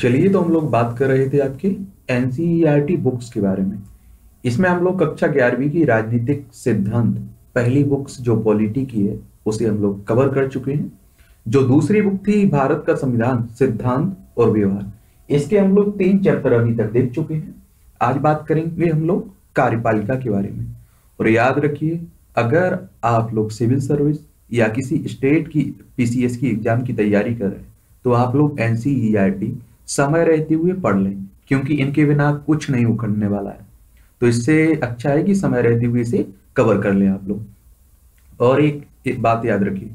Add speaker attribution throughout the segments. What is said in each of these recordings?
Speaker 1: चलिए तो हम लोग बात कर रहे थे आपके एनसीईआरटी बुक्स के बारे में। इसमें हम लोग कक्षा ग्यारहवीं की राजनीतिक सिद्धांत, पहली बुक्स जो पॉलिटी की है, उसे हम लोग कवर कर चुके हैं। जो दूसरी बुक थी, भारत का संविधान, सिद्धांत और व्यवहार। इसके हम लोग तीन चैप्टर अभी तक देख चुके हैं। आज बात करेंगे हम लोग कार्यपालिका के बारे में। और याद रखिए, अगर आप लोग सिविल सर्विस या किसी स्टेट की पीसीएस की एग्ज़ाम की तैयारी कर रहे हैं तो आप लोग एनसीईआरटी समय रहते हुए पढ़ लें क्योंकि इनके बिना कुछ नहीं उखड़ने वाला है। तो इससे अच्छा है कि समय रहते हुए इसे कवर कर लें आप लोग। और एक, एक बात याद रखिए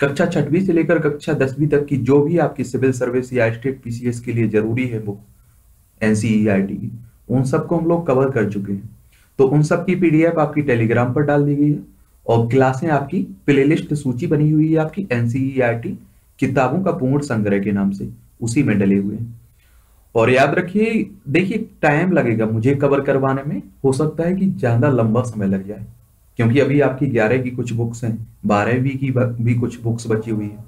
Speaker 1: कक्षा छठवीं से लेकर कक्षा दसवीं तक की जो भी आपकी सिविल सर्विस या स्टेट पीसीएस के लिए ज़रूरी है बुक एनसीईआरटी की उन सबको हम लोग कवर कर चुके हैं। तो उन सब की पीडीएफ आपकी टेलीग्राम पर डाल दी गई है और क्लासें आपकी प्लेलिस्ट सूची बनी हुई है आपकी एनसीईआरटी किताबों का पूर्ण संग्रह के नाम से। उसी में डले हुए हैं। और याद रखिए, देखिए टाइम लगेगा मुझे कवर करवाने में। हो सकता है कि ज़्यादा लंबा समय लग जाए, क्योंकि अभी आपकी ग्यारह की कुछ बुक्स हैं बारहवीं की भी कुछ बुक्स बची हुई है।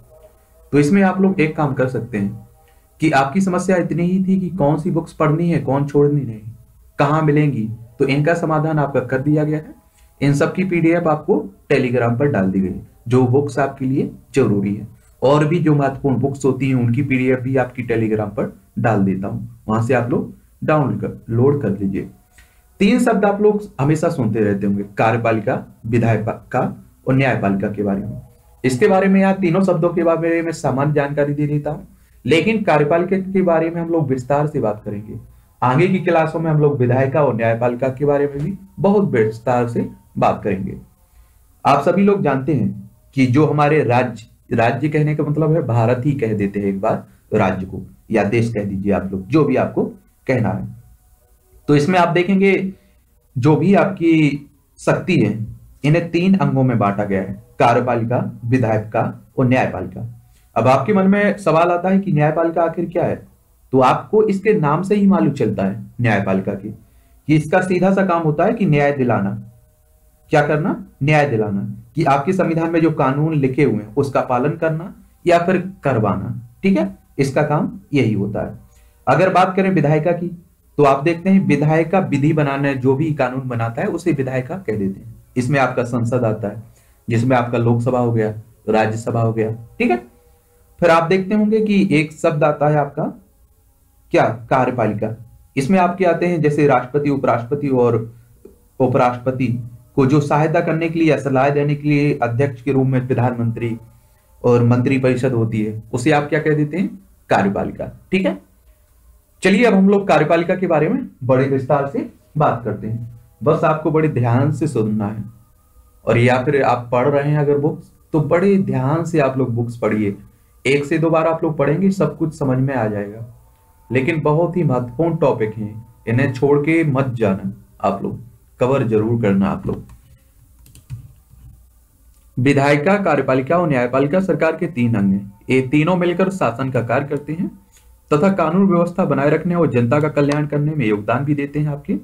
Speaker 1: तो इसमें आप लोग एक काम कर सकते हैं कि आपकी समस्या इतनी ही थी कि कौन सी बुक्स पढ़नी है, कौन छोड़नी नहीं, कहाँ मिलेंगी? तो इनका समाधान आपका कर दिया गया है। इन सब की पीडीएफ आपको टेलीग्राम पर डाल दी गई जो बुक्स आपके लिए ज़रूरी है। और भी जो महत्वपूर्ण बुक्स होती हैं, उनकी पीडीएफ भी आपकी टेलीग्राम पर डाल देता हूँ। वहाँ से आप लोग डाउनलोड कर लोड कर लीजिए। तीन शब्द आप लोग हमेशा सुनते रहते होंगे, कार्यपालिका, विधायिका और न्यायपालिका के बारे में। इसके बारे में यहाँ तीनों शब्दों के बारे में सामान्य जानकारी दे देता हूँ। लेकिन कार्यपालिका के बारे में हम लोग विस्तार से बात करेंगे। आगे की क्लासों में हम लोग विधायिका और न्यायपालिका के बारे में भी बहुत विस्तार से बात करेंगे। आप सभी लोग जानते हैं कि जो हमारे राज्य राज्य कहने का मतलब है, भारत ही कह देते हैं एक बार राज्य को, या देश कह दीजिए आप लोग, जो भी आपको कहना है। तो इसमें आप देखेंगे, जो भी आपकी शक्ति है, इन्हें तीन अंगों में बांटा गया है, कार्यपालिका, विधायिका और न्यायपालिका। अब आपके मन में सवाल आता है कि न्यायपालिका आखिर क्या है? तो आपको इसके नाम से ही मालूम चलता है, न्यायपालिका की। इसका सीधा सा काम होता है कि न्याय दिलाना। क्या करना? न्याय दिलाना। कि आपके संविधान में जो कानून लिखे हुए हैं, उसका पालन करना या फिर करवाना, ठीक है? इसका काम यही होता है। अगर बात करें विधायिका की तो आप देखते हैं विधायिका विधि बनाने, जो भी कानून बनाता है, उसे विधायिका कह देते हैं। इसमें आपका संसद आता है, जिसमें आपका लोकसभा हो गया, राज्यसभा हो गया, ठीक है? फिर आप देखते होंगे कि एक शब्द आता है आपका, क्या? कार्यपालिका। इसमें आपके आते हैं, जैसे राष्ट्रपति, उपराष्ट्रपति और उपराष्ट्रपति। को जो सहायता करने के लिए या सलाह देने के लिए अध्यक्ष के रूप में प्रधानमंत्री और मंत्री परिषद होती है, उसे आप क्या कह देते हैं? कार्यपालिका। ठीक है? चलिए अब हम लोग कार्यपालिका के बारे में बड़े विस्तार से बात करते हैं। बस आपको बड़े ध्यान से सुनना है। और या फिर आप पढ़ रहे हैं अगर बुक्स तो बड़े ध्यान से आप लोग बुक्स पढ़िए। एक से दो बार आप लोग पढ़ेंगे, सब कुछ समझ में आ जाएगा। लेकिन बहुत ही महत्वपूर्ण टॉपिक है। इन्हें छोड़ के मत जाना आप लोग। कवर ज़रूर करना आप लोग। विधायिका कार्यपालिका और न्यायपालिका सरकार के तीन अंग हैं। ये तीनों मिलकर शासन का कार्य करते हैं तथा कानून व्यवस्था बनाए रखने और जनता का कल्याण करने में योगदान भी देते हैं आपके।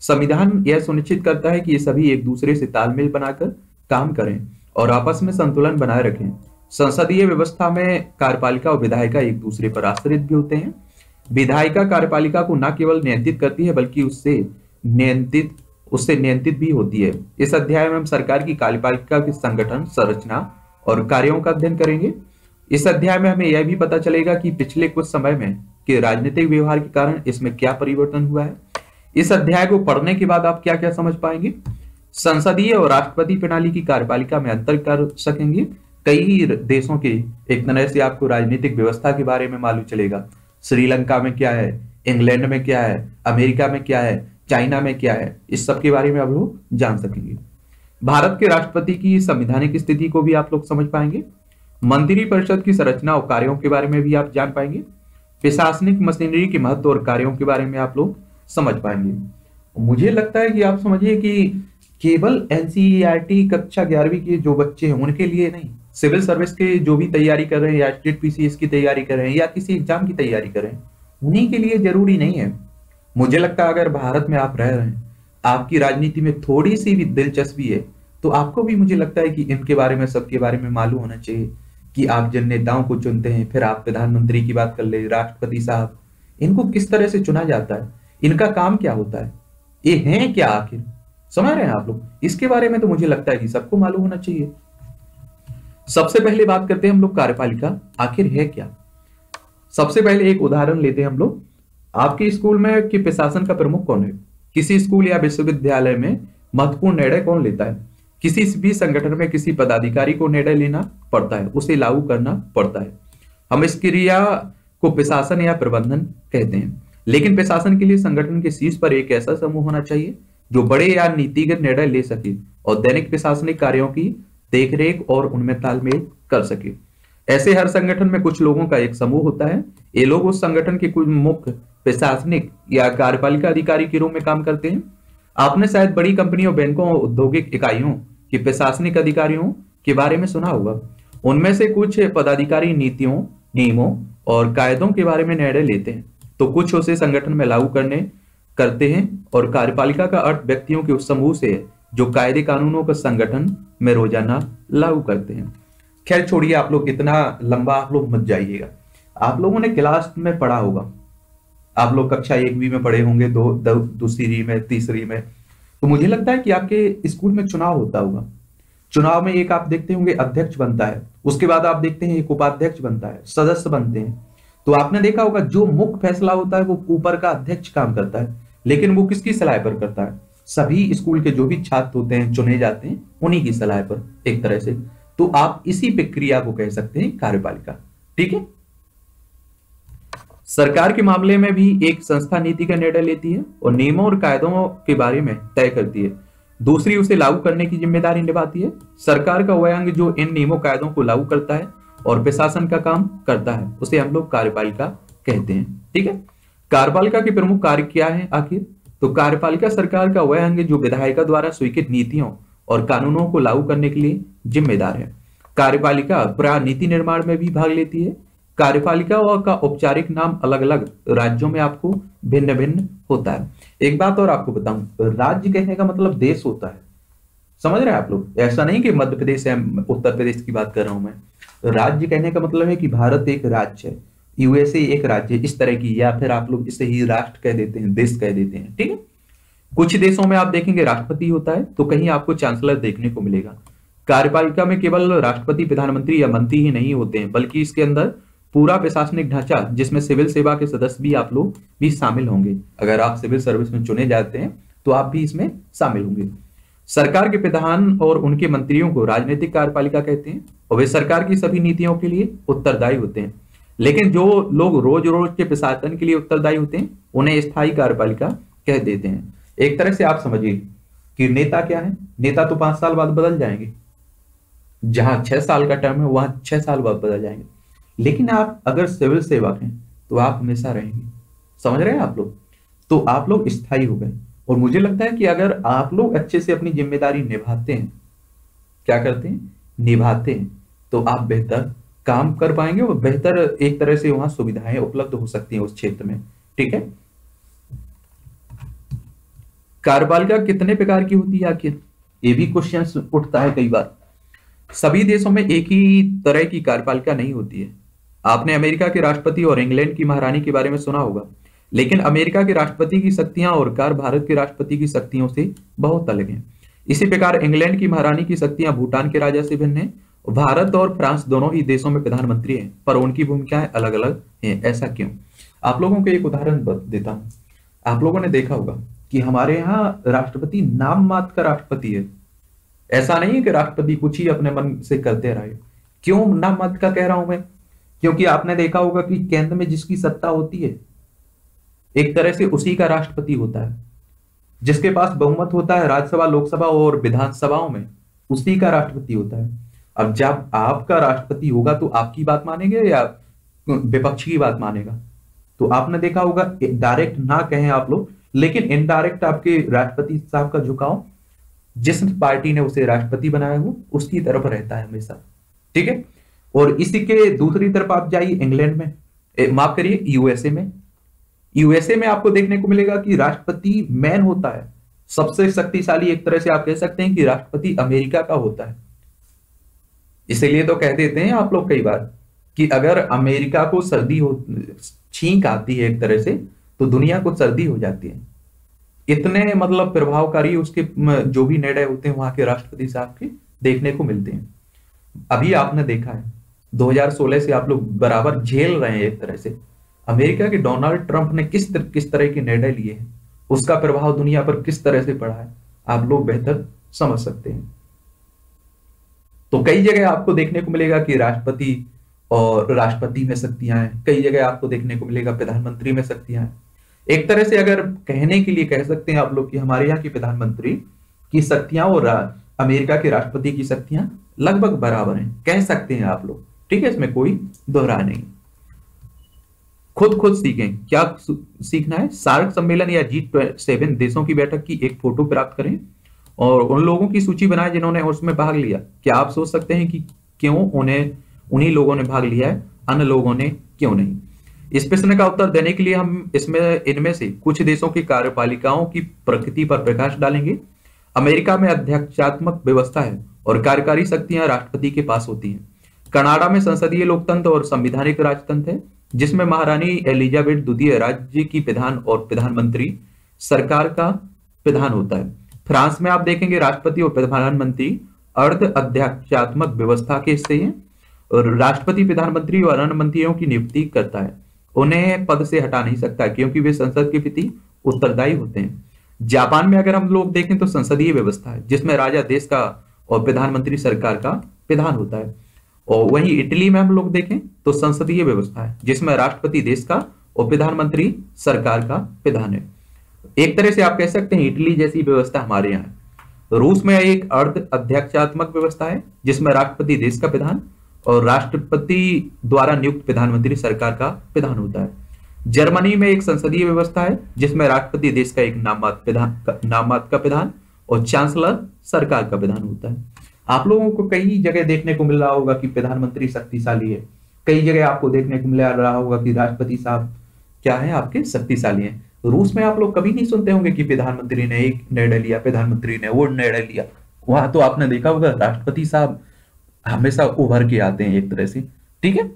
Speaker 1: संविधान यह सुनिश्चित करता है कि ये सभी एक दूसरे से तालमेल बनाकर काम करें और आपस में संतुलन बनाए रखें। संसदीय व्यवस्था में कार्यपालिका और विधायिका एक दूसरे पर आश्रित भी होते हैं। विधायिका कार्यपालिका को न केवल नियंत्रित करती है, बल्कि उससे नियंत्रित उससे नियंत्रित भी होती है। इस अध्याय में हम सरकार की कार्यपालिका की संगठन, संरचना और कार्यों का अध्ययन करेंगे। इस अध्याय में हमें यह भी पता चलेगा कि पिछले कुछ समय में के राजनीतिक व्यवहार के कारण इसमें क्या परिवर्तन हुआ है। इस अध्याय को पढ़ने के बाद आप क्या क्या समझ पाएँगे? संसदीय और राष्ट्रपति प्रणाली की कार्यपालिका में अंतर कर सकेंगे। कई देशों के एक तरह से आपको राजनीतिक व्यवस्था के बारे में मालूम चलेगा। श्रीलंका में क्या है? इंग्लैंड में क्या है? अमेरिका में क्या है? चाइना में क्या है, इस सब के बारे में आप लोग जान सकेंगे। भारत के राष्ट्रपति की संविधानिक स्थिति को भी आप लोग समझ पाएँगे। मंत्री परिषद की संरचना और कार्यों के बारे में भी आप जान पाएँगे। प्रशासनिक मशीनरी के महत्व और कार्यों के बारे में आप लोग समझ पाएँगे। मुझे लगता है कि आप समझिए कि केवल एनसीईआरटी e कक्षा ग्यारहवीं के जो बच्चे हैं, उनके लिए नहीं, सिविल सर्विस के जो भी तैयारी कर रहे हैं, या स्टेट पीसीएस की तैयारी कर रहे हैं, या किसी एग्ज़ाम की तैयारी कर रहे हैं, उन्हीं के लिए ज़रूरी नहीं है। मुझे लगता है अगर भारत में आप रह रहे हैं, आपकी राजनीति में थोड़ी सी भी दिलचस्पी है तो आपको भी मुझे लगता है कि इनके बारे में, सबके बारे में मालूम होना चाहिए कि आप जिन नेताओं को चुनते हैं, फिर आप प्रधानमंत्री की बात कर ले, राष्ट्रपति साहब, इनको किस तरह से चुना जाता है, इनका काम क्या होता है, ये हैं क्या आखिर? समझ रहे हैं आप लोग? इसके बारे में तो मुझे लगता है कि सबको मालूम होना चाहिए। सबसे पहले बात करते हैं हम लोग कार्यपालिका, आखिर है क्या? सबसे पहले एक उदाहरण लेते हैं हम लोग। आपके स्कूल में कि प्रशासन का प्रमुख कौन है? किसी स्कूल या विश्वविद्यालय में महत्वपूर्ण निर्णय कौन लेता है? किसी भी संगठन में किसी पदाधिकारी को निर्णय लेना पड़ता है, उसे लागू करना पड़ता है। हम इस क्रिया को प्रशासन या प्रबंधन कहते हैं। लेकिन प्रशासन के लिए संगठन के शीर्ष पर एक ऐसा समूह होना चाहिए, जो बड़े या नीतिगत निर्णय ले सके और दैनिक प्रशासनिक कार्यों की देखरेख और उनमें तालमेल कर सके। ऐसे हर संगठन में कुछ लोगों का एक समूह होता है। ये लोग उस संगठन के कुछ मुख्य प्रशासनिक या कार्यपालिका अधिकारी के रूप में काम करते हैं। आपने शायद बड़ी कंपनियों, बैंकों और औद्योगिक इकाइयों के प्रशासनिक अधिकारियों के बारे में सुना होगा। उनमें से कुछ पदाधिकारी नीतियों, नियमों और कायदों के बारे में निर्णय लेते हैं। तो कुछ उसे संगठन में लागू करने, करते हैं और कार्यपालिका का अर्थ व्यक्तियों के उस समूह से है, जो कायदे कानूनों का संगठन में रोज़ाना लागू करते हैं। खैर, छोड़िए, आप लोग इतना लंबा आप लोग मत जाइएगा। आप लोगों ने क्लास में पढ़ा होगा। आप लोग कक्षा एक भी में पढ़े होंगे, दो दूसरी में, तीसरी में। तो मुझे लगता है कि आपके स्कूल में चुनाव होता होगा। चुनाव में एक आप देखते होंगे, अध्यक्ष बनता है। उसके बाद आप देखते हैं, एक उपाध्यक्ष बनता है, सदस्य बनते हैं। तो आपने देखा होगा, जो मुख्य फैसला होता है, वो ऊपर का अध्यक्ष काम करता है। लेकिन वो किसकी सलाह पर करता है? सभी स्कूल के जो भी छात्र होते हैं, चुने जाते हैं, उन्हीं की सलाह पर, एक तरह से। तो आप इसी प्रक्रिया को कह सकते हैं, कार्यपालिका। ठीक है? सरकार के मामले में भी एक संस्था नीति का निर्णय लेती है और नियमों और कायदों के बारे में तय करती है। दूसरी उसे लागू करने की ज़िम्मेदारी निभाती है। सरकार का वह अंग जो इन नियमों, कायदों को लागू करता है और प्रशासन का काम करता है, उसे हम लोग कार्यपालिका कहते हैं। ठीक है? कार्यपालिका के प्रमुख कार्य क्या है आखिर? तो कार्यपालिका सरकार का वह अंग जो विधायिका द्वारा स्वीकृत नीतियों और कानूनों को लागू करने के लिए जिम्मेदार है। कार्यपालिका प्राय नीति निर्माण में भी भाग लेती है कार्यपालिका का औपचारिक नाम अलग अलग राज्यों में आपको भिन्न भिन्न होता है। एक बात और आपको बताऊँ, राज्य कहने का मतलब देश होता है। समझ रहे हैं आप लोग? ऐसा नहीं कि मध्य प्रदेश या उत्तर प्रदेश की बात कर रहा हूँ मैं। राज्य कहने का मतलब है कि भारत एक राज्य है यूएसए एक राज्य इस तरह की, या फिर आप लोग इसे ही राष्ट्र कह देते हैं, देश कह देते हैं, ठीक है? कुछ देशों में आप देखेंगे राष्ट्रपति होता है तो कहीं आपको चांसलर देखने को मिलेगा। कार्यपालिका में केवल राष्ट्रपति, प्रधानमंत्री या मंत्री ही नहीं होते हैं, बल्कि इसके अंदर पूरा प्रशासनिक ढांचा, जिसमें सिविल सेवा के सदस्य भी आप लोग भी शामिल होंगे। अगर आप सिविल सर्विस में चुने जाते हैं तो आप भी इसमें शामिल होंगे। सरकार के प्रधान और उनके मंत्रियों को राजनीतिक कार्यपालिका कहते हैं और वे सरकार की सभी नीतियों के लिए उत्तरदायी होते हैं। लेकिन जो लोग रोज रोज के प्रशासन के लिए उत्तरदायी होते हैं, उन्हें स्थायी कार्यपालिका कह देते हैं। एक तरह से आप समझिए कि नेता क्या है? नेता तो पाँच साल बाद बदल जाएँगे। जहाँ छह साल का टर्म है, वहाँ छह साल बाद बदल जाएँगे। लेकिन आप अगर सिविल सेवक हैं तो आप हमेशा रहेंगे। समझ रहे हैं आप लोग? तो आप लोग स्थायी हो गए। और मुझे लगता है कि अगर आप लोग अच्छे से अपनी ज़िम्मेदारी निभाते हैं, क्या करते हैं? निभाते हैं। तो आप बेहतर काम कर पाएँगे और बेहतर एक तरह से वहाँ सुविधाएँ उपलब्ध हो सकती हैं उस क्षेत्र में। ठीक है? कार्यपालिका कितने प्रकार की होती है आखिर? ये भी क्वेश्चन उठता है कई बार। सभी देशों में एक ही तरह की कार्यपालिका नहीं होती है। आपने अमेरिका के राष्ट्रपति और इंग्लैंड की महारानी के बारे में सुना होगा। लेकिन अमेरिका के राष्ट्रपति की शक्तियाँ और कार भारत के राष्ट्रपति की शक्तियों से बहुत अलग हैं। इसी प्रकार इंग्लैंड की महारानी की शक्तियाँ भूटान के राजा से भिन्न है। भारत और फ्रांस दोनों ही देशों में प्रधानमंत्री हैं, पर उनकी भूमिकाएँ अलग अलग हैं, ऐसा क्यों? आप लोगों को एक उदाहरण देता हूँ। आप लोगों ने देखा होगा कि हमारे यहाँ राष्ट्रपति नाम मात्र का राष्ट्रपति है। ऐसा नहीं है कि राष्ट्रपति कुछ ही अपने मन से करते रहे। क्यों नाम मात्र का कह रहा हूँ मैं? क्योंकि आपने देखा होगा कि केंद्र में जिसकी सत्ता होती है, एक तरह से उसी का राष्ट्रपति होता है। जिसके पास बहुमत होता है, राज्यसभा, लोकसभा और विधानसभाओं में, उसी का राष्ट्रपति होता है। अब जब आपका राष्ट्रपति होगा तो आपकी बात मानेंगे या विपक्ष की बात मानेगा? तो आपने देखा होगा डायरेक्ट ना कहें आप लोग, लेकिन इनडायरेक्ट आपके राष्ट्रपति साहब का झुकाव, जिस पार्टी ने उसे राष्ट्रपति बनाया हो, उसकी तरफ़ रहता है हमेशा। ठीक है? और इसी के दूसरी तरफ़ आप जाइए इंग्लैंड में। माफ़ करिए यूएसए में। यूएसए में आपको देखने को मिलेगा कि राष्ट्रपति मैन होता है। सबसे शक्तिशाली एक तरह से आप कह सकते हैं कि राष्ट्रपति अमेरिका का होता है। इसीलिए तो कह देते हैं आप लोग कई बार कि अगर अमेरिका को सर्दी हो, छींक आती है एक तरह से तो दुनिया को सर्दी हो जाती है। इतने मतलब प्रभावकारी उसके जो भी निर्णय होते हैं वहाँ के राष्ट्रपति साहब के देखने को मिलते हैं। अभी आपने देखा है। 2016 से आप लोग बराबर झेल रहे हैं एक तरह से। अमेरिका के डोनाल्ड ट्रंप ने किस तर, किस तरह के निर्णय लिए हैं? उसका प्रभाव दुनिया पर किस तरह से पड़ा है? आप लोग बेहतर समझ सकते हैं। तो कई जगह आपको देखने को मिलेगा कि राष्ट्रपति और राष्ट्रपति में शक्तियाँ हैं। कई जगह आपको देखने को मिलेगा प्रधानमंत्री में शक्तियाँ हैं। एक तरह से अगर कहने के लिए कह सकते हैं आप लोग कि हमारे यहाँ की प्रधानमंत्री की शक्तियाँ और अमेरिका के राष्ट्रपति की शक्तियाँ लगभग बराबर हैं। कह सकते हैं आप लोग। ठीक है, इसमें कोई दोहरा नहीं। खुद खुद सीखें, क्या सीखना है? सार्क सम्मेलन या जी सेवन देशों की बैठक की एक फ़ोटो प्राप्त करें और उन लोगों की सूची बनाएँ जिन्होंने उसमें भाग लिया। क्या आप सोच सकते हैं कि क्यों उन्हें, उन्हीं लोगों ने भाग लिया है, अन्य लोगों ने क्यों नहीं? इस प्रश्न का उत्तर देने के लिए हम इसमें, इनमें से कुछ देशों की कार्यपालिकाओं की प्रकृति पर प्रकाश डालेंगे। अमेरिका में अध्यक्षात्मक व्यवस्था है और कार्यकारी शक्तियाँ राष्ट्रपति के पास होती हैं। कनाडा में संसदीय लोकतंत्र और संविधानिक राजतंत्र है, जिसमें महारानी एलिजाबेथ द्वितीय राज्य की प्रधान और प्रधानमंत्री सरकार का प्रधान होता है। फ्रांस में आप देखेंगे राष्ट्रपति और प्रधानमंत्री अर्ध अध्यक्षात्मक व्यवस्था के हिस्से हैं और राष्ट्रपति, प्रधानमंत्री और अन्य मंत्रियों की नियुक्ति करता है। उन्हें पद से हटा नहीं सकता, क्योंकि वे संसद के प्रति उत्तरदायी होते हैं। जापान में अगर हम लोग देखें तो संसदीय व्यवस्था है, जिसमें राजा देश का और प्रधानमंत्री सरकार का प्रधान होता है। और वहीं इटली में हम लोग देखें तो संसदीय व्यवस्था है, जिसमें राष्ट्रपति देश का और प्रधानमंत्री सरकार का प्रधान है। एक तरह से आप कह सकते हैं इटली जैसी व्यवस्था हमारे यहाँ रूस में एक अर्ध अध्यक्षात्मक व्यवस्था है, जिसमें राष्ट्रपति देश का प्रधान और राष्ट्रपति द्वारा नियुक्त प्रधानमंत्री सरकार का प्रधान होता है। जर्मनी में एक संसदीय व्यवस्था है, जिसमें राष्ट्रपति देश का एक नाममात्र प्रधान का प्रधान और चांसलर सरकार का प्रधान होता है। आप लोगों को कई जगह देखने को मिल रहा होगा कि प्रधानमंत्री शक्तिशाली है। कई जगह आपको देखने को मिल रहा होगा कि राष्ट्रपति साहब क्या है, आपके शक्तिशाली हैं। रूस में आप लोग कभी नहीं सुनते होंगे कि प्रधानमंत्री ने एक निर्णय लिया, प्रधानमंत्री ने वो निर्णय लिया। वहाँ तो आपने देखा होगा, राष्ट्रपति साहब हमेशा उभर के आते हैं एक तरह से। ठीक है?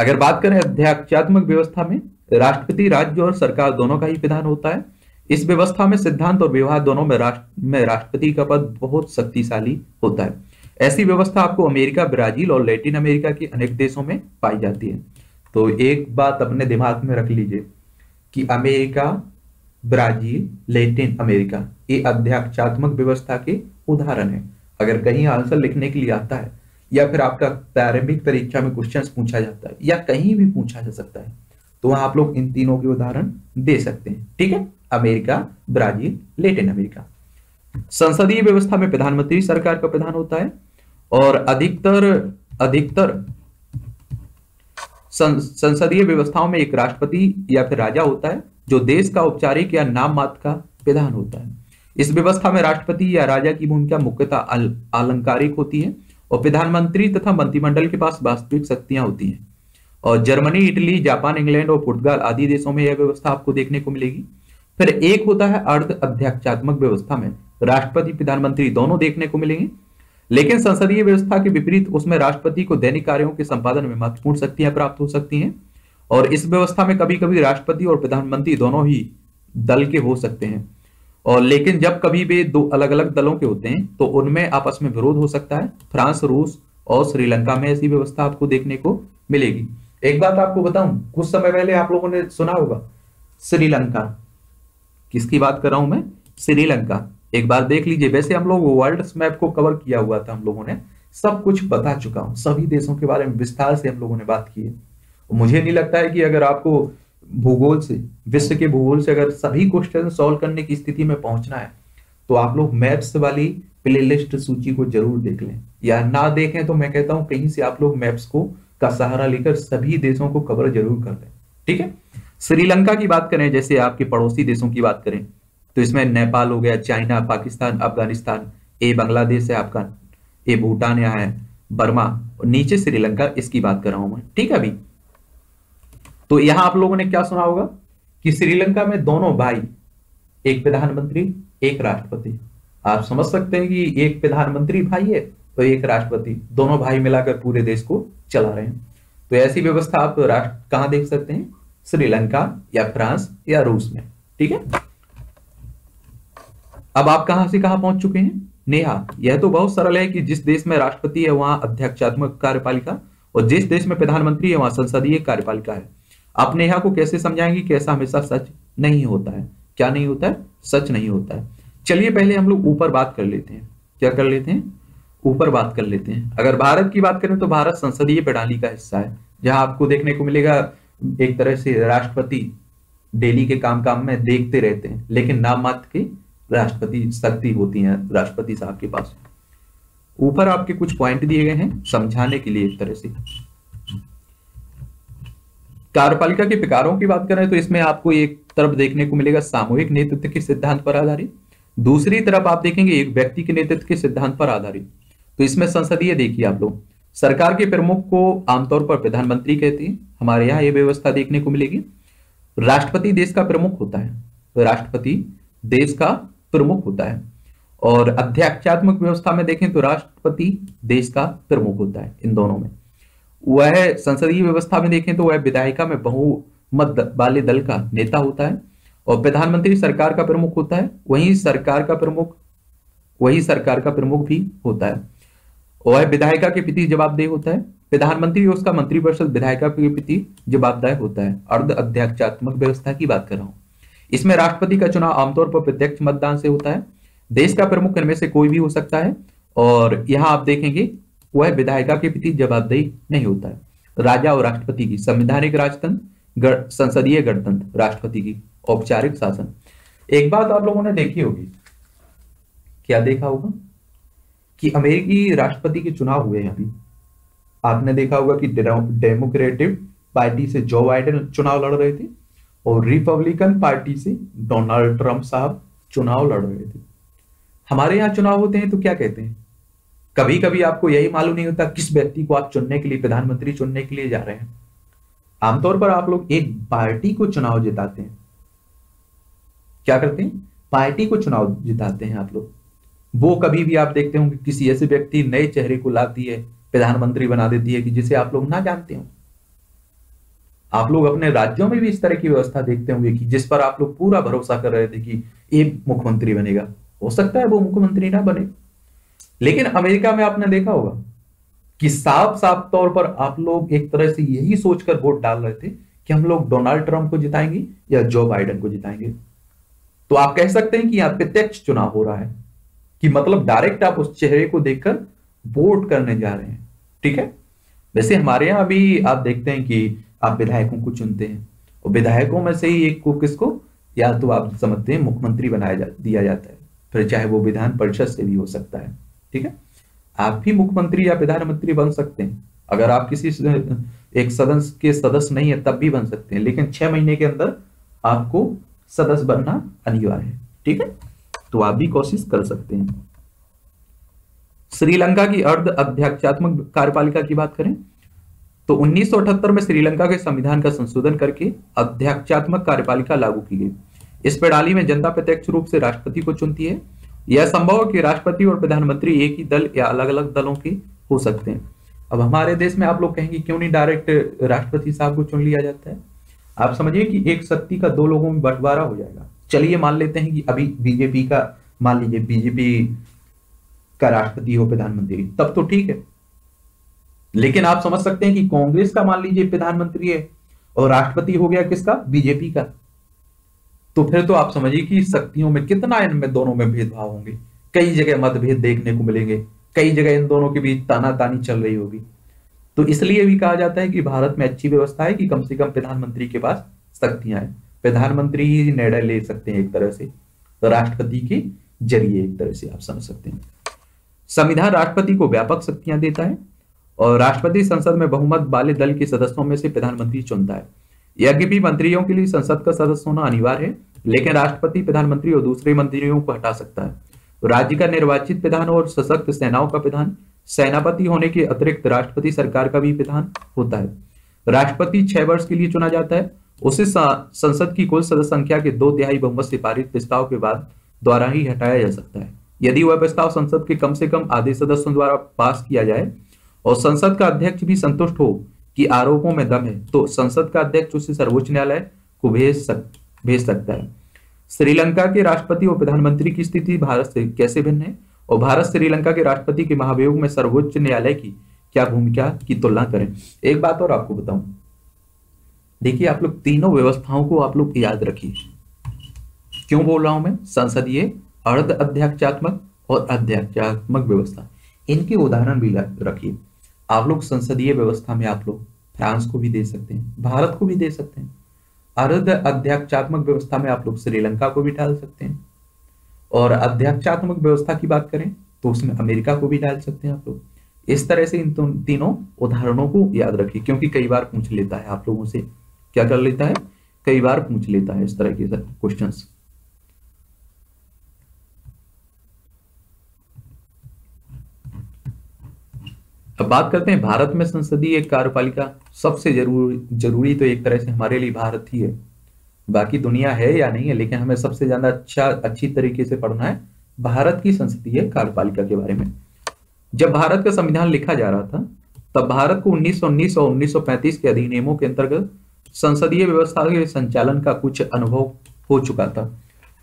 Speaker 1: अगर बात करें अध्यात्मक व्यवस्था में, राष्ट्रपति, राज्य और सरकार दोनों का ही विधान होता है। इस व्यवस्था में सिद्धांत और विवाह दोनों में राष्ट्र, में राष्ट्रपति का पद बहुत शक्तिशाली होता है। ऐसी व्यवस्था आपको अमेरिका, ब्राज़ील और लैटिन अमेरिका के अनेक देशों में पाई जाती है। तो एक बात अपने दिमाग में रख लीजिए कि अमेरिका, ब्राज़ील, लैटिन अमेरिका, ये अध्यात्मक व्यवस्था के उदाहरण है। अगर कहीं आंसर लिखने के लिए आता है, या फिर आपका प्रारंभिक परीक्षा में क्वेश्चन पूछा जाता है, या कहीं भी पूछा जा सकता है तो वहाँ आप लोग इन तीनों के उदाहरण दे सकते हैं। ठीक है? America, Brazil, Latin America. संसदीय व्यवस्था में प्रधानमंत्री सरकार का प्रधान होता है और अधिकतर अधिकतर संसदीय व्यवस्थाओं में एक राष्ट्रपति या फिर राजा होता है, जो देश का औपचारिक या नाम मात्र का प्रधान होता है। इस व्यवस्था में राष्ट्रपति या राजा की भूमिका मुख्यतः अलंकारिक होती है और प्रधानमंत्री तथा मंत्रिमंडल के पास वास्तविक शक्तियाँ होती हैं। और जर्मनी, इटली, जापान, इंग्लैंड और पुर्तगाल आदि देशों में यह व्यवस्था आपको देखने को मिलेगी। फिर एक होता है अर्ध अध्यक्षात्मक व्यवस्था में। राष्ट्रपति, प्रधानमंत्री दोनों देखने को मिलेंगे। लेकिन संसदीय व्यवस्था के विपरीत उसमें राष्ट्रपति को दैनिक कार्यों के संपादन में महत्वपूर्ण शक्तियाँ प्राप्त हो सकती हैं। और इस व्यवस्था में कभी कभी राष्ट्रपति और प्रधानमंत्री दोनों ही दल के हो सकते हैं। और लेकिन जब कभी वे दो अलग अलग दलों के होते हैं तो उनमें आपस में विरोध हो सकता है। फ्रांस, रूस और श्रीलंका में ऐसी व्यवस्था आपको देखने को मिलेगी। एक बात आपको बताऊँ, कुछ समय पहले आप लोगों ने सुना होगा, श्रीलंका। किसकी बात कर रहा हूँ मैं? श्रीलंका। एक बार देख लीजिए, वैसे हम लोग वर्ल्ड मैप को कवर किया हुआ था हम लोगों ने। सब कुछ बता चुका हूँ। सभी देशों के बारे में विस्तार से हम लोगों ने बात की है। मुझे नहीं लगता है कि अगर आपको भूगोल से, विश्व के भूगोल से अगर सभी क्वेश्चन सॉल्व करने की स्थिति में पहुँचना है तो आप लोग मैप्स वाली प्लेलिस्ट सूची को ज़रूर देख लें। या ना देखें तो मैं कहता हूँ, कहीं से आप लोग मैप्स को का सहारा लेकर सभी देशों को कवर ज़रूर कर लें ठीक है? श्रीलंका की बात करें, जैसे आपके पड़ोसी देशों की बात करें तो इसमें नेपाल हो गया, चाइना, पाकिस्तान, अफ़गानिस्तान, ए बांग्लादेश है आपका, ए भूटान यहाँ है, बर्मा, और नीचे श्रीलंका, इसकी बात कर रहा हूँ मैं, ठीक है अभी? तो यहाँ आप लोगों ने क्या सुना होगा कि श्रीलंका में दोनों भाई, एक प्रधानमंत्री, एक राष्ट्रपति। आप समझ सकते हैं कि एक प्रधानमंत्री भाई है तो एक राष्ट्रपति, दोनों भाई मिलाकर पूरे देश को चला रहे हैं। तो ऐसी व्यवस्था आप राष्ट्र, कहाँ देख सकते हैं? श्रीलंका या फ्रांस या रूस में। ठीक है? अब आप कहाँ से कहाँ पहुँच चुके हैं? नेहा, यह तो बहुत सरल है कि जिस देश में राष्ट्रपति है, वहाँ अध्यक्षात्मक कार्यपालिका, और जिस देश में प्रधानमंत्री है, वहाँ संसदीय कार्यपालिका है। आप नेहा को कैसे समझाएँगे कि ऐसा हमेशा सच नहीं होता है? क्या नहीं होता है? सच नहीं होता है। चलिए पहले हम लोग ऊपर बात कर लेते हैं। क्या कर लेते हैं? ऊपर बात कर लेते हैं। अगर भारत की बात करें तो भारत संसदीय प्रणाली का हिस्सा है, जहाँ आपको देखने को मिलेगा एक तरह से राष्ट्रपति डेली के काम काम में देखते रहते हैं, लेकिन नाम मात्र की राष्ट्रपति शक्ति होती है, राष्ट्रपति साहब के पास। ऊपर आपके कुछ पॉइंट दिए गए हैं, समझाने के लिए एक तरह से। कार्यपालिका के प्रकारों की बात करें तो इसमें आपको एक तरफ़ देखने को मिलेगा सामूहिक नेतृत्व के सिद्धांत पर आधारित। दूसरी तरफ़ आप देखेंगे एक व्यक्ति के नेतृत्व के सिद्धांत पर आधारित। तो इसमें संसदीय देखिए आप लोग। सरकार के प्रमुख को आमतौर पर प्रधानमंत्री कहते हैं हमारे यहाँ ये व्यवस्था देखने को मिलेगी। राष्ट्रपति देश का प्रमुख होता है। राष्ट्रपति देश का प्रमुख होता है। और अध्यक्षात्मक व्यवस्था में देखें तो राष्ट्रपति देश का प्रमुख होता है इन दोनों में। वह संसदीय व्यवस्था में देखें तो वह विधायिका में बहुमत वाले दल का नेता होता है और प्रधानमंत्री सरकार का प्रमुख होता है। वही सरकार का प्रमुख, वही सरकार का प्रमुख भी होता है। वह विधायिका के प्रति जवाबदेह होता है। प्रधानमंत्री उसका मंत्रिपरिषद विधायिका के प्रति जवाबदेह होता है। अर्ध अध्यक्षात्मक व्यवस्था की बात कर रहा हूँ। इसमें राष्ट्रपति का चुनाव आमतौर पर प्रत्यक्ष मतदान से होता है। देश का प्रमुख इनमें से कोई भी हो सकता है और यहाँ आप देखेंगे, वह विधायिका के प्रति जवाबदेही नहीं होता है। राजा और राष्ट्रपति की संवैधानिक राजतंत्र संसदीय गणतंत्र, राष्ट्रपति की औपचारिक शासन। एक बात आप लोगों ने देखी होगी। क्या देखा होगा? कि अमेरिकी राष्ट्रपति के चुनाव हुए हैं अभी। आपने देखा होगा कि डेमोक्रेटिक पार्टी से जो बाइडेन चुनाव लड़ रहे थे और रिपब्लिकन पार्टी से डोनाल्ड ट्रंप साहब चुनाव लड़ रहे थे। हमारे यहाँ चुनाव होते हैं तो क्या कहते हैं? कभी कभी आपको यही मालूम नहीं होता किस व्यक्ति को आप चुनने के लिए, प्रधानमंत्री चुनने के लिए जा रहे हैं। आमतौर पर आप लोग एक पार्टी को चुनाव जिताते हैं। क्या करते हैं? पार्टी को चुनाव जिताते हैं आप लोग। वो कभी भी आप देखते होंगे किसी ऐसे व्यक्ति नए चेहरे को लाती है प्रधानमंत्री बना देती है कि जिसे आप लोग ना जानते हो। आप लोग अपने राज्यों में भी इस तरह की व्यवस्था देखते होंगे कि जिस पर आप लोग पूरा भरोसा कर रहे थे कि एक मुख्यमंत्री बनेगा। हो सकता है वो मुख्यमंत्री ना बने। लेकिन अमेरिका में आपने देखा होगा कि साफ़ साफ़ तौर पर आप लोग एक तरह से यही सोचकर वोट डाल रहे थे कि हम लोग डोनाल्ड ट्रंप को जिताएँगे या जो बाइडन को जिताएँगे। तो आप कह सकते हैं कि यहाँ प्रत्यक्ष चुनाव हो रहा है कि मतलब डायरेक्ट आप उस चेहरे को देखकर वोट करने जा रहे हैं ठीक है? वैसे हमारे यहाँ अभी आप देखते हैं कि आप विधायकों को चुनते हैं और विधायकों में से ही एक को किसको? या तो आप समझते हैं मुख्यमंत्री बनाया जा, दिया जाता है फिर चाहे वो विधान परिषद से भी हो सकता है ठीक है? आप भी मुख्यमंत्री या प्रधानमंत्री बन सकते हैं। अगर आप किसी एक सदन के सदस्य नहीं है तब भी बन सकते हैं लेकिन छह महीने के अंदर आपको सदस्य बनना अनिवार्य है ठीक है? तो आप भी कोशिश कर सकते हैं। श्रीलंका की अर्ध अध्यक्षात्मक कार्यपालिका की बात करें तो 1978 में श्रीलंका के संविधान का संशोधन करके अध्यक्षात्मक कार्यपालिका लागू की गई। इस प्रणाली में जनता प्रत्यक्ष रूप से राष्ट्रपति को चुनती है। यह संभव है कि राष्ट्रपति और प्रधानमंत्री एक ही दल या अलग अलग दलों के हो सकते हैं। अब हमारे देश में आप लोग कहेंगे, क्यों नहीं डायरेक्ट राष्ट्रपति साहब को चुन लिया जाता है? आप समझिए कि एक शक्ति का दो लोगों में बंटवारा हो जाएगा। चलिए मान लेते हैं कि अभी बीजेपी का, मान लीजिए बीजेपी का राष्ट्रपति हो प्रधानमंत्री। तब तो ठीक है। लेकिन आप समझ सकते हैं कि कांग्रेस का मान लीजिए प्रधानमंत्री है और राष्ट्रपति हो गया किसका? बीजेपी का। तो फिर तो आप समझिए कि शक्तियों में कितना इनमें दोनों में भेदभाव होंगे। कई जगह मतभेद देखने को मिलेंगे। कई जगह इन दोनों के बीच ताना तानी चल रही होगी। तो इसलिए भी कहा जाता है कि भारत में अच्छी व्यवस्था है कि कम से कम प्रधानमंत्री के पास शक्तियाँ हैं। प्रधानमंत्री ही निर्णय ले सकते हैं एक तरह से। तो राष्ट्रपति के ज़रिए एक तरह से आप समझ सकते हैं। संविधान राष्ट्रपति को व्यापक शक्तियाँ देता है और राष्ट्रपति संसद में बहुमत वाले दल के सदस्यों में से प्रधानमंत्री चुनता है। यज्ञ मंत्रियों के लिए संसद का सदस्य होना अनिवार्य है, लेकिन राष्ट्रपति, प्रधानमंत्री और दूसरे मंत्रियों को हटा सकता है। राज्य का निर्वाचित प्रधान और सशक्त सेनाओं का प्रधान, सेनापति होने के अतिरिक्त राष्ट्रपति सरकार का भी प्रधान होता है। राष्ट्रपति छह वर्ष के लिए चुना जाता है। उसे संसद की कुल सदस्य संख्या के दो तिहाई बहुमत से पारित प्रस्ताव के बाद द्वारा ही हटाया जा सकता है। यदि वह प्रस्ताव संसद के कम से कम आधे सदस्यों द्वारा पास किया जाए और संसद का अध्यक्ष भी संतुष्ट हो कि आरोपों में दम है तो संसद का अध्यक्ष उसे सर्वोच्च न्यायालय को भेज सक, भेज सकता है। श्रीलंका के राष्ट्रपति और प्रधानमंत्री की स्थिति भारत से कैसे भिन्न है? और भारत श्रीलंका के राष्ट्रपति के महाभियोग में सर्वोच्च न्यायालय की क्या भूमिका की तुलना करें? एक बात और आपको बताऊँ। देखिए, आप लोग तीनों व्यवस्थाओं को आप लोग याद रखिए। क्यों बोल रहा हूँ मैं? संसदीय अर्ध अध्यक्षात्मक और अध्यक्षात्मक व्यवस्था। इनके उदाहरण भी रखिए। आप लोग संसदीय व्यवस्था में आप लोग फ्रांस को भी दे सकते हैं, भारत को भी दे सकते हैं। अर्ध अध्यक्षात्मक व्यवस्था में आप लोग श्रीलंका को भी डाल सकते हैं। और अध्यक्षात्मक व्यवस्था की बात करें तो उसमें अमेरिका को भी डाल सकते हैं आप लोग। इस तरह से इन तीनों उदाहरणों को याद रखिए, क्योंकि कई बार पूछ लेता है आप लोगों से, क्या कर लेता है? कई बार पूछ लेता है इस तरह के क्वेश्चंस अब बात करते हैं भारत में संसदीय कार्यपालिका। सबसे ज़रूरी ज़रूरी तो एक तरह से हमारे लिए भारत ही है। बाकी दुनिया है या नहीं है, लेकिन हमें सबसे ज़्यादा अच्छा अच्छी तरीके से पढ़ना है भारत की संसदीय कार्यपालिका के बारे में। जब भारत का संविधान लिखा जा रहा था, तब भारत को 1919 और 1935 के अधिनियमों के अंतर्गत संसदीय व्यवस्था के संचालन का कुछ अनुभव हो चुका था।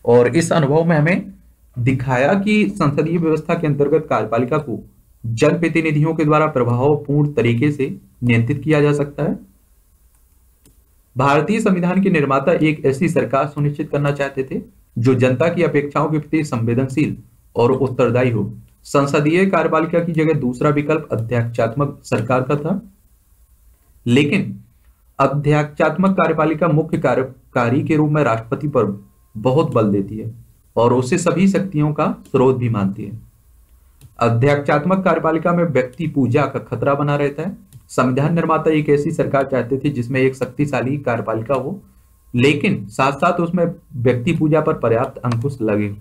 Speaker 1: और इस अनुभव में हमें दिखाया कि संसदीय व्यवस्था के अंतर्गत कार्यपालिका को जनप्रतिनिधियों के द्वारा प्रभावपूर्ण तरीके से नियंत्रित किया जा सकता है। भारतीय संविधान के निर्माता एक ऐसी सरकार सुनिश्चित करना चाहते थे, जो जनता की अपेक्षाओं के प्रति संवेदनशील और उत्तरदायी हो। संसदीय कार्यपालिका की जगह दूसरा विकल्प अध्यक्षात्मक सरकार का था। लेकिन अध्यक्षात्मक कार्यपालिका मुख्य कार्यकारी के रूप में राष्ट्रपति पर बहुत बल देती है और उसे सभी शक्तियों का स्रोत भी मानती है। अध्यक्षात्मक कार्यपालिका में व्यक्ति पूजा का खतरा बना रहता है। संविधान निर्माता एक ऐसी सरकार चाहते थे जिसमें एक शक्तिशाली कार्यपालिका हो, लेकिन साथ साथ उसमें व्यक्ति पूजा पर पर्याप्त अंकुश लगे।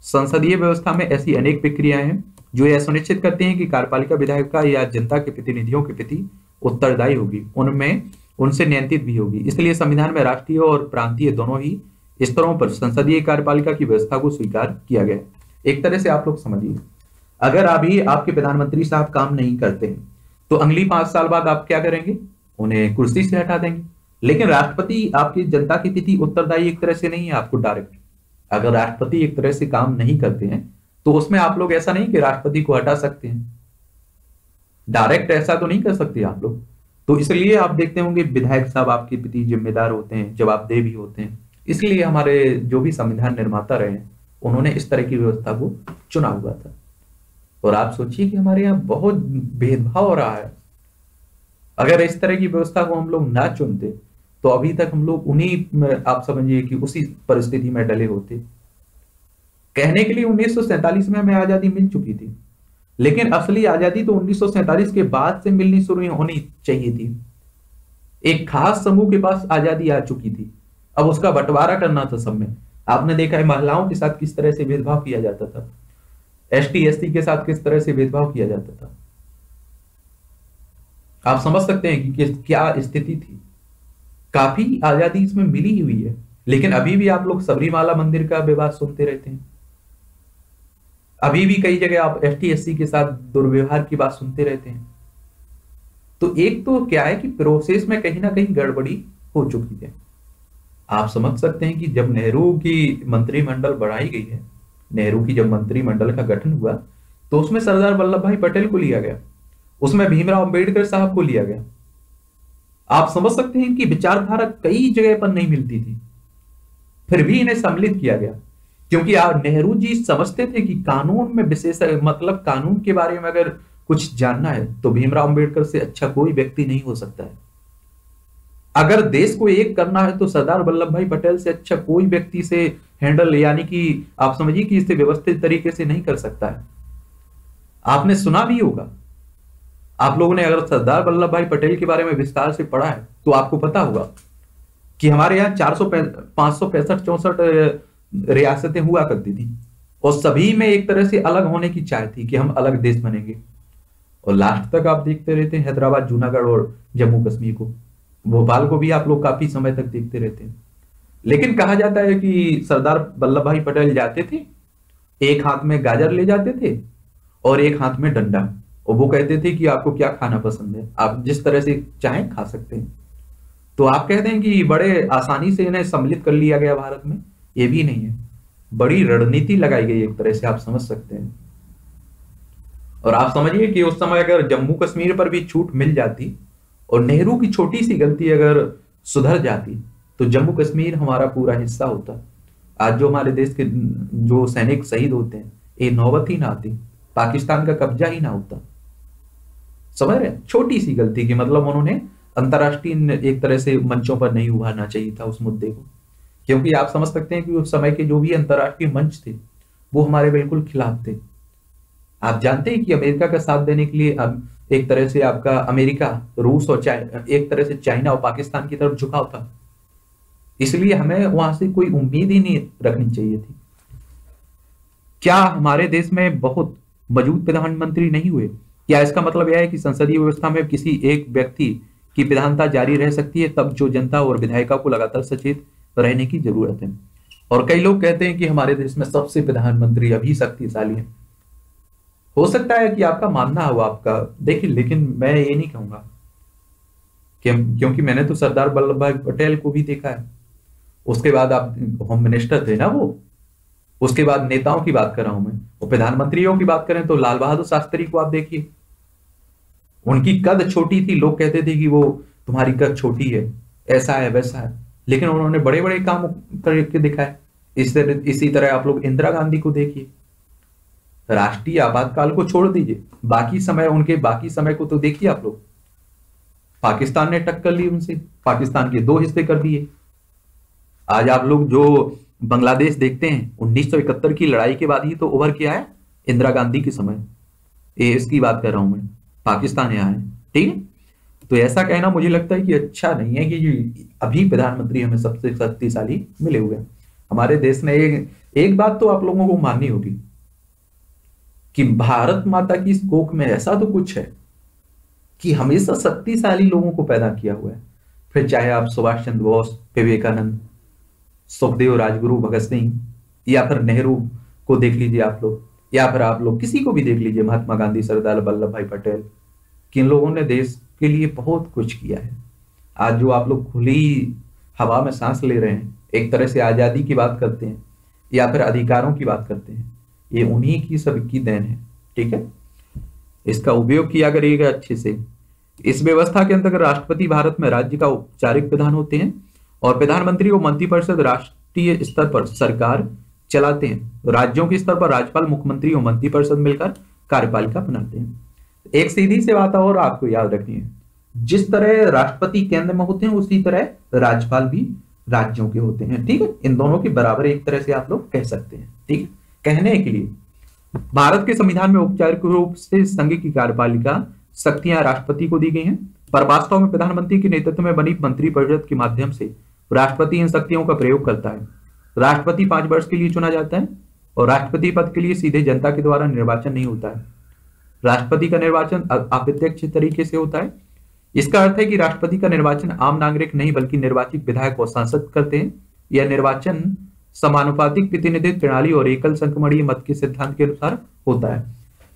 Speaker 1: संसदीय व्यवस्था में ऐसी अनेक प्रक्रियाएँ हैं, जो यह सुनिश्चित करती हैं कि कार्यपालिका विधायक या जनता के प्रतिनिधियों के प्रति उत्तरदायी होगी। उनमें, उनसे नियंत्रित भी होगी। इसलिए संविधान में राष्ट्रीय और प्रांतीय दोनों ही स्तरों पर संसदीय कार्यपालिका की व्यवस्था को स्वीकार किया गया। एक तरह से आप लोग समझिए। अगर अभी आपके प्रधानमंत्री साहब काम नहीं करते हैं तो अगली पाँच साल बाद आप क्या करेंगे? उन्हें कुर्सी से हटा देंगे। लेकिन राष्ट्रपति आपकी जनता की तिथि उत्तरदायी एक तरह से नहीं है आपको डायरेक्ट अगर राष्ट्रपति एक तरह से काम नहीं करते हैं तो उसमें आप लोग ऐसा नहीं कि राष्ट्रपति को हटा सकते हैं। डायरेक्ट ऐसा तो नहीं कर सकते आप लोग। तो इसलिए आप देखते होंगे विधायक साहब आपके प्रति जिम्मेदार होते हैं, जवाबदेह भी होते हैं। इसलिए हमारे जो भी संविधान निर्माता रहे हैं, उन्होंने इस तरह की व्यवस्था को चुना हुआ था। और आप सोचिए कि हमारे यहाँ बहुत भेदभाव हो रहा है। अगर इस तरह की व्यवस्था को हम लोग ना चुनते तो अभी तक हम लोग उन्हीं, आप समझिए कि उसी परिस्थिति में डले होते। कहने के लिए उन्नीस सौ सैंतालीस में हमें आज़ादी मिल चुकी थी, लेकिन असली आज़ादी तो उन्नीस सौ सैंतालीस के बाद से मिलनी शुरू होनी चाहिए थी। एक खास समूह के पास आज़ादी आ चुकी थी। अब उसका बंटवारा करना था सब में। आपने देखा है, महिलाओं के साथ किस तरह से भेदभाव किया जाता था। एस टी के साथ किस तरह से भेदभाव किया जाता था? आप समझ सकते हैं कि किस, क्या स्थिति थी। काफ़ी आज़ादी इसमें मिली हुई है, लेकिन अभी भी आप लोग सबरीमाला मंदिर का विवाद सुनते रहते हैं। अभी भी कई जगह आप एस टी के साथ दुर्व्यवहार की बात सुनते रहते हैं। तो एक तो क्या है कि प्रोसेस में कहीं ना कहीं गड़बड़ी हो चुकी है। आप समझ सकते हैं कि जब नेहरू की मंत्रिमंडल बढ़ाई गई है नेहरू की जब मंत्रिमंडल का गठन हुआ तो उसमें सरदार वल्लभ भाई पटेल को लिया गया। उसमें भीमराव अंबेडकर साहब को लिया गया। आप समझ सकते हैं कि विचारधारा कई जगह पर नहीं मिलती थी। फिर भी इन्हें सम्मिलित किया गया, क्योंकि नेहरू जी समझते थे कि कानून में विशेष मतलब कानून के बारे में अगर कुछ जानना है तो भीमराव अंबेडकर से अच्छा कोई व्यक्ति नहीं हो सकता है। अगर देश को एक करना है तो सरदार वल्लभ भाई पटेल से अच्छा कोई व्यक्ति से हैंडल यानी कि आप समझिए कि इसे व्यवस्थित तरीके से नहीं कर सकता है। आपने सुना भी होगा। आप लोगों ने अगर सरदार वल्लभ भाई पटेल के बारे में विस्तार से पढ़ा है तो आपको पता होगा कि हमारे यहाँ चार सौ पाँच सौ पैंसठ चौसठ रियासतें हुआ करती थी। और सभी में एक तरह से अलग होने की चाह थी कि हम अलग देश बनेंगे। और लास्ट तक आप देखते रहते हैं हैदराबाद, जूनागढ़ और जम्मू कश्मीर को। भोपाल को भी आप लोग काफ़ी समय तक देखते रहते हैं। लेकिन कहा जाता है कि सरदार वल्लभ भाई पटेल जाते थे, एक हाथ में गाजर ले जाते थे और एक हाथ में डंडा। और वो कहते थे कि आपको क्या खाना पसंद है? आप जिस तरह से चाहें खा सकते हैं। तो आप कहते हैं कि बड़े आसानी से इन्हें सम्मिलित कर लिया गया भारत में, ये भी नहीं है। बड़ी रणनीति लगाई गई एक तरह से, आप समझ सकते हैं। और आप समझिए कि उस समय अगर जम्मू कश्मीर पर भी छूट मिल जाती और नेहरू की छोटी सी गलती अगर सुधर जाती तो जम्मू कश्मीर हमारा पूरा हिस्सा होता। आज जो हमारे देश के जो सैनिक शहीद होते हैं, ये नौबत ही ना आती, पाकिस्तान का कब्जा ही ना होता। समझ रहे छोटी सी गलती की मतलब उन्होंने अंतरराष्ट्रीय एक तरह से मंचों पर नहीं उभारना चाहिए था उस मुद्दे को। क्योंकि आप समझ सकते हैं कि उस समय के जो भी अंतरराष्ट्रीय मंच थे, वो हमारे बिल्कुल खिलाफ थे। आप जानते हैं कि अमेरिका का साथ देने के लिए एक तरह से आपका अमेरिका, रूस और चाइना एक तरह से चाइना और पाकिस्तान की तरफ़ झुकाव था। इसलिए हमें वहाँ से कोई उम्मीद ही नहीं रखनी चाहिए थी। क्या हमारे देश में बहुत मौजूद प्रधानमंत्री नहीं हुए? क्या इसका मतलब यह है कि संसदीय व्यवस्था में किसी एक व्यक्ति की प्रधानता जारी रह सकती है, तब जो जनता और विधायिका को लगातार सचेत रहने की ज़रूरत है? और कई लोग कहते हैं कि हमारे देश में सबसे प्रधानमंत्री अभी शक्तिशाली है। हो सकता है कि आपका मानना हो आपका। देखिए, लेकिन मैं ये नहीं कहूँगा क्योंकि मैंने तो सरदार वल्लभ भाई पटेल को भी देखा है। उसके बाद आप होम मिनिस्टर थे ना वो? उसके बाद नेताओं की बात कर रहा हूँ मैं। और प्रधानमंत्रियों की बात करें तो लाल बहादुर शास्त्री को आप देखिए। उनकी कद छोटी थी। लोग कहते थे कि वो तुम्हारी कद छोटी है, ऐसा है, वैसा है। लेकिन उन्होंने बड़े बड़े काम करके दिखाए। इस तरह इसी तरह आप लोग इंदिरा गांधी को देखिए। राष्ट्रीय आपातकाल को छोड़ दीजिए। बाकी समय उनके, बाकी समय को तो देखिए आप लोग। पाकिस्तान ने टक्कर ली उनसे। पाकिस्तान के दो हिस्से कर दिए। आज आप लोग जो बांग्लादेश देखते हैं 1971 की लड़ाई के बाद ही तो उभर के आया इंदिरा गांधी के समय। ये इसकी बात कर रहा हूँ मैं। पाकिस्तान यहाँ है। ठीक है? तो ऐसा कहना मुझे लगता है कि अच्छा नहीं है कि अभी प्रधानमंत्री हमें सबसे शक्तिशाली मिले हुए हमारे देश ने एक एक बात तो आप लोगों को माननी होगी। कि भारत माता की इस कोख में ऐसा तो कुछ है कि हमेशा शक्तिशाली लोगों को पैदा किया हुआ है। फिर चाहे आप सुभाष चंद्र बोस, विवेकानंद, सुखदेव राजगुरु, भगत सिंह, या फिर नेहरू को देख लीजिए आप लोग, या फिर आप लोग किसी को भी देख लीजिए, महात्मा गांधी, सरदार वल्लभ भाई पटेल किन लोगों ने देश के लिए बहुत कुछ किया है। आज जो आप लोग खुली हवा में सांस ले रहे हैं, एक तरह से आज़ादी की बात करते हैं, या फिर अधिकारों की बात करते हैं ये उन्हीं की सबकी देन है, ठीक है? इसका उपयोग किया करिएगा अच्छे से। इस व्यवस्था के अंतर्गत राष्ट्रपति भारत में राज्य का औपचारिक प्रधान होते हैं और प्रधानमंत्री को मंत्रिपरिषद राष्ट्रीय स्तर पर सरकार चलाते हैं। राज्यों के स्तर पर राज्यपाल, मुख्यमंत्री और मंत्रिपरिषद मिलकर कार्यपालिका बनाते हैं। एक सीधी से बात और आपको याद रखनी है। जिस तरह राष्ट्रपति केंद्र में होते हैं, उसी तरह राज्यपाल भी राज्यों के होते हैं, ठीक है? इन दोनों के बराबर एक तरह से आप लोग कह सकते हैं, ठीक है? कहने के लिए, भारत के संविधान में औपचारिक रूप से संघ की कार्यपालिका शक्तियाँ राष्ट्रपति को दी गई हैं, पर वास्तव में प्रधानमंत्री के नेतृत्व में बनी मंत्रिपरिषद के माध्यम से राष्ट्रपति इन शक्तियों का प्रयोग करता है। राष्ट्रपति पाँच वर्ष के लिए चुना जाता है और राष्ट्रपति पद के लिए सीधे जनता के द्वारा निर्वाचन नहीं होता है। राष्ट्रपति का निर्वाचन अप्रत्यक्ष तरीके से होता है। इसका अर्थ है कि राष्ट्रपति का निर्वाचन आम नागरिक नहीं, बल्कि निर्वाचित विधायक और सांसद करते हैं। यह निर्वाचन समानुपातिक प्रतिनिधित्व प्रणाली और एकल संक्रमणीय मत के सिद्धांत के अनुसार होता है।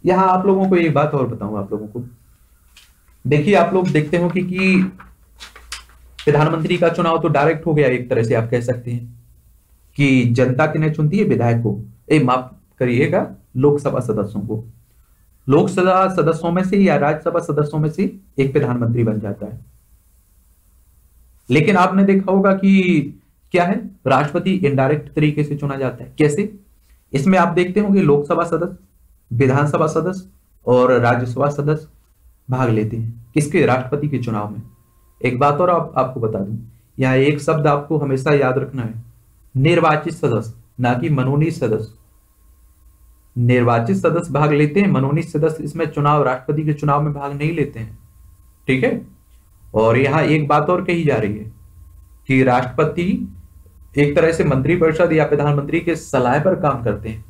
Speaker 1: यहाँ आप लोगों को एक बात और बताऊँ आप लोगों को। देखिए आप लोग देखते हो कि, कि प्रधानमंत्री का चुनाव तो डायरेक्ट हो गया एक तरह से आप कह सकते हैं। कि जनता किन्हें चुनती है? विधायक को। ए माफ़ करिएगा लोकसभा सदस्यों को। लोकसभा सदस्यों में से या राज्यसभा सदस्यों में से एक प्रधानमंत्री बन जाता है। लेकिन आपने देखा होगा कि क्या है? राष्ट्रपति इनडायरेक्ट तरीके से चुना जाता है। कैसे? इसमें आप देखते होंगे लोकसभा सदस्य विधानसभा सदस्य और राज्यसभा सदस्य भाग लेते हैं। किसके? राष्ट्रपति के चुनाव में। एक बात और आप, आपको बता दूँ। यहाँ एक शब्द आपको हमेशा याद रखना है। निर्वाचित सदस्य ना कि मनोनीत सदस्य। निर्वाचित सदस्य भाग लेते हैं मनोनीत सदस्य इसमें चुनाव राष्ट्रपति के चुनाव में भाग नहीं लेते हैं। ठीक है? और यहाँ एक बात और कही जा रही है कि राष्ट्रपति एक तरह से मंत्रिपरिषद या प्रधानमंत्री के सलाह पर काम करते हैं।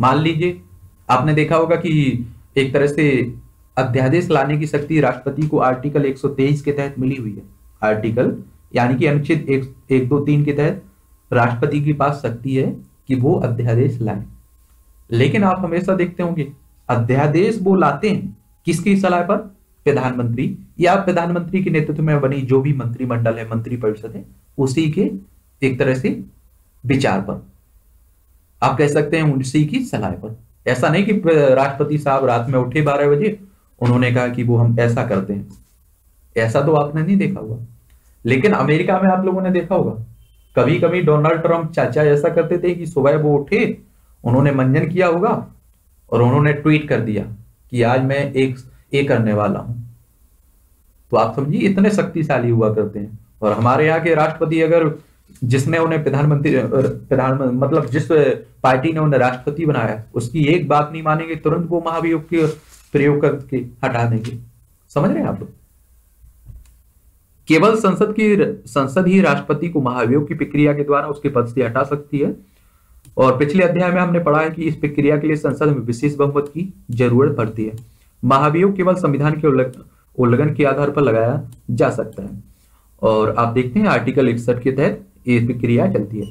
Speaker 1: मान लीजिए आपने देखा होगा कि एक तरह से अध्यादेश लाने की शक्ति राष्ट्रपति को आर्टिकल 123 के तहत मिली हुई है। आर्टिकल यानी कि अनुच्छेद एक, एक दो तीन के तहत राष्ट्रपति के पास शक्ति है कि वो अध्यादेश लाए। लेकिन आप हमेशा देखते होंगे अध्यादेश वो लाते हैं किसकी सलाह पर? प्रधानमंत्री। या प्रधानमंत्री के नेतृत्व में बनी जो भी मंत्रिमंडल है मंत्री परिषद है उसी के एक तरह से विचार पर। आप कह सकते हैं उसी की सलाह पर। ऐसा नहीं कि राष्ट्रपति साहब रात में उठे बारह बजे, उन्होंने कहा कि वो हम ऐसा करते हैं। ऐसा तो आपने नहीं देखा होगा। लेकिन अमेरिका में आप लोगों ने देखा होगा। कभी कभी डोनाल्ड ट्रंप चाचा ऐसा करते थे कि सुबह वो उठे, उन्होंने मंजन किया होगा और उन्होंने ट्वीट कर दिया कि आज मैं एक, ए करने वाला हूँ। तो आप समझिए, इतने शक्तिशाली हुआ करते हैं। और हमारे यहाँ के राष्ट्रपति अगर जिसने उन्हें प्रधानमंत्री प्रधानमंत्री मतलब जिस पार्टी ने उन्हें राष्ट्रपति बनाया, उसकी एक बात नहीं मानेंगे, तुरंत वो महाभियोग के प्रयोग करके हटा देंगे। समझ रहे हैं आप लोग? केवल संसद की, संसद ही राष्ट्रपति को महाभियोग की प्रक्रिया के द्वारा उसके पद से हटा सकती है। और पिछले अध्याय में हमने पढ़ा है कि इस प्रक्रिया के लिए संसद में विशेष बहुमत की ज़रूरत पड़ती है। महाभियोग केवल संविधान के उल्लंघन के आधार पर लगाया जा सकता है। और आप देखते हैं आर्टिकल इकसठ के तहत ये प्रक्रिया चलती है।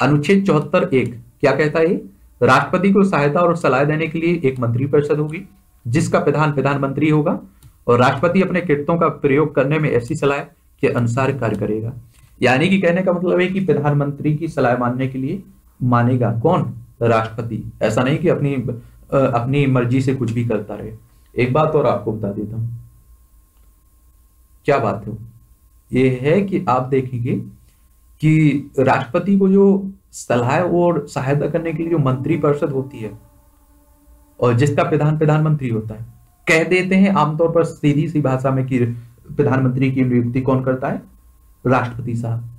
Speaker 1: अनुच्छेद चौहत्तर एक, क्या कहता है राष्ट्रपति को सहायता और सलाह देने के लिए एक मंत्री परिषद होगी, जिसका प्रधान प्रधानमंत्री होगा, और राष्ट्रपति अपने कृत्यों का प्रयोग करने में ऐसी सलाह के अनुसार कार्य करेगा। यानी कि कहने का मतलब है कि प्रधानमंत्री की सलाह मानने के लिए मानेगा कौन? राष्ट्रपति। ऐसा नहीं कि अपनी अपनी मर्ज़ी से कुछ भी करता रहे। एक बात और आपको बता देता हूँ। क्या बात है? ये है कि आप देखेंगे कि राष्ट्रपति को जो सलाह और सहायता करने के लिए जो मंत्री परिषद होती है, और जिसका प्रधान प्रधानमंत्री होता है, कह देते हैं आमतौर पर सीधी सी भाषा में कि प्रधानमंत्री की नियुक्ति कौन करता है? राष्ट्रपति साहब।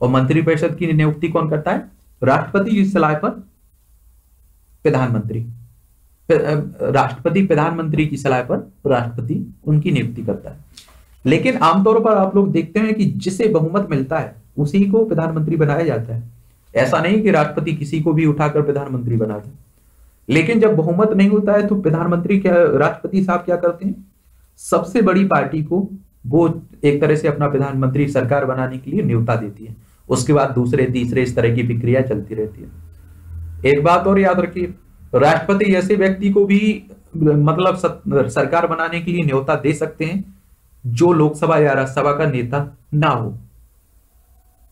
Speaker 1: और मंत्री परिषद की नियुक्ति कौन करता है? राष्ट्रपति की सलाह पर प्रधानमंत्री। राष्ट्रपति प्रधानमंत्री की सलाह पर राष्ट्रपति उनकी नियुक्ति करता है। लेकिन आमतौर पर आप लोग देखते हैं कि जिसे बहुमत मिलता है उसी को प्रधानमंत्री बनाया जाता है। ऐसा नहीं कि राष्ट्रपति किसी को भी उठाकर प्रधानमंत्री बनाते लेकिन जब बहुमत नहीं होता है तो प्रधानमंत्री क्या, राष्ट्रपति साहब क्या करते हैं? सबसे बड़ी पार्टी को वो एक तरह से अपना प्रधानमंत्री सरकार बनाने के लिए न्योता देती है। उसके बाद दूसरे, तीसरे इस तरह की प्रक्रिया चलती रहती है। एक बात और याद रखिए, राष्ट्रपति ऐसे व्यक्ति को भी मतलब सरकार बनाने के लिए न्योता दे सकते हैं, जो लोकसभा या राज्यसभा का नेता ना हो।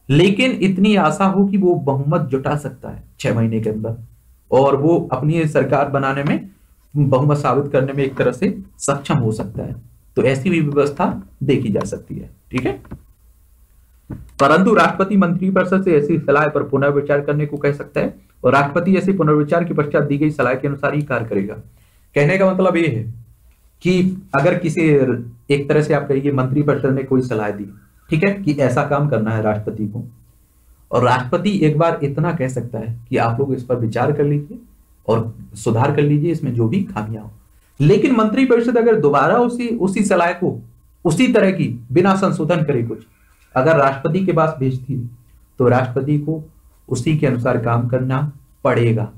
Speaker 1: लेकिन इतनी आशा हो कि वो बहुमत जुटा सकता है छह महीने के अंदर। और वो अपनी सरकार बनाने में बहुमत साबित करने में एक तरह से सक्षम हो सकता है। तो ऐसी भी व्यवस्था देखी जा सकती है, ठीक है? परंतु राष्ट्रपति मंत्री परिषद से ऐसी सलाह पर पुनर्विचार करने को कह सकता है, और राष्ट्रपति ऐसे पुनर्विचार के पश्चात दी गई सलाह के अनुसार ही कार्य करेगा। कहने का मतलब ये है कि अगर किसी एक तरह से आप कहिए मंत्री परिषद ने कोई सलाह दी ठीक है, कि ऐसा काम करना है राष्ट्रपति को। और राष्ट्रपति एक बार इतना कह सकता है कि आप लोग इस पर विचार कर लीजिए और सुधार कर लीजिए इसमें जो भी खामियाँ हो। लेकिन मंत्री परिषद अगर दोबारा उसी उसी सलाह को, उसी तरह की बिना संशोधन करे कुछ, अगर राष्ट्रपति के पास भेजती है तो राष्ट्रपति को उसी के अनुसार काम करना पड़ेगा।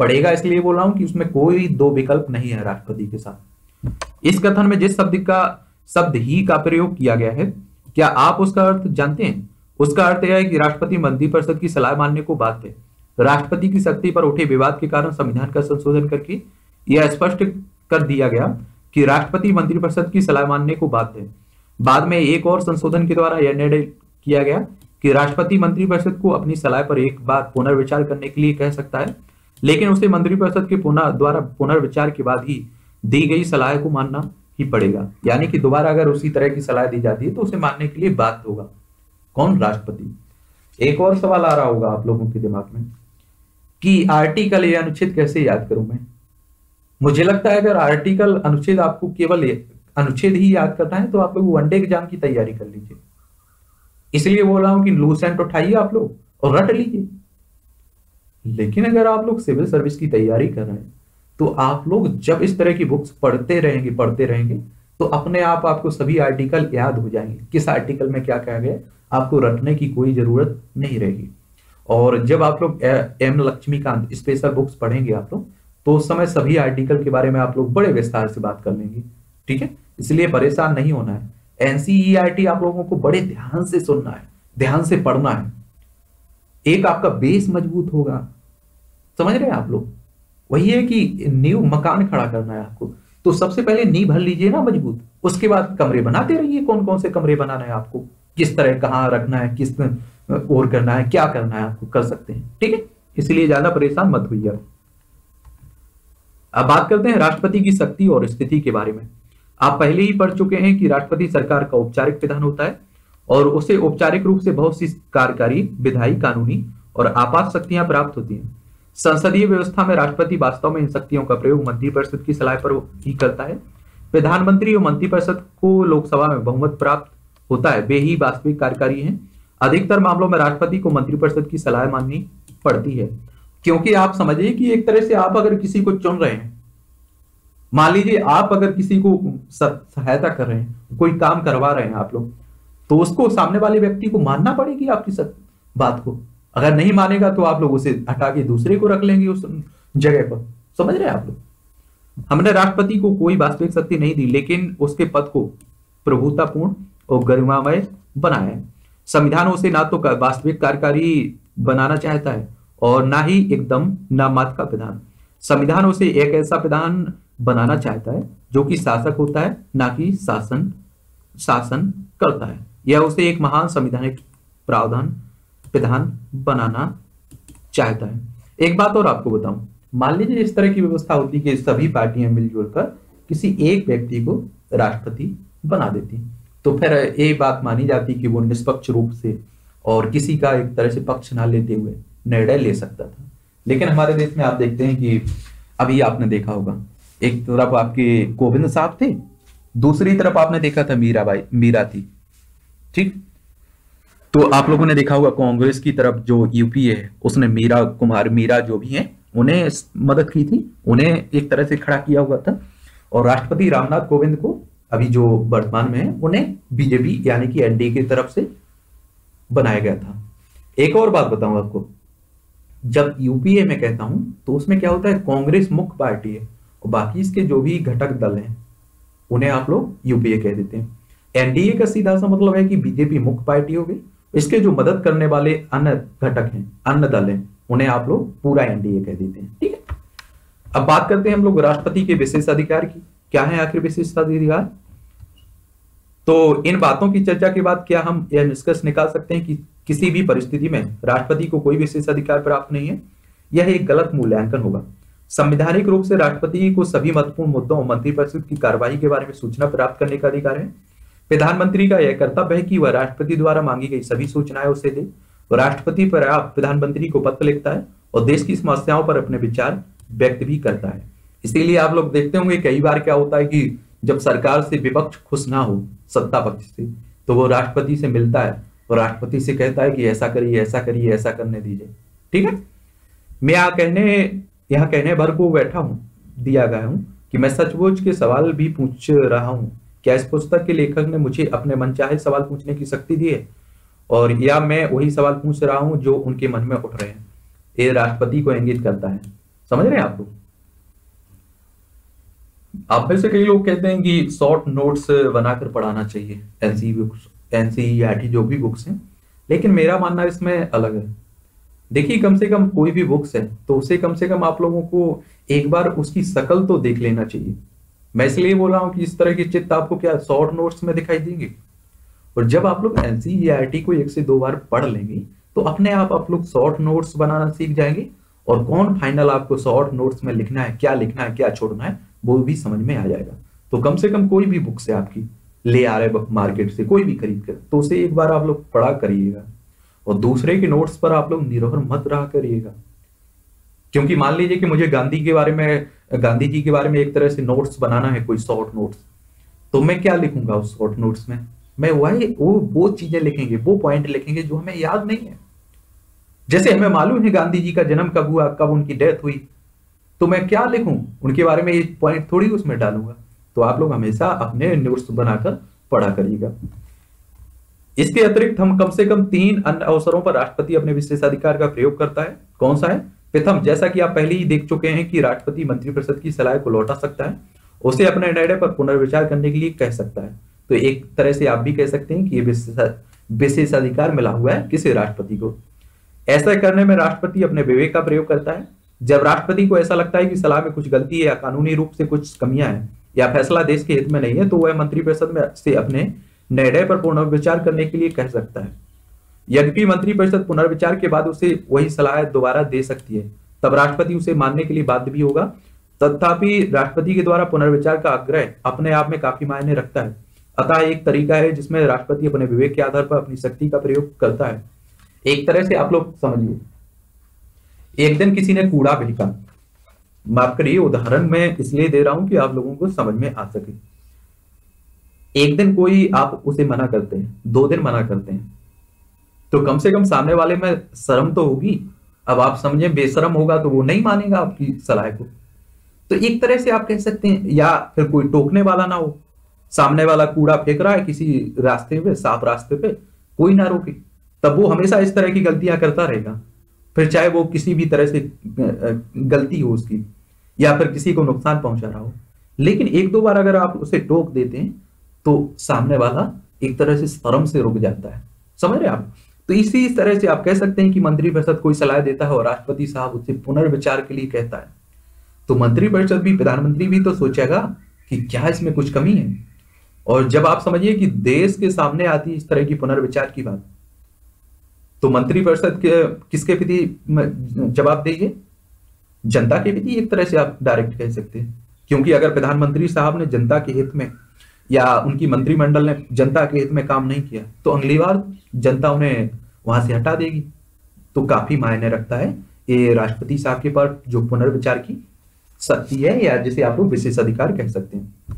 Speaker 1: पड़ेगा इसलिए बोल रहा हूँ कि उसमें कोई दो विकल्प नहीं है राष्ट्रपति के साथ। इस कथन में जिस शब्द का, शब्द ही का प्रयोग किया गया है क्या आप उसका अर्थ जानते हैं? उसका अर्थ यह है कि राष्ट्रपति मंत्रिपरिषद की सलाह मानने को बाध्य है। राष्ट्रपति की शक्ति पर उठे विवाद के कारण संविधान का संशोधन करके यह स्पष्ट कर दिया गया कि राष्ट्रपति मंत्रिपरिषद की सलाह मानने को बाध्य है। बाद में एक और संशोधन के द्वारा यह निर्णय किया गया कि राष्ट्रपति मंत्रिपरिषद को अपनी सलाह पर एक बार पुनर्विचार करने के लिए कह सकता है, लेकिन उसे मंत्रिपरिषद के पुनः द्वारा पुनर्विचार के बाद ही दी गई सलाह को मानना ही पड़ेगा। यानी कि दोबारा अगर उसी तरह की सलाह दी जाती है तो उसे मानने के लिए बाध्य होगा। कौन? राष्ट्रपति। एक और सवाल आ रहा होगा आप लोगों के दिमाग में, कि आर्टिकल या अनुच्छेद कैसे याद करूँ मैं? मुझे लगता है अगर आर्टिकल अनुच्छेद आपको केवल अनुच्छेद ही याद करना है तो आप लोग वनडे एग्ज़ाम की तैयारी कर लीजिए। इसलिए बोल रहा हूँ कि लूसेंट उठाइए आप लोग और रट लीजिए। लेकिन अगर आप लोग सिविल सर्विस की तैयारी कर रहे हैं तो आप लोग जब इस तरह की बुक्स पढ़ते रहेंगे पढ़ते रहेंगे तो अपने आप आपको सभी आर्टिकल याद हो जाएँगे। किस आर्टिकल में क्या कहा गया आपको रटने की कोई ज़रूरत नहीं रहेगी। और जब आप लोग एम लक्ष्मीकांत स्पेशल बुक्स पढ़ेंगे आप लोग तो उस समय सभी आर्टिकल के बारे में आप लोग बड़े विस्तार से बात कर लेंगे। ठीक है? इसलिए परेशान नहीं होना है। एनसीईआरटी e आप लोगों को बड़े ध्यान से सुनना है, ध्यान से पढ़ना है। एक आपका बेस मज़बूत होगा। समझ रहे हैं आप लोग? वही है कि न्यू मकान खड़ा करना है आपको। तो सबसे पहले नी भर लीजिए ना मज़बूत। उसके बाद कमरे बनाते रहिए कौन कौन से कमरे बनाना है आपको। किस तरह कहाँ रखना है, किस और करना है, क्या करना है आपको, कर सकते हैं। ठीक है? इसलिए ज़्यादा परेशान मत हुई अब बात करते हैं राष्ट्रपति की शक्ति और स्थिति के बारे में। आप पहले ही पढ़ चुके हैं कि राष्ट्रपति सरकार का औपचारिक विधान होता है और उसे औपचारिक रूप से बहुत सी कार्यकारी, विधायी, कानूनी और आपात शक्तियाँ प्राप्त होती हैं। संसदीय व्यवस्था में राष्ट्रपति वास्तव में इन शक्तियों का प्रयोग मंत्रिपरिषद की सलाह पर ही करता है। प्रधानमंत्री और मंत्रिपरिषद को लोकसभा में बहुमत प्राप्त होता है। वे ही वास्तविक कार्यकारी हैं। अधिकतर मामलों में राष्ट्रपति को मंत्रिपरिषद की सलाह माननी पड़ती है। क्योंकि आप समझिए कि एक तरह से आप अगर किसी को चुन रहे हैं, मान लीजिए आप अगर किसी को सहायता कर रहे हैं, कोई काम करवा रहे हैं आप लोग तो उसको सामने वाले व्यक्ति को मानना पड़ेगी आपकी बात को। अगर नहीं मानेगा तो आप लोग उसे हटा के दूसरे को रख लेंगे उस जगह पर। समझ रहे हैं आप लोग? हमने राष्ट्रपति को कोई वास्तविक शक्ति नहीं दी, लेकिन उसके पद को प्रभुतापूर्ण और गरिमामय बनाया है। संविधान उसे ना तो वास्तविक कार्यकारी बनाना चाहता है और ना ही एकदम नामात का विधान संविधान उसे एक ऐसा विधान बनाना चाहता है जो कि शासक होता है, ना कि शासन शासन करता है। यह उसे एक महान संविधानिक प्रावधान विधान बनाना चाहता है। एक बात और आपको बताऊँ। मान लीजिए इस तरह की व्यवस्था होती कि सभी पार्टियाँ मिलजुल कर किसी एक व्यक्ति को राष्ट्रपति बना देती। तो फिर ये बात मानी जाती कि वो निष्पक्ष रूप से और किसी का एक तरह से पक्ष ना लेते हुए निर्णय ले सकता था। लेकिन हमारे देश में आप देखते हैं कि अभी आपने देखा होगा। एक तरफ़ आपके गोविंद साहब थे, दूसरी तरफ़ आपने देखा था मीरा बाई मीरा थी। ठीक? तो आप लोगों ने देखा होगा, कांग्रेस की तरफ़ जो यूपीए है, उसने मीरा कुमार, मीरा जो भी हैं, उन्हें मदद की थी, उन्हें एक तरह से खड़ा किया हुआ था। और राष्ट्रपति रामनाथ कोविंद को, अभी जो वर्तमान में है, उन्हें बीजेपी, यानी कि एनडीए की तरफ़ से बनाया गया था। एक और बात बताऊँ आपको। जब यूपीए में कहता हूँ तो उसमें क्या होता है, कांग्रेस मुख्य पार्टी है, और बाकी इसके जो भी घटक दल हैं, उन्हें आप लोग यूपीए कह देते हैं। एनडीए का सीधा सा मतलब है कि बीजेपी मुख्य पार्टी हो गई इसके जो मदद करने वाले अन्य घटक हैं, अन्य दल हैं, उन्हें आप लोग पूरा एनडीए कह देते हैं, ठीक है? अब बात करते हैं हम लोग राष्ट्रपति के विशेष अधिकार की। क्या है आखिर विशेष अधिकार? तो इन बातों की चर्चा के बाद क्या हम यह निष्कर्ष निकाल सकते हैं कि किसी भी परिस्थिति में राष्ट्रपति को कोई विशेष अधिकार प्राप्त नहीं है? यह एक गलत मूल्यांकन होगा। संवैधानिक रूप से राष्ट्रपति को सभी महत्वपूर्ण मुद्दों और मंत्रिपरिषद की कार्यवाही के बारे में सूचना प्राप्त करने का अधिकार है। प्रधानमंत्री का यह कर्तव्य है कि वह राष्ट्रपति द्वारा मांगी गई सभी सूचनाएँ उसे दे। राष्ट्रपति पर आप प्रधानमंत्री को पत्र लिखता है और देश की समस्याओं पर अपने विचार व्यक्त भी करता है। इसीलिए आप लोग देखते होंगे कई बार क्या होता है कि जब सरकार से विपक्ष खुश ना हो, सत्ता पक्ष से तो वो राष्ट्रपति से मिलता है। और राष्ट्रपति से कहता है कि ऐसा करिए ऐसा करिए, ऐसा करने दीजिए। ठीक है? मैं यहाँ कहने यहाँ कहने भर को बैठा हूँ, दिया गया हूँ कि मैं सचमुच के सवाल भी पूछ रहा हूँ। क्या इस पुस्तक के लेखक ने मुझे अपने मनचाहे सवाल पूछने की शक्ति दी है? और या मैं वही सवाल पूछ रहा हूँ जो उनके मन में उठ रहे हैं? ये राष्ट्रपति को इंगित करता है। समझ रहे हैं आप लोग? आप में से कई लोग कहते हैं कि शॉर्ट नोट्स बनाकर पढ़ाना चाहिए एनसी बुक्स एनसीईआरटी जो भी बुक्स हैं। लेकिन मेरा मानना इसमें अलग है। देखिए, कम से कम कोई भी बुक्स है तो उसे कम से कम आप लोगों को एक बार उसकी शकल तो देख लेना चाहिए। मैं इसलिए बोल रहा हूँ कि इस तरह की चित्र आपको क्या शॉर्ट नोट्स में दिखाई देंगे? और जब आप लोग एनसीईआरटी को एक से दो बार पढ़ लेंगे तो अपने आप आप लोग शॉर्ट नोट्स बनाना सीख जाएँगे। और कौन फाइनल आपको शॉर्ट नोट्स में लिखना है, क्या लिखना है, क्या छोड़ना है, वो भी समझ में आ जाएगा। तो कम से कम कोई भी बुक से आपकी, ले आ रहे मार्केट से कोई भी खरीद कर तो उसे एक बार आप लोग पढ़ा करिएगा। और दूसरे के नोट्स पर आप लोग निर्भर मत रहा करिएगा। क्योंकि मान लीजिए कि मुझे गांधी के बारे में, गांधी जी के बारे में एक तरह से नोट्स बनाना है, कोई शॉर्ट नोट्स तो मैं क्या लिखूँगा उस शॉर्ट नोट्स में? मैं वही, वो वो चीज़ें लिखेंगे, वो पॉइंट लिखेंगे जो हमें याद नहीं है। जैसे हमें मालूम है गांधी जी का जन्म कब हुआ, कब उनकी डेथ हुई तो मैं क्या लिखूं? उनके बारे में ये पॉइंट थोड़ी उसमें डालूँगा। तो आप लोग हमेशा अपने नोट्स बनाकर पढ़ा करिएगा। इसके अतिरिक्त हम कम से कम तीन अन्य अवसरों पर राष्ट्रपति अपने विशेषाधिकार का प्रयोग करता है। कौन सा है? प्रथम, जैसा कि आप पहले ही देख चुके हैं कि राष्ट्रपति मंत्रिपरिषद की सलाह को लौटा सकता है, उसे अपने निर्णय पर पुनर्विचार करने के लिए कह सकता है। तो एक तरह से आप भी कह सकते हैं कि ये विशेषाधिकार मिला हुआ है किसी राष्ट्रपति को। ऐसा करने में राष्ट्रपति अपने विवेक का प्रयोग करता है। जब राष्ट्रपति को ऐसा लगता है कि सलाह में कुछ गलती है या कानूनी रूप से कुछ कमियाँ हैं या फैसला देश के हित में नहीं है तो वह मंत्रिपरिषद में से अपने निर्णय पर पुनर्विचार करने के लिए कह सकता है। यद्यपि मंत्रिपरिषद पुनर्विचार के बाद उसे वही सलाह दोबारा दे सकती है, तब राष्ट्रपति उसे मानने के लिए बाध्य भी होगा। तथापि राष्ट्रपति के द्वारा पुनर्विचार का आग्रह अपने आप में काफ़ी मायने रखता है। अतः एक तरीका है जिसमें राष्ट्रपति अपने विवेक के आधार पर अपनी शक्ति का प्रयोग करता है। एक तरह से आप लोग समझिए। एक दिन किसी ने कूड़ा फेंका माफ़ करिए, उदाहरण मैं इसलिए दे रहा हूँ कि आप लोगों को समझ में आ सके। एक दिन कोई आप उसे मना करते हैं, दो दिन मना करते हैं। तो कम से कम सामने वाले में शर्म तो होगी। अब आप समझे, बेशरम होगा तो वो नहीं मानेगा आपकी सलाह को। तो एक तरह से आप कह सकते हैं, या फिर कोई टोकने वाला ना हो। सामने वाला कूड़ा फेंक रहा है किसी रास्ते पे, साफ़ रास्ते पे, कोई ना रोके। तब वो हमेशा इस तरह की गलतियाँ करता रहेगा। फिर चाहे वो किसी भी तरह से गलती हो उसकी, या फिर किसी को नुकसान पहुँचा रहा हो। लेकिन एक दो बार अगर आप उसे टोक देते हैं तो सामने वाला एक तरह से शर्म से रुक जाता है। समझ रहे आप? तो इसी तरह से आप कह सकते हैं कि मंत्रिपरिषद कोई सलाह देता है और राष्ट्रपति साहब उससे पुनर्विचार के लिए कहता है। तो मंत्रिपरिषद भी, प्रधानमंत्री भी तो सोचेगा कि क्या इसमें कुछ कमी है। और जब आप समझिए कि देश के सामने आती इस तरह की पुनर्विचार की बात तो मंत्रिपरिषद के, किसके प्रति जवाब देंगे जनता के प्रति एक तरह से आप डायरेक्ट कह सकते हैं। क्योंकि अगर प्रधानमंत्री साहब ने जनता के हित में या उनकी मंत्रिमंडल ने जनता के हित में काम नहीं किया तो अगली बार जनता उन्हें वहाँ से हटा देगी। तो काफ़ी मायने रखता है ये राष्ट्रपति साहब के पास जो पुनर्विचार की शक्ति है, या जिसे आप लोग विशेष अधिकार कह सकते हैं।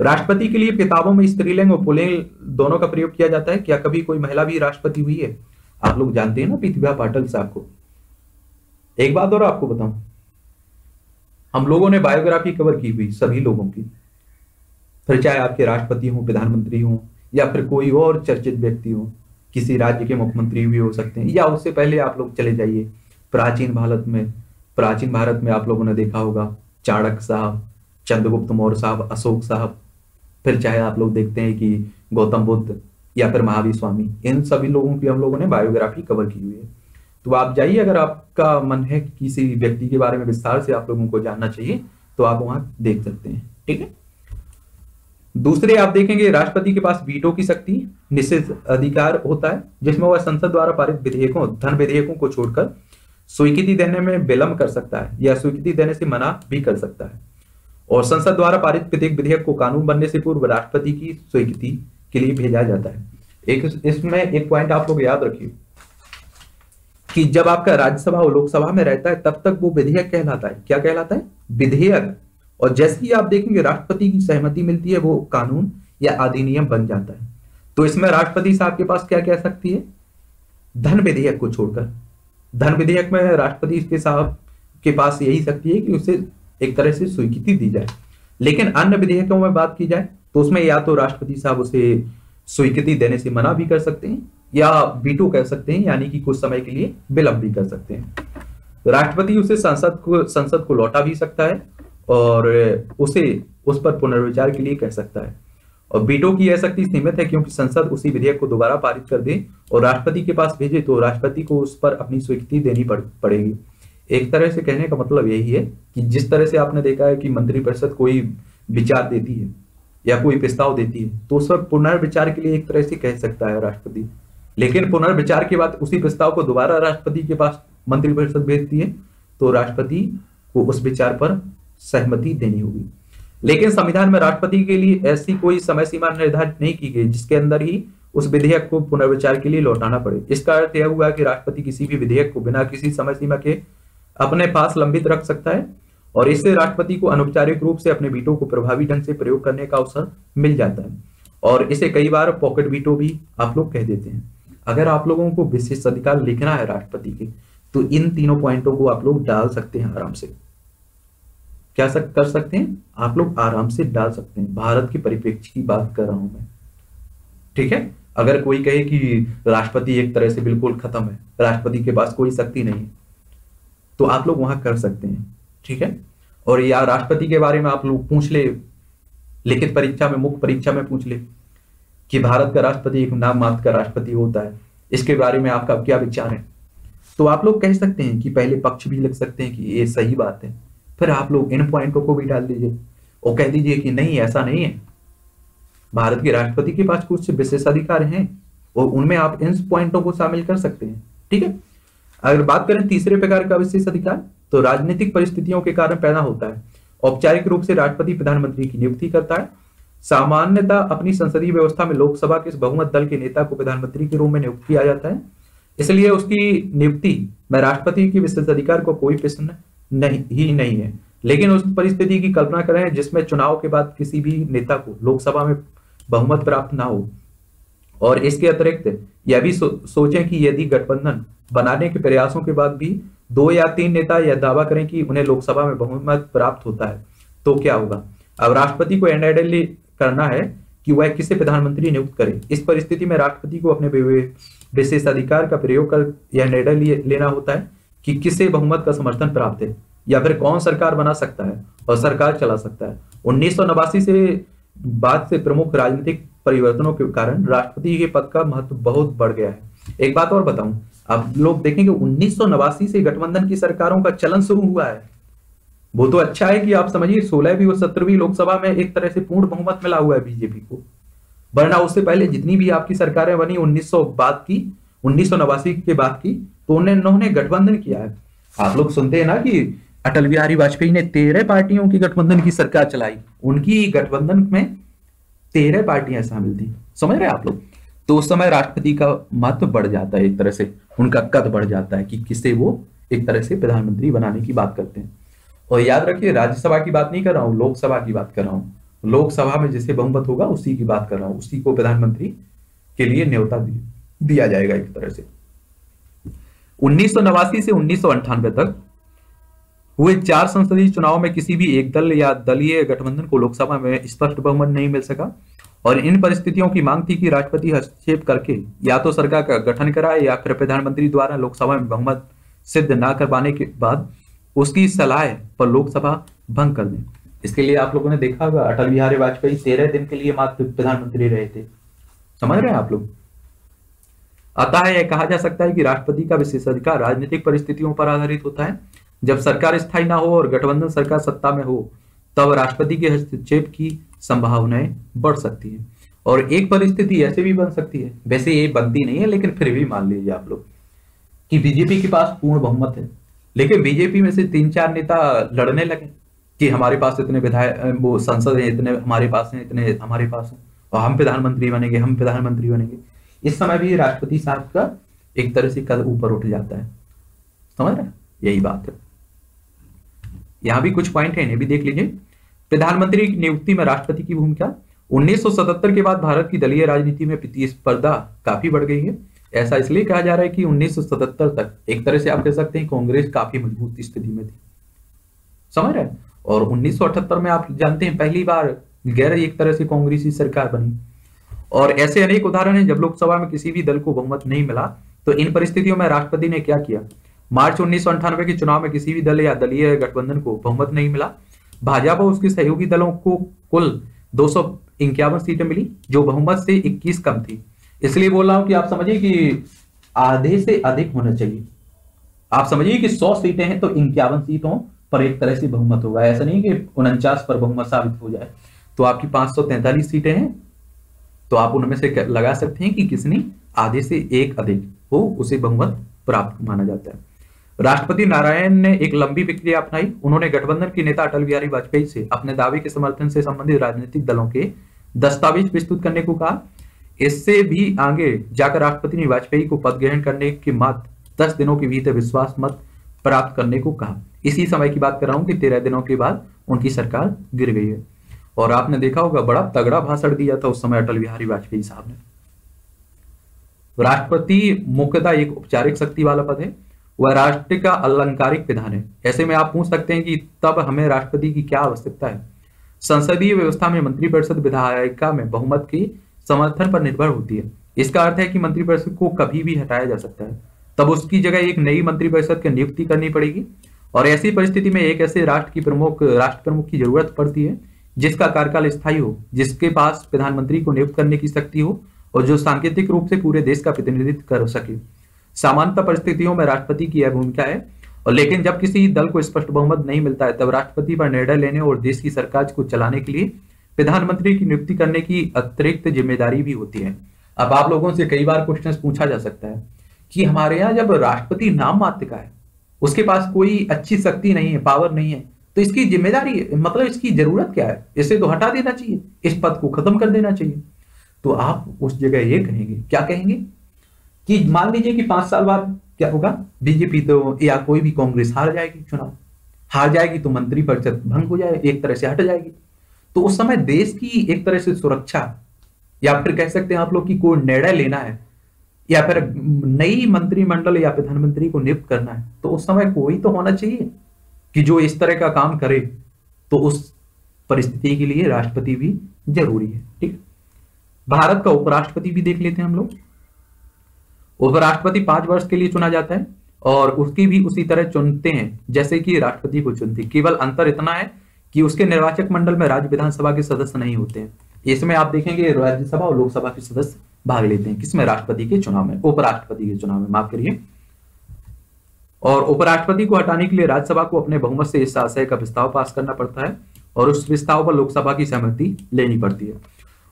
Speaker 1: राष्ट्रपति के लिए किताबों में स्त्रीलिंग और पुलिंग दोनों का प्रयोग किया जाता है। क्या कभी कोई महिला भी राष्ट्रपति हुई है? आप लोग जानते हैं ना प्रतिभा पाटिल साहब को। एक बात और आपको बताऊँ। हम लोगों ने बायोग्राफी कवर की हुई, सभी लोगों की। फिर चाहे आपके राष्ट्रपति हो, प्रधानमंत्री हो, या फिर कोई और चर्चित व्यक्ति हो, किसी राज्य के मुख्यमंत्री भी हो सकते हैं, या उससे पहले आप लोग चले जाइए। प्राचीन भारत में, प्राचीन भारत में आप लोगों ने देखा होगा चाणक साहब, चंद्रगुप्त मौर्य साहब, अशोक साहब, फिर चाहे आप लोग देखते हैं कि गौतम बुद्ध या फिर महावीर स्वामी, इन सभी लोगों की हम लोगों ने बायोग्राफी कवर की हुई है। तो आप जाइए, अगर आपका मन है किसी व्यक्ति के बारे में विस्तार से आप लोगों को जानना चाहिए तो आप वहाँ देख सकते हैं, ठीक है? दूसरे आप देखेंगे, राष्ट्रपति के पास वीटो की शक्ति निश्चित अधिकार होता है, जिसमें वह संसद द्वारा पारित विधेयकों, धन विधेयकों को छोड़कर स्वीकृति देने में विलंब कर सकता है, या स्वीकृति देने से मना भी कर सकता है। और संसद द्वारा पारित प्रत्येक विधेयक को कानून बनने से पूर्व राष्ट्रपति की स्वीकृति के लिए भेजा जाता है। एक इसमें एक पॉइंट आप लोग याद रखिए, कि जब आपका राज्यसभा और लोकसभा में रहता है, तब तक वो विधेयक कहलाता है। क्या कहलाता है? विधेयक। और जैसे ही आप देखेंगे राष्ट्रपति की सहमति मिलती है, वो कानून या अधिनियम बन जाता है। तो इसमें राष्ट्रपति साहब के पास क्या कह सकती है? धन विधेयक को छोड़कर। धन विधेयक में राष्ट्रपति के साहब के पास यही शक्ति है कि उसे एक तरह से स्वीकृति दी जाए। लेकिन अन्य विधेयकों में बात की जाए तो उसमें या तो राष्ट्रपति साहब उसे स्वीकृति देने से मना भी कर सकते हैं, या वीटो कह सकते हैं, यानी कि कुछ समय के लिए विलंब भी कर सकते हैं। राष्ट्रपति उसे संसद को संसद को लौटा भी सकता है और उसे उस पर पुनर्विचार के लिए कह सकता है। और बीटो की यह शक्ति सीमित है क्योंकि संसद उसी विधेयक को दोबारा पारित कर दे और राष्ट्रपति के पास भेजे तो राष्ट्रपति को उस पर अपनी स्वीकृति देनी पड़, पड़ेगी। एक तरह से कहने का मतलब यही है कि जिस तरह से आपने देखा है कि मंत्रिपरिषद कोई विचार देती है या कोई प्रस्ताव देती है तो उस पर पुनर्विचार के लिए एक तरह से कह सकता है राष्ट्रपति। लेकिन पुनर्विचार के बाद उसी प्रस्ताव को दोबारा राष्ट्रपति के पास मंत्रिपरिषद भेजती है तो राष्ट्रपति को उस विचार पर सहमति देनी होगी। लेकिन संविधान में राष्ट्रपति के लिए ऐसी कोई समय सीमा निर्धारित नहीं की गई, जिसके अंदर ही उस विधेयक को पुनर्विचार के लिए लौटाना पड़े। इसका अर्थ यह हुआ कि राष्ट्रपति किसी भी विधेयक को बिना किसी समय सीमा के अपने पास लंबित रख सकता है और इससे राष्ट्रपति को अनौपचारिक रूप से अपने बीटों को प्रभावी ढंग से प्रयोग करने का अवसर मिल जाता है। और इसे कई बार पॉकेट बीटो भी आप लोग कह देते हैं। अगर आप लोगों को विशेष अधिकार लिखना है राष्ट्रपति के तो इन तीनों पॉइंटों को आप लोग डाल सकते हैं आराम से। क्या सक, कर सकते हैं? आप लोग आराम से डाल सकते हैं। भारत के परिप्रेक्ष्य की बात कर रहा हूँ मैं। ठीक है? अगर कोई कहे कि राष्ट्रपति एक तरह से बिल्कुल खत्म है राष्ट्रपति के पास कोई शक्ति नहीं है तो आप लोग वहाँ कर सकते हैं। ठीक है? और या राष्ट्रपति के बारे में आप लोग पूछ ले लिखित परीक्षा में मुख्य परीक्षा में पूछ ले कि भारत का राष्ट्रपति एक नाम मात्र का राष्ट्रपति होता है। इसके बारे में आपका क्या विचार है? तो आप लोग कह सकते हैं कि पहले पक्ष भी लिख सकते हैं कि ये सही बात है। फिर आप लोग इन पॉइंटों को भी डाल दीजिए। और कह दीजिए कि नहीं, ऐसा नहीं है। भारत के राष्ट्रपति के पास कुछ विशेषाधिकार हैं और उनमें आप इन पॉइंटों को शामिल कर सकते हैं। ठीक है? अगर बात करें तीसरे प्रकार का विशेष अधिकार तो राजनीतिक परिस्थितियों के कारण पैदा होता है। औपचारिक रूप से राष्ट्रपति प्रधानमंत्री की नियुक्ति करता है। सामान्यता अपनी संसदीय व्यवस्था में लोकसभा के बहुमत दल के नेता को प्रधानमंत्री के रूप में नियुक्त किया जाता है। इसलिए उसकी नियुक्ति, में राष्ट्रपति की विशेष अधिकार को कोई प्रश्न नहीं ही नहीं है। लेकिन उस परिस्थिति की कल्पना करें जिसमें चुनाव के बाद किसी भी नेता को लोकसभा में बहुमत प्राप्त ना हो और इसके अतिरिक्त यह भी सो, सोचें कि यदि गठबंधन बनाने के प्रयासों के बाद भी दो या तीन नेता यह दावा करें कि उन्हें लोकसभा में बहुमत प्राप्त होता है तो क्या होगा? अब राष्ट्रपति को एनआईडल करना है कि वह किसे प्रधानमंत्री नियुक्त करे। इस परिस्थिति में राष्ट्रपति को अपने विशेष अधिकार का प्रयोग कर यह निर्णय लेना होता है। कि किसे बहुमत का समर्थन प्राप्त है? या फिर कौन सरकार बना सकता है और सरकार चला सकता है? उन्नीस से बाद से प्रमुख राजनीतिक परिवर्तनों के कारण राष्ट्रपति के पद का महत्व बहुत बढ़ गया है। एक बात और बताऊँ अब लोग देखेंगे उन्नीस से गठबंधन की सरकारों का चलन शुरू हुआ है। वो तो अच्छा है कि आप समझिए सोलहवीं और सत्रहवीं लोकसभा में एक तरह से पूर्ण बहुमत मिला हुआ है बीजेपी को। वरना उससे पहले जितनी भी आपकी सरकारें बनी उन्नीस सौ बाद की, उन्नीस सौ नवासी के बाद की तो उन्होंने गठबंधन किया है। आप लोग सुनते हैं ना कि अटल बिहारी वाजपेयी ने तेरह पार्टियों की गठबंधन की सरकार चलाई। उनकी गठबंधन में तेरह पार्टियाँ शामिल थी। समझ रहे आप लोग? तो उस समय राष्ट्रपति का महत्व बढ़ जाता है एक तरह से। उनका कद बढ़ जाता है कि किसे वो एक तरह से प्रधानमंत्री बनाने की बात करते हैं। और याद रखिए, राज्यसभा की बात नहीं कर रहा हूँ, लोकसभा की बात कर रहा हूँ। लोकसभा में जिसे बहुमत होगा, उसी की बात कर रहा हूँ। उसी को प्रधानमंत्री के लिए न्योता दिया जाएगा एक तरह से। उन्नीस सौ नवासी से उन्नीस तक हुए चार संसदीय चुनाव में किसी भी एक दल या दलीय गठबंधन को लोकसभा में स्पष्ट बहुमत नहीं मिल सका। और इन परिस्थितियों की मांग थी कि राष्ट्रपति हस्तक्षेप करके या तो सरकार का गठन कराए या फिर प्रधानमंत्री द्वारा लोकसभा में बहुमत सिद्ध न कर पाने के बाद उसकी सलाह पर लोकसभा भंग कर दें। इसके लिए आप लोगों ने देखा होगा, अटल बिहारी वाजपेयी तेरह दिन के लिए मात्र प्रधानमंत्री रहे थे। समझ रहे हैं आप लोग? अतः यह कहा जा सकता है कि राष्ट्रपति का विशेषाधिकार राजनीतिक परिस्थितियों पर आधारित होता है। जब सरकार स्थायी ना हो और गठबंधन सरकार सत्ता में हो, तब राष्ट्रपति के हस्तक्षेप की संभावनाएँ बढ़ सकती है। और एक परिस्थिति ऐसे भी बन सकती है। वैसे ये बनती नहीं है, लेकिन फिर भी मान लीजिए आप लोग कि बीजेपी के पास पूर्ण बहुमत है। लेकिन बीजेपी में से तीन चार नेता लड़ने लगे कि हमारे पास इतने विधायक, वो संसद है, इतने हमारे पास हैं, इतने हमारे पास हैं। और हम प्रधानमंत्री बनेंगे, हम प्रधानमंत्री बनेंगे। इस समय भी राष्ट्रपति साहब का एक तरह से कद ऊपर उठ जाता है। समझ रहे यही बात है। यहाँ भी कुछ पॉइंट है भी देख लीजिए। प्रधानमंत्री की नियुक्ति में राष्ट्रपति की भूमिका। 1977 के बाद भारत की दलीय राजनीति में प्रतिस्पर्धा काफ़ी बढ़ गई है। ऐसा इसलिए कहा जा रहा है कि 1977 तक एक तरह से आप कह सकते हैं कांग्रेस काफ़ी मज़बूत स्थिति में थी। समझ रहे और 1978 में आप जानते हैं, पहली बार गैर एक तरह से कांग्रेसी सरकार बनी। और ऐसे अनेक उदाहरण हैं जब लोकसभा में किसी भी दल को बहुमत नहीं मिला तो इन परिस्थितियों में राष्ट्रपति ने क्या किया? मार्च उन्नीस के चुनाव में किसी भी दल या दलीय गठबंधन को बहुमत नहीं मिला। भाजपा उसके सहयोगी दलों को कुल दो सौ इक्यावन सीटें मिली, जो बहुमत से 21 कम थी। इसलिए बोल रहा हूँ कि आप समझिए कि आधे से अधिक होना चाहिए। आप समझिए कि 100 सीटें हैं तो इक्यावन सीटों पर एक तरह से बहुमत होगा। ऐसा नहीं कि उनचास पर बहुमत साबित हो जाए। तो आपकी पाँच सीटें हैं तो आप उनमें से लगा सकते हैं कि किसने आधे से एक अधिक हो उसे बहुमत प्राप्त माना जाता है। राष्ट्रपति नारायण ने एक लंबी प्रक्रिया अपनाई। उन्होंने गठबंधन के नेता अटल बिहारी वाजपेयी से अपने दावे के समर्थन से संबंधित राजनीतिक दलों के दस्तावेज़ प्रस्तुत करने को कहा। इससे भी आगे जाकर राष्ट्रपति ने वाजपेयी को पद ग्रहण करने के मात्र दस दिनों के भीतर विश्वास मत प्राप्त करने को कहा। इसी समय की बात कर रहा हूँ कि तेरह दिनों के बाद उनकी सरकार गिर गई है। और आपने देखा होगा, बड़ा तगड़ा भाषण दिया था उस समय अटल बिहारी वाजपेयी साहब ने। राष्ट्रपति मुख्यतः एक औपचारिक शक्ति वाला पद है, वह राष्ट्र का अलंकारिक विधान है। ऐसे में आप पूछ सकते हैं कि तब हमें राष्ट्रपति की क्या आवश्यकता है? संसदीय व्यवस्था में मंत्रिपरिषद विधायिका में बहुमत के समर्थन पर निर्भर होती है। इसका अर्थ है कि मंत्रिपरिषद को कभी भी हटाया जा सकता है। तब उसकी जगह एक नई मंत्रिपरिषद की नियुक्ति करनी पड़ेगी। और ऐसी परिस्थिति में एक ऐसे राष्ट्र की प्रमुख, राष्ट्र प्रमुख की ज़रूरत पड़ती है जिसका कार्यकाल स्थायी हो, जिसके पास प्रधानमंत्री को नियुक्त करने की शक्ति हो और जो सांकेतिक रूप से पूरे देश का प्रतिनिधित्व कर सके। सामान्य परिस्थितियों में राष्ट्रपति की यह भूमिका है, और लेकिन जब किसी दल को स्पष्ट बहुमत नहीं मिलता है, तब राष्ट्रपति पर निर्णय लेने और देश की सरकार को चलाने के लिए प्रधानमंत्री की नियुक्ति करने की अतिरिक्त ज़िम्मेदारी भी होती है। अब आप लोगों से कई बार क्वेश्चन पूछा जा सकता है कि हमारे यहाँ जब राष्ट्रपति नाम मात्र का है, उसके पास कोई अच्छी शक्ति नहीं है पावर नहीं है तो इसकी ज़िम्मेदारी मतलब इसकी ज़रूरत क्या है? इसे तो हटा देना चाहिए। इस पद को खत्म कर देना चाहिए। तो आप उस जगह ये कहेंगे। क्या कहेंगे? कि मान लीजिए कि पाँच साल बाद क्या होगा? बीजेपी तो या कोई भी कांग्रेस हार जाएगी चुनाव। हार जाएगी तो मंत्री परिषद भंग हो जाए, एक तरह से हट जाएगी। तो उस समय देश की एक तरह से सुरक्षा, या फिर कह सकते हैं आप लोग की कोई निर्णय लेना है, या फिर नई मंत्रिमंडल या प्रधानमंत्री को नियुक्त करना है तो उस समय कोई तो होना चाहिए। कि जो इस तरह का काम करे तो उस परिस्थिति के लिए राष्ट्रपति भी ज़रूरी है, ठीक? भारत का उपराष्ट्रपति भी देख लेते हैं हम लोग। उपराष्ट्रपति पाँच वर्ष के लिए चुना जाता है और उसकी भी उसी तरह चुनते हैं, जैसे कि राष्ट्रपति को चुनते केवल अंतर इतना है कि उसके निर्वाचक मंडल में राज्य विधानसभा के सदस्य नहीं होते हैं। इसमें आप देखेंगे राज्यसभा और लोकसभा के सदस्य भाग लेते हैं, किसमें? राष्ट्रपति के चुनाव में, उपराष्ट्रपति के चुनाव में। माफ़ करिए। और उपराष्ट्रपति को हटाने के लिए राज्यसभा को अपने बहुमत से इस आशय का प्रस्ताव पास करना पड़ता है और उस प्रस्ताव पर लोकसभा की सहमति लेनी पड़ती है।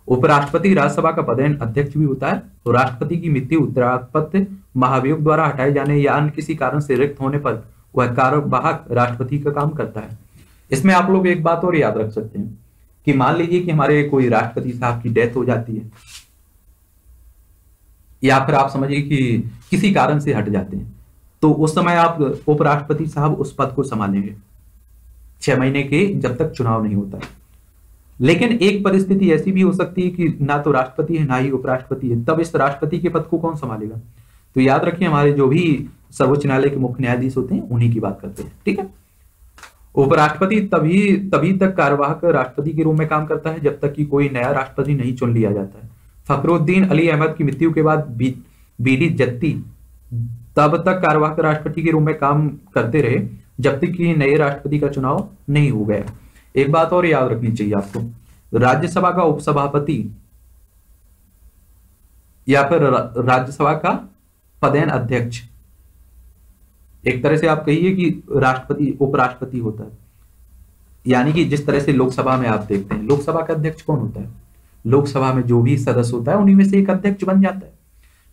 Speaker 1: उपराष्ट्रपति राज्यसभा का पदेन अध्यक्ष भी होता है तो राष्ट्रपति की मृत्यु उत्तरापत्य महाभियोग द्वारा हटाए जाने या अन्य किसी कारण से रिक्त होने पर वह कार्यवाहक राष्ट्रपति का काम करता है। इसमें आप लोग एक बात और याद रख सकते हैं कि मान लीजिए कि हमारे कोई राष्ट्रपति साहब की डेथ हो जाती है, या फिर आप समझिए कि किसी कारण से हट जाते हैं। तो उस समय आप उपराष्ट्रपति साहब उस पद को संभालेंगे। छह महीने के जब तक चुनाव नहीं होता है। लेकिन एक परिस्थिति ऐसी भी हो सकती है कि ना तो राष्ट्रपति है, ना ही उपराष्ट्रपति है। तब इस राष्ट्रपति के पद को कौन संभालेगा? तो याद रखिए, हमारे जो भी सर्वोच्च न्यायालय के मुख्य न्यायाधीश होते हैं, उन्हीं की बात करते हैं, ठीक है? उपराष्ट्रपति तभी तभी तक कार्यवाहक राष्ट्रपति के रूप में काम करता है, जब तक कि कोई नया राष्ट्रपति नहीं चुन लिया जाता है। फखरुद्दीन अली अहमद की मृत्यु के बाद बी डी जत्ती तब तक कार्यवाहक राष्ट्रपति के रूप में काम करते रहे, जब तक कि नए राष्ट्रपति का चुनाव नहीं हो गया। एक बात और याद रखनी चाहिए आपको। राज्यसभा का उपसभापति या फिर राज्यसभा का पदेन अध्यक्ष। एक तरह से आप कहिए कि राष्ट्रपति, उपराष्ट्रपति होता है। यानी कि जिस तरह से लोकसभा में आप देखते हैं, लोकसभा का अध्यक्ष कौन होता है? लोकसभा में जो भी सदस्य होता है, उन्हीं में से एक अध्यक्ष बन जाता है।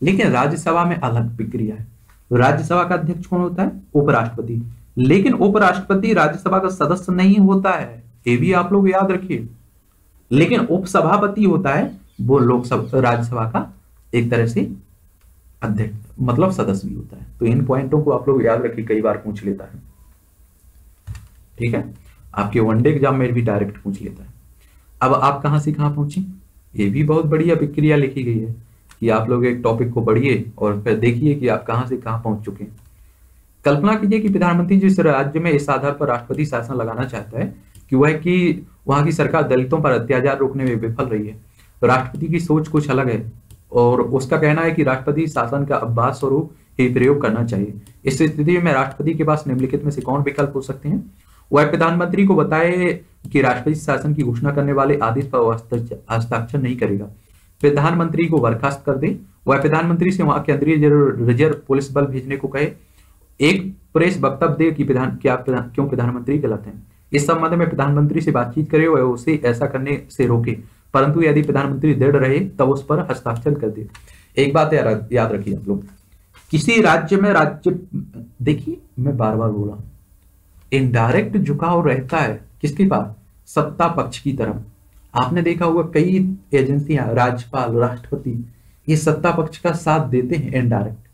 Speaker 1: लेकिन राज्यसभा में अलग प्रक्रिया है। राज्यसभा का अध्यक्ष कौन होता है? उपराष्ट्रपति। लेकिन उपराष्ट्रपति राज्यसभा का सदस्य नहीं होता है, ये भी आप लोग याद रखिए। लेकिन उपसभापति होता है, वो लोकसभा, राज्यसभा का एक तरह से अध्यक्ष मतलब सदस्य भी होता है। तो इन पॉइंटों को आप लोग याद रखिए, कई बार पूछ लेता है। ठीक है? आपके वनडे एग्ज़ाम में भी डायरेक्ट पूछ लेता है। अब आप कहाँ से कहाँ पहुँचे? ये भी बहुत बढ़िया प्रक्रिया लिखी गई है। कि आप लोग एक टॉपिक को पढ़िए और फिर देखिए कि आप कहाँ से कहाँ पहुँच चुके हैं। कल्पना कीजिए कि प्रधानमंत्री जिस राज्य में इस आधार पर राष्ट्रपति शासन लगाना चाहता है कि वह कि वहाँ की सरकार दलितों पर अत्याचार रोकने में विफल रही है। तो राष्ट्रपति की सोच कुछ अलग है और उसका कहना है कि राष्ट्रपति शासन का अभ्यास स्वरूप ही प्रयोग करना चाहिए। इस स्थिति में राष्ट्रपति के पास निम्नलिखित में से कौन विकल्प हो सकते हैं? वह प्रधानमंत्री को बताए कि राष्ट्रपति शासन की घोषणा करने वाले आदेश पर हस्ताक्षर नहीं करेगा। प्रधानमंत्री को बर्खास्त कर दे वह प्रधानमंत्री से वहाँ केंद्रीय रिज़र्व पुलिस बल भेजने को कहे। एक प्रेस वक्तव्य दे कि प्रधान क्या प्रधान, क्यों प्रधानमंत्री गलत है। इस संबंध में प्रधानमंत्री से बातचीत करे और उसे ऐसा करने से रोके। परंतु यदि प्रधानमंत्री दृढ़ रहे तब उस पर हस्ताक्षर कर दे। एक बात याद रखिए आप लोग। किसी राज्य में राज्य देखिए मैं बार बार बोला इनडायरेक्ट झुकाव रहता है किसके पास? सत्ता पक्ष की तरफ़। आपने देखा होगा कई एजेंसियाँ, राज्यपाल, राष्ट्रपति, ये सत्ता पक्ष का साथ देते हैं इनडायरेक्ट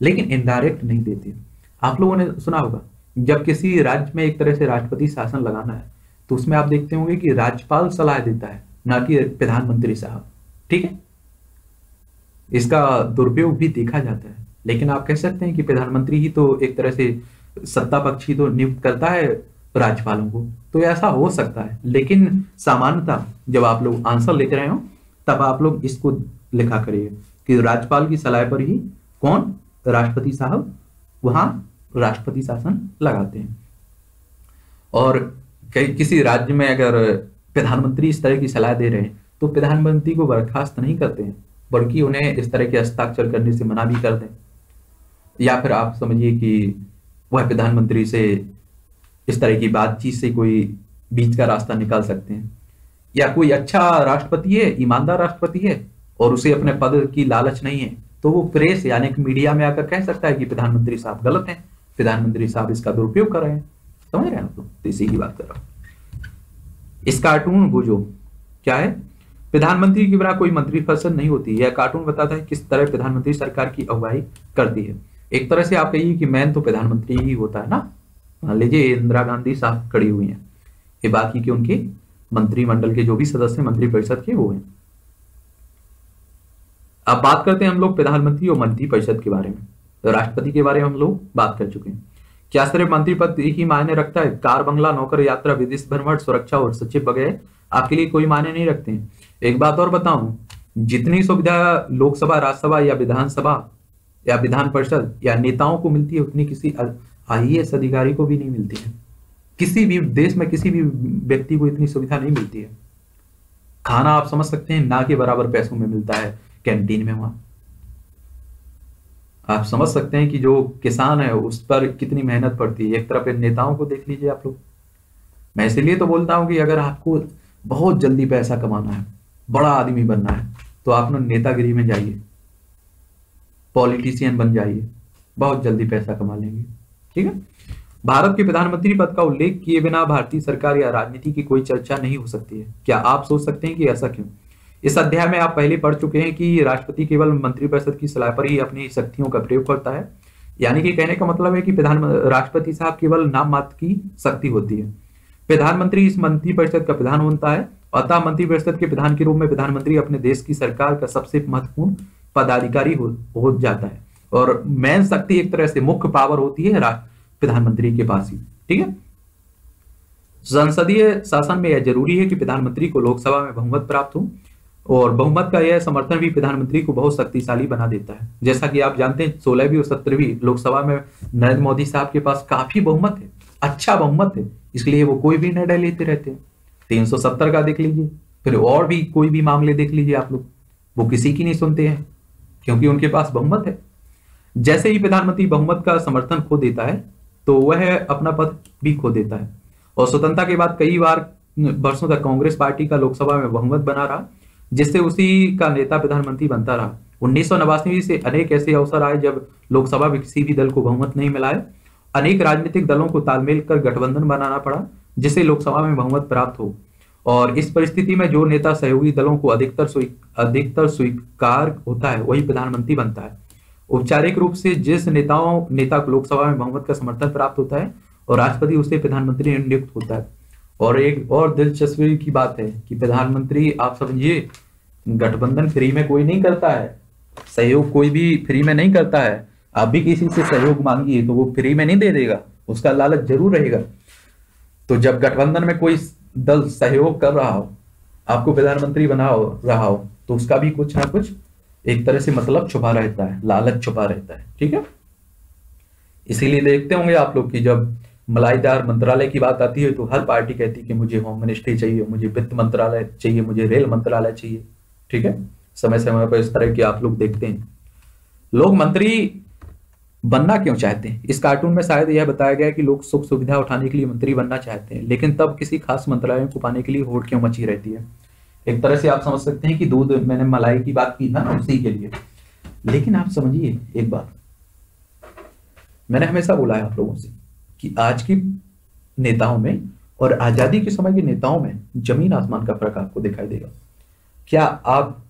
Speaker 1: लेकिन इनडायरेक्ट नहीं देते। आप लोगों ने सुना होगा, जब किसी राज्य में एक तरह से राष्ट्रपति शासन लगाना है तो उसमें आप देखते होंगे कि राज्यपाल सलाह देता है, ना कि प्रधानमंत्री साहब। ठीक है? इसका दुरुपयोग भी देखा जाता है। लेकिन आप कह सकते हैं कि प्रधानमंत्री ही तो एक तरह से सत्ता पक्ष ही तो नियुक्त करता है राज्यपालों को। तो ऐसा हो सकता है। लेकिन सामान्यता, जब आप लोग आंसर लिख रहे हो, तब आप लोग इसको लिखा करिए कि राज्यपाल की सलाह पर ही कौन राष्ट्रपति साहब वहाँ राष्ट्रपति शासन लगाते हैं। और कई, किसी राज्य में अगर प्रधानमंत्री इस तरह की सलाह दे रहे हैं तो प्रधानमंत्री को बर्खास्त नहीं करते हैं, बल्कि उन्हें इस तरह के हस्ताक्षर करने से मना भी कर दें। या फिर आप समझिए कि वह प्रधानमंत्री से इस तरह की बातचीत से कोई बीच का रास्ता निकाल सकते हैं। या कोई अच्छा राष्ट्रपति है, ईमानदार राष्ट्रपति है, और उसे अपने पद की लालच नहीं है तो वो प्रेस यानी कि मीडिया में आकर कह सकता है कि प्रधानमंत्री साहब गलत हैं, प्रधानमंत्री साहब इसका दुरुपयोग कर रहे हैं। समझ रहे हैं तो इसी की बात कर रहा इस कार्टून जो क्या है? प्रधानमंत्री की बिना कोई मंत्री फ़सल नहीं होती। यह कार्टून बताता है किस तरह प्रधानमंत्री सरकार की अगुवाई करती है। एक तरह से आप कहिए कि मैन तो प्रधानमंत्री ही होता है ना? मान लीजिए, इंदिरा गांधी साहब खड़ी हुई हैं। ये बाकी के उनके मंत्रिमंडल के जो भी सदस्य मंत्री परिषद के, वो हैं। अब बात करते हैं हम लोग प्रधानमंत्री और मंत्री परिषद के बारे में। तो राष्ट्रपति के बारे में हम लोग बात कर चुके हैं। क्या सिर्फ़ मंत्री पद ही मायने रखता है? कार, बंगला, नौकर, यात्रा, विदेश भ्रमण, सुरक्षा और सचिव वगैरह आपके लिए कोई मायने नहीं रखते हैं। एक बात और बताऊँ, जितनी सुविधा लोकसभा, राज्यसभा या विधानसभा या विधान परिषद या नेताओं को मिलती है, उतनी किसी आई अधिकारी को भी नहीं मिलती है। किसी भी देश में किसी भी व्यक्ति को इतनी सुविधा नहीं मिलती है। खाना आप समझ सकते हैं, ना के बराबर पैसों में मिलता है कैंटीन में वहाँ। आप समझ सकते हैं कि जो किसान है, उस पर कितनी मेहनत पड़ती है। एक तरफ़ नेताओं को देख लीजिए आप लोग। मैं इसलिए तो बोलता हूँ कि अगर आपको बहुत जल्दी पैसा कमाना है, बड़ा आदमी बनना है तो आप ना नेतागिरी में जाइए। पॉलिटिशियन बन जाइए, बहुत जल्दी पैसा कमा लेंगे। ठीक है? भारत के प्रधानमंत्री पद का उल्लेख किए बिना भारतीय सरकार या राजनीति की कोई चर्चा नहीं हो सकती है। क्या आप सोच सकते हैं कि ऐसा क्यों? इस अध्याय में आप पहले पढ़ चुके हैं कि राष्ट्रपति केवल मंत्रिपरिषद की सलाह पर ही अपनी शक्तियों का प्रयोग करता है। यानी कि कहने का मतलब है कि प्रधान राष्ट्रपति साहब केवल नाम मात्र की शक्ति होती है। प्रधानमंत्री इस मंत्रिपरिषद का प्रधान होता है। अतः मंत्रिपरिषद के प्रधान के रूप में प्रधानमंत्री अपने देश की सरकार का सबसे महत्वपूर्ण पदाधिकारी हो, हो जाता है। और मैन शक्ति एक तरह से मुख्य पावर होती है प्रधानमंत्री के पास ही, ठीक है? संसदीय शासन में यह ज़रूरी है कि प्रधानमंत्री को लोकसभा में बहुमत प्राप्त हो, और बहुमत का यह समर्थन भी प्रधानमंत्री को बहुत शक्तिशाली बना देता है। जैसा कि आप जानते हैं, सोलहवीं और सत्रहवीं लोकसभा में नरेंद्र मोदी साहब के पास काफ़ी बहुमत है अच्छा बहुमत है, इसलिए वो कोई भी निर्णय लेते रहते हैं। तीन सौ सत्तर का देख लीजिए, फिर और भी कोई भी मामले देख लीजिए आप लोग, वो किसी की नहीं सुनते हैं, क्योंकि उनके पास बहुमत है। जैसे ही प्रधानमंत्री बहुमत का समर्थन खो देता है तो वह अपना पद भी खो देता है। और स्वतंत्रता के बाद कई बार वर्षों तक कांग्रेस पार्टी का लोकसभा में बहुमत बना रहा, जिससे उसी का नेता प्रधानमंत्री बनता रहा। उन्नीस से अनेक ऐसे अवसर आए, जब लोकसभा में किसी भी दल को बहुमत नहीं मिला है। अनेक राजनीतिक दलों को तालमेल कर गठबंधन बनाना पड़ा, जिससे लोकसभा में बहुमत प्राप्त हो। और इस परिस्थिति में जो नेता सहयोगी दलों को अधिकतर अधिकतर स्वीकार होता है, वही प्रधानमंत्री बनता है। औपचारिक रूप से जिस नेताओं, नेता को लोकसभा में बहुमत का समर्थन प्राप्त होता है और राष्ट्रपति उसे प्रधानमंत्री नियुक्त होता है। और एक और दिलचस्पी की बात है कि प्रधानमंत्री, आप समझिए, गठबंधन फ्री में कोई नहीं करता है। सहयोग कोई भी फ्री में नहीं करता है। आप भी किसी से सहयोग मांगिए तो वो फ्री में नहीं दे देगा, उसका लालच ज़रूर रहेगा। तो जब गठबंधन में कोई दल सहयोग कर रहा हो, आपको प्रधानमंत्री बना रहा हो तो उसका भी कुछ ना कुछ एक तरह से मतलब छुपा रहता है, लालच छुपा रहता है, ठीक है? इसीलिए देखते होंगे आप लोग की जब मलाईदार मंत्रालय की बात आती है तो हर पार्टी कहती है कि मुझे होम मिनिस्ट्री चाहिए, मुझे वित्त मंत्रालय चाहिए, मुझे रेल मंत्रालय चाहिए, ठीक है? समय समय पर इस तरह के आप लोग देखते हैं। लोग मंत्री बनना क्यों चाहते हैं? इस कार्टून में शायद यह बताया गया कि लोग सुख सुविधा उठाने के लिए मंत्री बनना चाहते हैं, लेकिन तब किसी खास मंत्रालय को पाने के लिए होड़ क्यों मची रहती है? एक तरह से आप समझ सकते हैं कि दूध, मैंने मलाई की बात की ना उसी के लिए। लेकिन आप समझिए एक बात। मैंने हमेशा बोला है आप लोगों से कि आज की नेताओं में और आज़ादी के समय के नेताओं में ज़मीन आसमान का फ़र्क आपको दिखाई देगा। क्या आप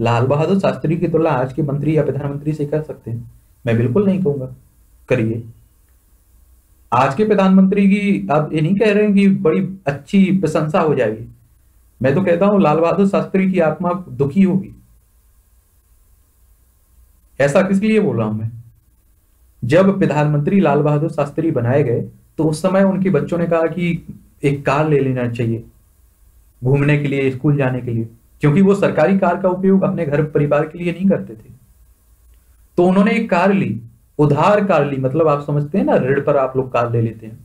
Speaker 1: लाल बहादुर शास्त्री की तुलना आज के मंत्री या प्रधानमंत्री से कर सकते हैं? मैं बिल्कुल नहीं कहूँगा। करिए। आज के प्रधानमंत्री की आप ये नहीं कह रहे हैं कि बड़ी अच्छी प्रशंसा हो जाएगी। मैं तो कहता हूँ, लाल बहादुर शास्त्री की आत्मा दुखी होगी। ऐसा किस लिए बोल रहा हूँ मैं? जब प्रधानमंत्री लाल बहादुर शास्त्री बनाए गए तो उस समय उनके बच्चों ने कहा कि एक कार ले लेना चाहिए घूमने के लिए, स्कूल जाने के लिए, क्योंकि वो सरकारी कार का उपयोग अपने घर परिवार के लिए नहीं करते थे। तो उन्होंने एक कार ली, उधार कार ली मतलब आप समझते हैं ना, ऋण पर आप लोग कार ले लेते हैं।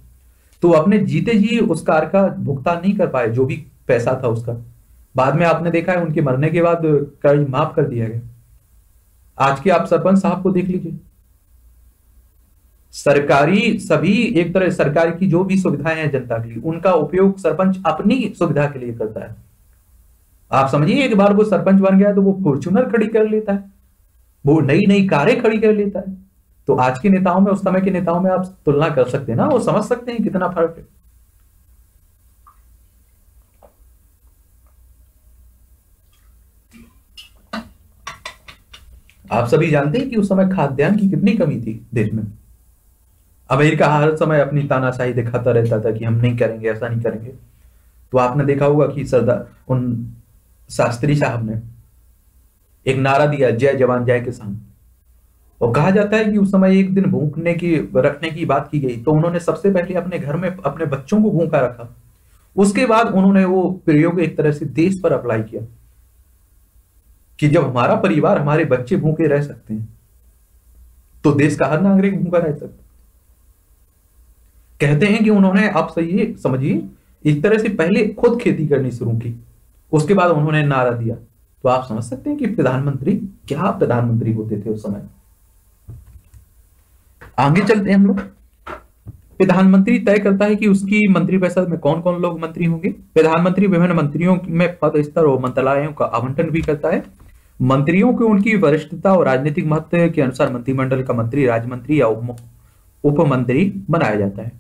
Speaker 1: तो अपने जीते जी उस कार का भुगतान नहीं कर पाए, जो भी पैसा था उसका। बाद में आपने देखा है, उनके मरने के बाद कर्ज माफ़ कर दिया गया। आज के आप सरपंच साहब को देख लीजिए। सरकारी सभी एक तरह, सरकार की जो भी सुविधाएँ हैं जनता के लिए, उनका उपयोग सरपंच अपनी सुविधा के लिए करता है। आप समझिए, एक बार वो सरपंच बन गया तो वो फॉर्चुनर खड़ी कर लेता है। वो नई नई कारें खड़ी कर लेता है। तो आज के नेताओं में, उस समय के नेताओं में आप तुलना कर सकते हैं ना, वो समझ सकते हैं कितना फ़र्क है। आप सभी जानते हैं कि उस समय खाद्यान्न की कितनी कमी थी देश में? अमेरिका हर समय अपनी तानाशाही दिखाता रहता था कि हम नहीं करेंगे, ऐसा नहीं करेंगे। तो आपने देखा होगा कि सरदार उन शास्त्री साहब ने एक नारा दिया, जय जवान, जय किसान। और कहा जाता है कि उस समय एक दिन भूखने की, रखने की बात की गई तो उन्होंने सबसे पहले अपने घर में, अपने बच्चों को भूखा रखा। उसके बाद उन्होंने वो प्रयोग एक तरह से देश पर अप्लाई किया। कि जब हमारा परिवार हमारे बच्चे भूखे रह सकते हैं तो देश का हर नागरिक भूखा रह सकता कहते हैं कि उन्होंने, आप सही समझिए, एक तरह से पहले खुद खेती करनी शुरू की, उसके बाद उन्होंने नारा दिया। तो आप समझ सकते हैं कि प्रधानमंत्री, क्या प्रधानमंत्री होते थे उस समय? आगे चलते हैं हम लोग। प्रधानमंत्री तय करता है कि उसकी मंत्रिपरिषद में कौन कौन लोग मंत्री होंगे। प्रधानमंत्री विभिन्न मंत्रियों में पद स्तर और मंत्रालयों का आवंटन भी करता है। मंत्रियों को उनकी वरिष्ठता और राजनीतिक महत्व के अनुसार मंत्रिमंडल का मंत्री राज्य या उप मंत्री बनाया जाता है।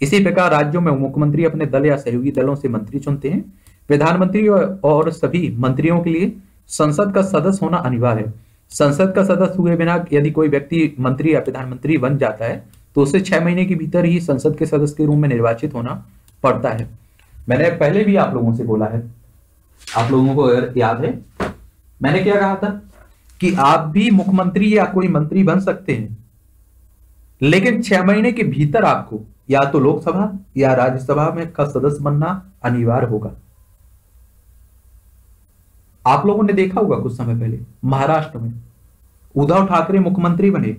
Speaker 1: इसी प्रकार राज्यों में मुख्यमंत्री अपने दल या सहयोगी दलों से मंत्री चुनते हैं। प्रधानमंत्री और सभी मंत्रियों के लिए संसद का सदस्य होना अनिवार्य है। संसद का सदस्य हुए बिना यदि कोई व्यक्ति मंत्री या प्रधानमंत्री बन जाता है तो उसे छह महीने के भीतर ही संसद के सदस्य के रूप में निर्वाचित होना पड़ता है। मैंने पहले भी आप लोगों से बोला है। आप लोगों को याद है? मैंने क्या कहा था? कि आप भी मुख्यमंत्री या कोई मंत्री बन सकते हैं। लेकिन छह महीने के भीतर आपको या तो लोकसभा या राज्यसभा में का सदस्य बनना अनिवार्य होगा। आप लोगों ने देखा होगा कुछ समय पहले, महाराष्ट्र में उद्धव ठाकरे मुख्यमंत्री बने।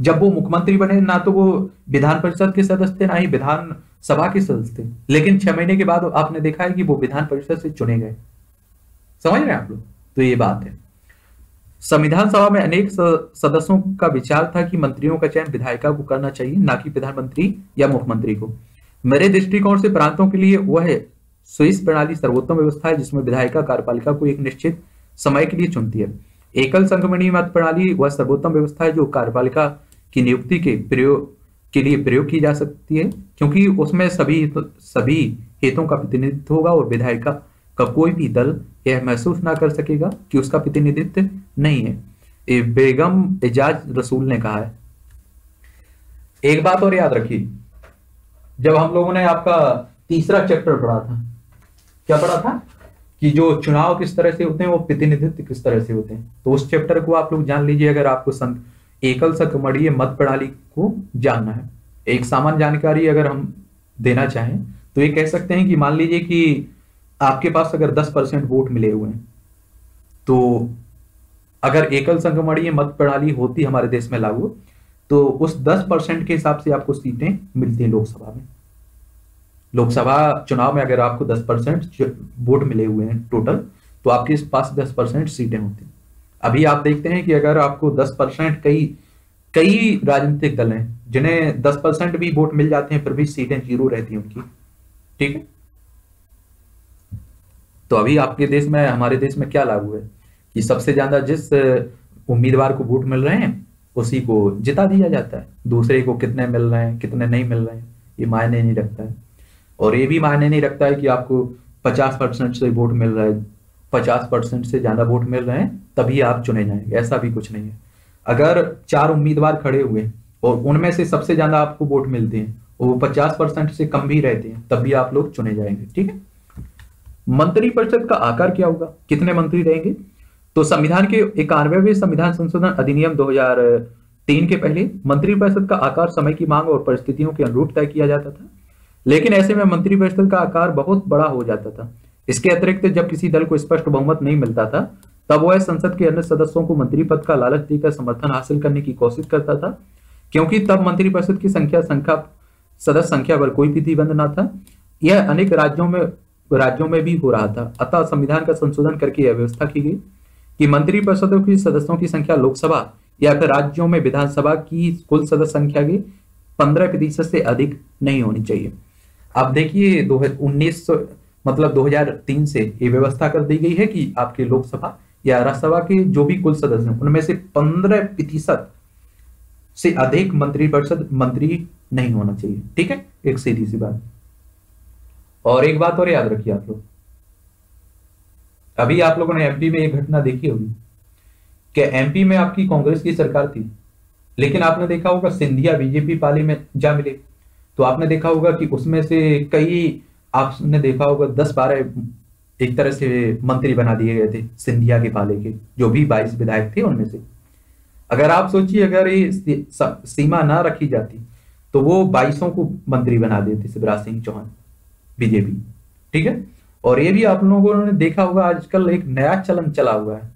Speaker 1: जब वो मुख्यमंत्री बने, ना तो वो विधान परिषद के सदस्य थे, ना ही विधान सभा के सदस्य थे। लेकिन छह महीने के बाद आपने देखा है कि वो विधान परिषद से चुने गए। समझ रहे हैं आप लोग? तो ये बात है। संविधान सभा में अनेक सदस्यों का विचार था कि मंत्रियों का चयन विधायिका को करना चाहिए, ना कि प्रधानमंत्री या मुख्यमंत्री को। मेरे दृष्टिकोण से प्रांतों के लिए वह स्विस प्रणाली सर्वोत्तम व्यवस्था है, जिसमें विधायिका कार्यपालिका को एक निश्चित समय के लिए चुनती है। एकल संक्रमणीय मत प्रणाली वह सर्वोत्तम व्यवस्था है, जो कार्यपालिका की नियुक्ति के प्रयोग के लिए प्रयोग की जा सकती है, क्योंकि उसमें सभी सभी हितों का प्रतिनिधित्व होगा और विधायिका का कोई भी दल यह महसूस ना कर सकेगा कि उसका प्रतिनिधित्व नहीं है। ए बेगम एजाज रसूल ने कहा है। एक बात और याद रखिए। जब हम लोगों ने आपका तीसरा चैप्टर पढ़ा था, क्या पढ़ा था? कि जो चुनाव किस तरह से होते हैं, वो प्रतिनिधित्व किस तरह से होते हैं। तो उस चैप्टर को आप लोग जान लीजिए, अगर आपको संत एकल सकमणीय मत प्रणाली को जानना है। एक सामान्य जानकारी अगर हम देना चाहें तो ये कह सकते हैं कि मान लीजिए कि आपके पास अगर 10 परसेंट वोट मिले हुए हैं तो अगर एकल संक्रमणीय मत प्रणाली होती हमारे देश में लागू तो उस 10 परसेंट के हिसाब से आपको सीटें मिलती हैं लोकसभा में। लोकसभा चुनाव में अगर आपको 10 परसेंट वोट मिले हुए हैं टोटल तो आपके पास 10 परसेंट सीटें होती हैं। अभी आप देखते हैं कि अगर आपको 10 परसेंट कई कई राजनीतिक दल हैं, जिन्हें 10 परसेंट भी वोट मिल जाते हैं, फिर भी सीटें ज़ीरो रहती हैं उनकी। ठीक है? तो अभी आपके देश में, हमारे देश में क्या लागू है? कि सबसे ज़्यादा जिस उम्मीदवार को वोट मिल रहे हैं, उसी को जिता दिया जाता है। दूसरे को कितने मिल रहे हैं, कितने नहीं मिल रहे हैं, ये मायने नहीं रखता है। और ये भी मायने नहीं रखता है कि आपको पचास परसेंट से वोट मिल रहा है, पचास परसेंट से ज़्यादा वोट मिल रहे हैं, तभी आप चुने जाएँगे। ऐसा भी कुछ नहीं है। अगर चार उम्मीदवार खड़े हुए और उनमें से सबसे ज़्यादा आपको वोट मिलते हैं और वो पचास परसेंट से कम भी रहते हैं, तब भी आप लोग चुने जाएँगे, ठीक है? मंत्रिपरिषद का आकार क्या होगा? कितने मंत्री रहेंगे? तो संविधान के इक्यानवे संविधान संशोधन अधिनियम 2003 के पहले मंत्रिपरिषद का आकार समय की मांग और परिस्थितियों के अनुरूप तय किया जाता था। लेकिन ऐसे में मंत्रिपरिषद का आकार बहुत बड़ा हो जाता था। इसके अतिरिक्त जब किसी दल को स्पष्ट बहुमत नहीं मिलता था, तब वह संसद के अन्य सदस्यों को मंत्री पद का लालच देकर समर्थन हासिल करने की कोशिश करता था, क्योंकि तब मंत्रिपरिषद की संख्या संख्या, सदस्य संख्या पर कोई प्रतिबंध न था। यह अनेक राज्यों में राज्यों में भी हो रहा था। अतः संविधान का संशोधन करके यह व्यवस्था की गई कि मंत्रिपरिषदों की सदस्यों की संख्या लोकसभा या फिर राज्यों में विधानसभा की कुल सदस्य संख्या की पंद्रह प्रतिशत से अधिक नहीं होनी चाहिए। अब देखिए, दो उन्नीस मतलब 2003 से ये व्यवस्था कर दी गई है कि आपके लोकसभा या राज्यसभा के जो भी कुल सदस्य हैं, उनमें से पंद्रह प्रतिशत से अधिक मंत्री परिषद मंत्री नहीं होना चाहिए। ठीक है? एक सीधी सी बात। और एक बात और याद रखिए आप लोग। अभी आप लोगों ने एमपी में एक घटना देखी होगी कि एमपी में आपकी कांग्रेस की सरकार थी, लेकिन आपने देखा होगा सिंधिया बीजेपी पाली में जा मिले। तो आपने देखा होगा कि उसमें से कई, आपने देखा होगा दस बारह एक तरह से मंत्री बना दिए गए थे सिंधिया के पाले के, जो भी बाईस विधायक थे उनमें से। अगर आप सोचिए, अगर ये सीमा ना रखी जाती तो वो बाईसों को मंत्री बना देते, शिवराज सिंह चौहान। बीजेपी ठीक है? और ये भी आप लोगों ने देखा होगा, आजकल एक नया चलन चला हुआ है।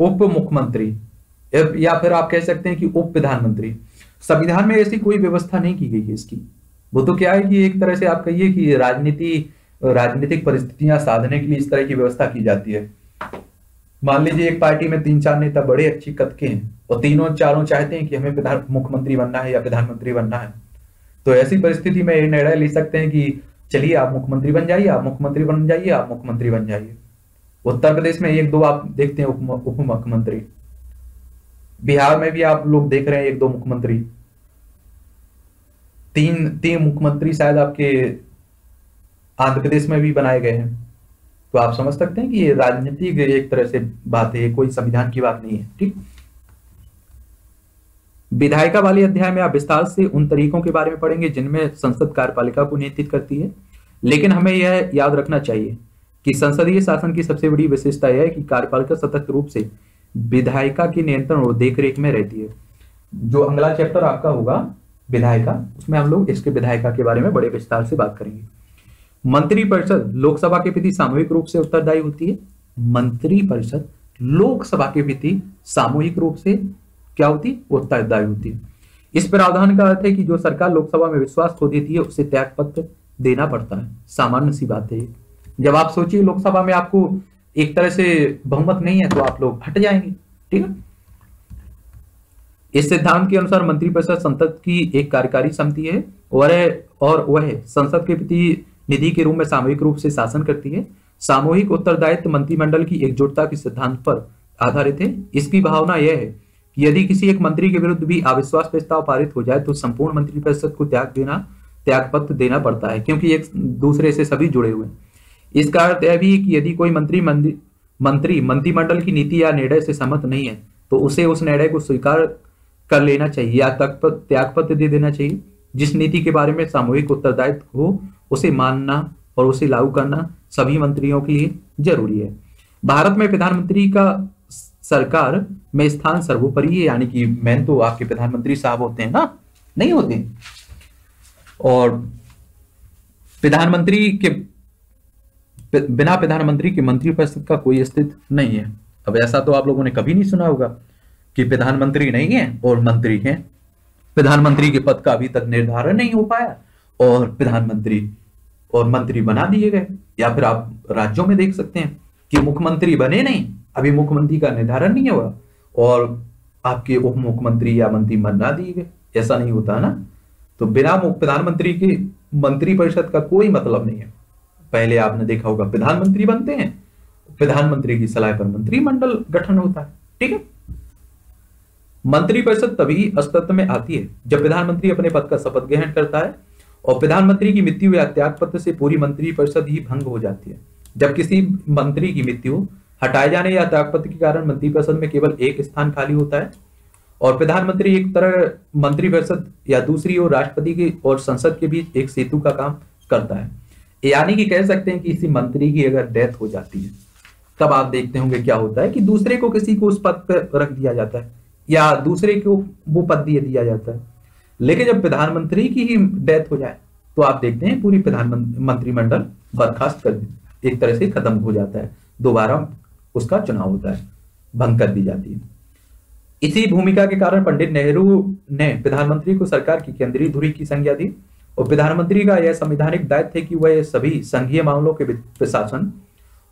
Speaker 1: उप मुख्यमंत्री या फिर आप कह सकते हैं कि उप प्रधानमंत्री। संविधान में ऐसी कोई व्यवस्था नहीं की गई है इसकी। वो तो क्या है कि एक तरह से आप कहिए कि राजनीति, राजनीतिक परिस्थितियाँ साधने के लिए इस तरह की व्यवस्था की जाती है। मान लीजिए एक पार्टी में तीन चार नेता बड़े अच्छी कद के हैं, और तीनों चारों चाहते हैं कि हमें प्रधान, मुख्यमंत्री बनना है या प्रधानमंत्री बनना है। तो ऐसी परिस्थिति में ये निर्णय ले सकते हैं कि चलिए आप मुख्यमंत्री बन जाइए, आप मुख्यमंत्री बन जाइए, आप मुख्यमंत्री बन जाइए। उत्तर प्रदेश में एक दो आप देखते हैं उप मुख्यमंत्री। बिहार में भी आप लोग देख रहे हैं एक दो मुख्यमंत्री। तीन तीन मुख्यमंत्री शायद आपके आंध्र प्रदेश में भी बनाए गए हैं। तो आप समझ सकते हैं कि ये राजनीतिक एक तरह से बात है कोई संविधान की बात नहीं है, ठीक? विधायिका वाले अध्याय में आप विस्तार से उन तरीकों के बारे में पढ़ेंगे जिनमें संसद कार्यपालिका को नियंत्रित करती है। लेकिन हमें यह याद रखना चाहिए कि संसदीय शासन की सबसे बड़ी विशेषता यह है कि कार्यपालिका सतत रूप से विधायिका के नियंत्रण और देखरेख में रहती है। जो अगला चैप्टर आपका होगा विधायिका, उसमें हम लोग इसके विधायिका के बारे में बड़े विस्तार से बात करेंगे। मंत्रिपरिषद लोकसभा के प्रति सामूहिक रूप से उत्तरदायी होती है। मंत्री परिषद लोकसभा के प्रति सामूहिक रूप से क्या होती? उत्तरदायी होती। इस प्रावधान का अर्थ है कि जो सरकार लोकसभा में विश्वास खो देती है उसे त्याग पत्र देना पड़ता है। सामान्य सी बात है जब आप सोचिए, लोकसभा में आपको एक तरह से बहुमत नहीं है तो आप लोग हट जाएँगे। ठीक है? इस सिद्धांत के अनुसार मंत्रिपरिषद संसद की एक कार्यकारी समिति है। और और वह संसद के प्रति निधि के रूप में सामूहिक रूप से शासन करती है। सामूहिक उत्तरदायित्व मंत्रिमंडल की एकजुटता के सिद्धांत पर आधारित है। इसकी भावना यह है यदि किसी एक मंत्री के विरुद्ध भी अविश्वास प्रस्ताव पारित हो जाए तो संपूर्ण मंत्रिपरिषद को त्याग देना त्याग पत्र देना पड़ता है, क्योंकि एक दूसरे से सभी जुड़े हुए इसका अर्थ यह भी कि यदि कोई मंत्री मंत्री मंत्रिमंडल की नीति या निर्णय से सहमत नहीं है तो उसे उस निर्णय को स्वीकार कर लेना चाहिए या त्याग पत्र दे देना चाहिए। जिस नीति के बारे में सामूहिक उत्तरदायित्व हो, उसे मानना और उसे लागू करना सभी मंत्रियों के लिए ज़रूरी है। भारत में प्रधानमंत्री का सरकार में स्थान सर्वोपरि है, यानी कि मैन तो आपके प्रधानमंत्री साहब होते हैं ना? नहीं होते। और प्रधानमंत्री के, बिना प्रधानमंत्री के मंत्री परिषद का कोई अस्तित्व नहीं है। अब ऐसा तो आप लोगों ने कभी नहीं सुना होगा कि प्रधानमंत्री नहीं है और मंत्री हैं। प्रधानमंत्री के पद का अभी तक निर्धारण नहीं हो पाया और प्रधानमंत्री और मंत्री बना दिए गए। या फिर आप राज्यों में देख सकते हैं कि मुख्यमंत्री बने नहीं। अभी मुख्यमंत्री का निर्धारण नहीं हुआ और आपके उप मुख्यमंत्री या मंत्री बना दिए गए। ऐसा नहीं होता ना। तो बिना प्रधानमंत्री के मंत्री परिषद का कोई मतलब नहीं है। पहले आपने देखा होगा प्रधानमंत्री बनते हैं। प्रधानमंत्री की सलाह पर मंत्रिमंडल गठन होता है। ठीक है? मंत्री परिषद तभी अस्तित्व में आती है जब प्रधानमंत्री अपने पद का शपथ ग्रहण करता है और प्रधानमंत्री की मृत्यु या त्याग पत्र से पूरी मंत्री परिषद ही भंग हो जाती है। जब किसी मंत्री की मृत्यु हटाए जाने या त्यागपत्र के कारण मंत्रिपरिषद में केवल एक स्थान खाली होता है। और प्रधानमंत्री एक तरह मंत्रिपरिषद या दूसरी ओर राष्ट्रपति की और संसद के बीच एक सेतु का काम करता है। यानी कि कह सकते हैं कि किसी मंत्री की अगर डेथ हो जाती है, तब आप देखते होंगे क्या होता है कि दूसरे को किसी को उस पद पर रख दिया जाता है या दूसरे को वो पद दिए दिया जाता है। लेकिन जब प्रधानमंत्री की ही डेथ हो जाए तो आप देखते हैं पूरी प्रधानमंत्री मंत्रिमंडल बर्खास्त कर एक तरह से खत्म हो जाता है। दोबारा उसका चुनाव होता है, भंग कर दी जाती है। इसी भूमिका के कारण पंडित नेहरू ने प्रधानमंत्री को सरकार की केंद्रीय धुरी की संज्ञा दी और प्रधानमंत्री का यह संवैधानिक दायित्व है कि वह सभी संघीय मामलों के प्रशासन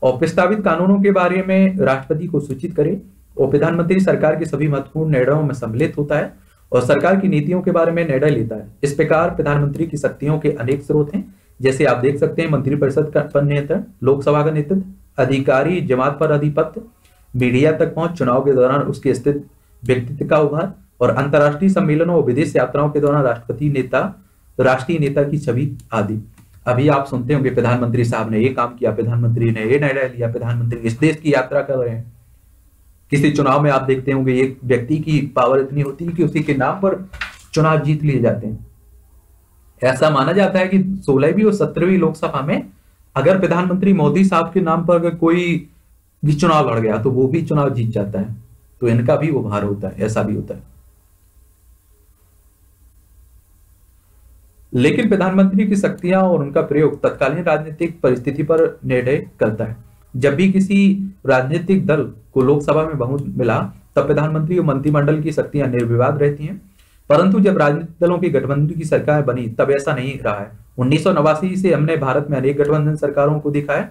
Speaker 1: और प्रस्तावित कानूनों के बारे में राष्ट्रपति को सूचित करे और प्रधानमंत्री सरकार के सभी महत्वपूर्ण निर्णयों में सम्मिलित होता है और सरकार की नीतियों के बारे में निर्णय लेता है। इस प्रकार प्रधानमंत्री की शक्तियों के अनेक स्रोत हैं, जैसे आप देख सकते हैं मंत्रिपरिषद का नियंत्रण, लोकसभा का नेतृत्व अधिकारी जमात पर अधिपत्य, मीडिया तक पहुँच चुनाव के दौरान उसके स्थित व्यक्तित्व का उभार और अंतर्राष्ट्रीय सम्मेलनों और विदेश यात्राओं के दौरान राष्ट्रपति नेता, राष्ट्रीय नेता की छवि आदि। अभी आप सुनते होंगे, प्रधानमंत्री साहब ने ये काम किया, प्रधानमंत्री ने ये निर्णय लिया, प्रधानमंत्री इस देश की यात्रा कर रहे हैं। किसी चुनाव में आप देखते होंगे, एक व्यक्ति की पावर इतनी होती है कि उसी के नाम पर चुनाव जीत लिए जाते हैं। ऐसा माना जाता है कि सोलहवीं और सत्रहवीं लोकसभा में अगर प्रधानमंत्री मोदी साहब के नाम पर अगर कोई भी चुनाव लड़ गया तो वो भी चुनाव जीत जाता है। तो इनका भी उभार होता है, ऐसा भी होता है। लेकिन प्रधानमंत्री की शक्तियाँ और उनका प्रयोग तत्कालीन राजनीतिक परिस्थिति पर निर्णय करता है। जब भी किसी राजनीतिक दल को लोकसभा में बहुमत मिला, तब प्रधानमंत्री और मंत्रिमंडल की शक्तियाँ निर्विवाद रहती हैं। परंतु जब राजनीतिक दलों की गठबंधन की सरकार बनी, तब ऐसा नहीं रहा है। उन्नीस सौ नवासी से हमने भारत में अनेक गठबंधन सरकारों को देखा है।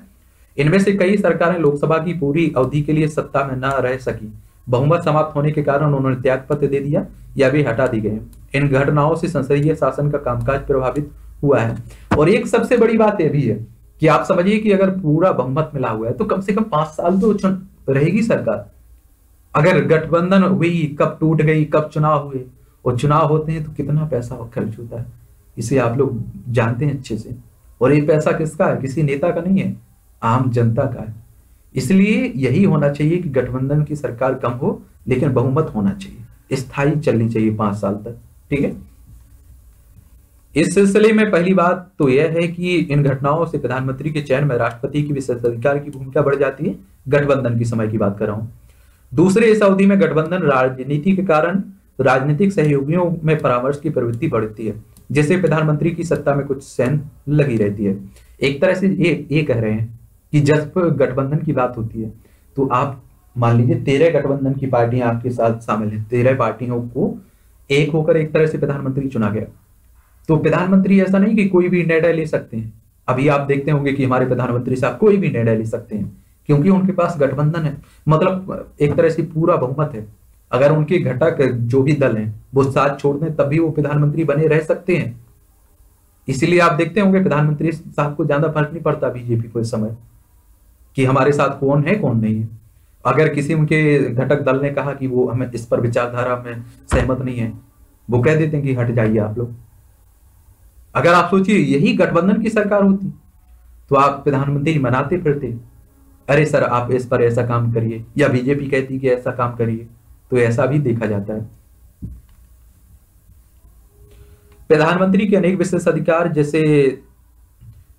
Speaker 1: इनमें से कई सरकारें लोकसभा की पूरी अवधि के लिए सत्ता में न रह सकी। बहुमत समाप्त होने के कारण उन्होंने त्याग पत्र दे दिया या भी हटा दी गए। इन घटनाओं से संसदीय शासन का कामकाज प्रभावित हुआ है। और एक सबसे बड़ी बात यह भी है कि आप समझिए कि अगर पूरा बहुमत मिला हुआ है तो कम से कम पाँच साल तो रहेगी सरकार। अगर गठबंधन हुई, कब टूट गई, कब चुनाव हुए, और चुनाव होते हैं तो कितना पैसा खर्च होता है। इसे आप लोग जानते हैं अच्छे से। और ये पैसा किसका है? किसी नेता का नहीं है, आम जनता का है। इसलिए यही होना चाहिए कि गठबंधन की सरकार कम हो, लेकिन बहुमत होना चाहिए। स्थायी चलनी चाहिए पाँच साल तक, ठीक है? इस सिलसिले में पहली बात तो यह है कि इन घटनाओं से प्रधानमंत्री के चयन में राष्ट्रपति की विशेषाधिकार की भूमिका बढ़ जाती है। गठबंधन की समय की बात कर रहा हूँ। दूसरे इस अवधि में गठबंधन राजनीति के कारण राजनीतिक सहयोगियों में परामर्श की प्रवृत्ति बढ़ती है। जिससे प्रधानमंत्री की सत्ता में कुछ सैन लगी रहती है। एक तरह से ये ये कह रहे हैं कि जब गठबंधन की बात होती है। तो आप मान लीजिए तेरह गठबंधन की पार्टियाँ आपके साथ शामिल है। तेरह पार्टियों को एक होकर एक तरह से प्रधानमंत्री चुना गया। तो प्रधानमंत्री ऐसा नहीं कि कोई भी निर्णय ले सकते हैं। अभी आप देखते होंगे कि हमारे प्रधानमंत्री साहब कोई भी निर्णय ले सकते हैं, क्योंकि उनके पास गठबंधन है। मतलब एक तरह से पूरा बहुमत है। अगर उनके घटक जो भी दल हैं, वो साथ छोड़ दें, तब भी वो प्रधानमंत्री बने रह सकते हैं। इसीलिए आप देखते होंगे प्रधानमंत्री साहब को ज़्यादा फ़र्क नहीं पड़ता बीजेपी को इस समय, कि हमारे साथ कौन है, कौन नहीं है। अगर किसी उनके घटक दल ने कहा कि वो हमें इस पर विचारधारा में सहमत नहीं है, वो कह देते हैं कि हट जाइए आप लोग। अगर आप सोचिए, यही गठबंधन की सरकार होती तो आप प्रधानमंत्री मनाते फिरते, अरे सर, आप इस पर ऐसा काम करिए, या बीजेपी कहती कि ऐसा काम करिए। तो ऐसा भी देखा जाता है। प्रधानमंत्री के अनेक विशेष अधिकार जैसे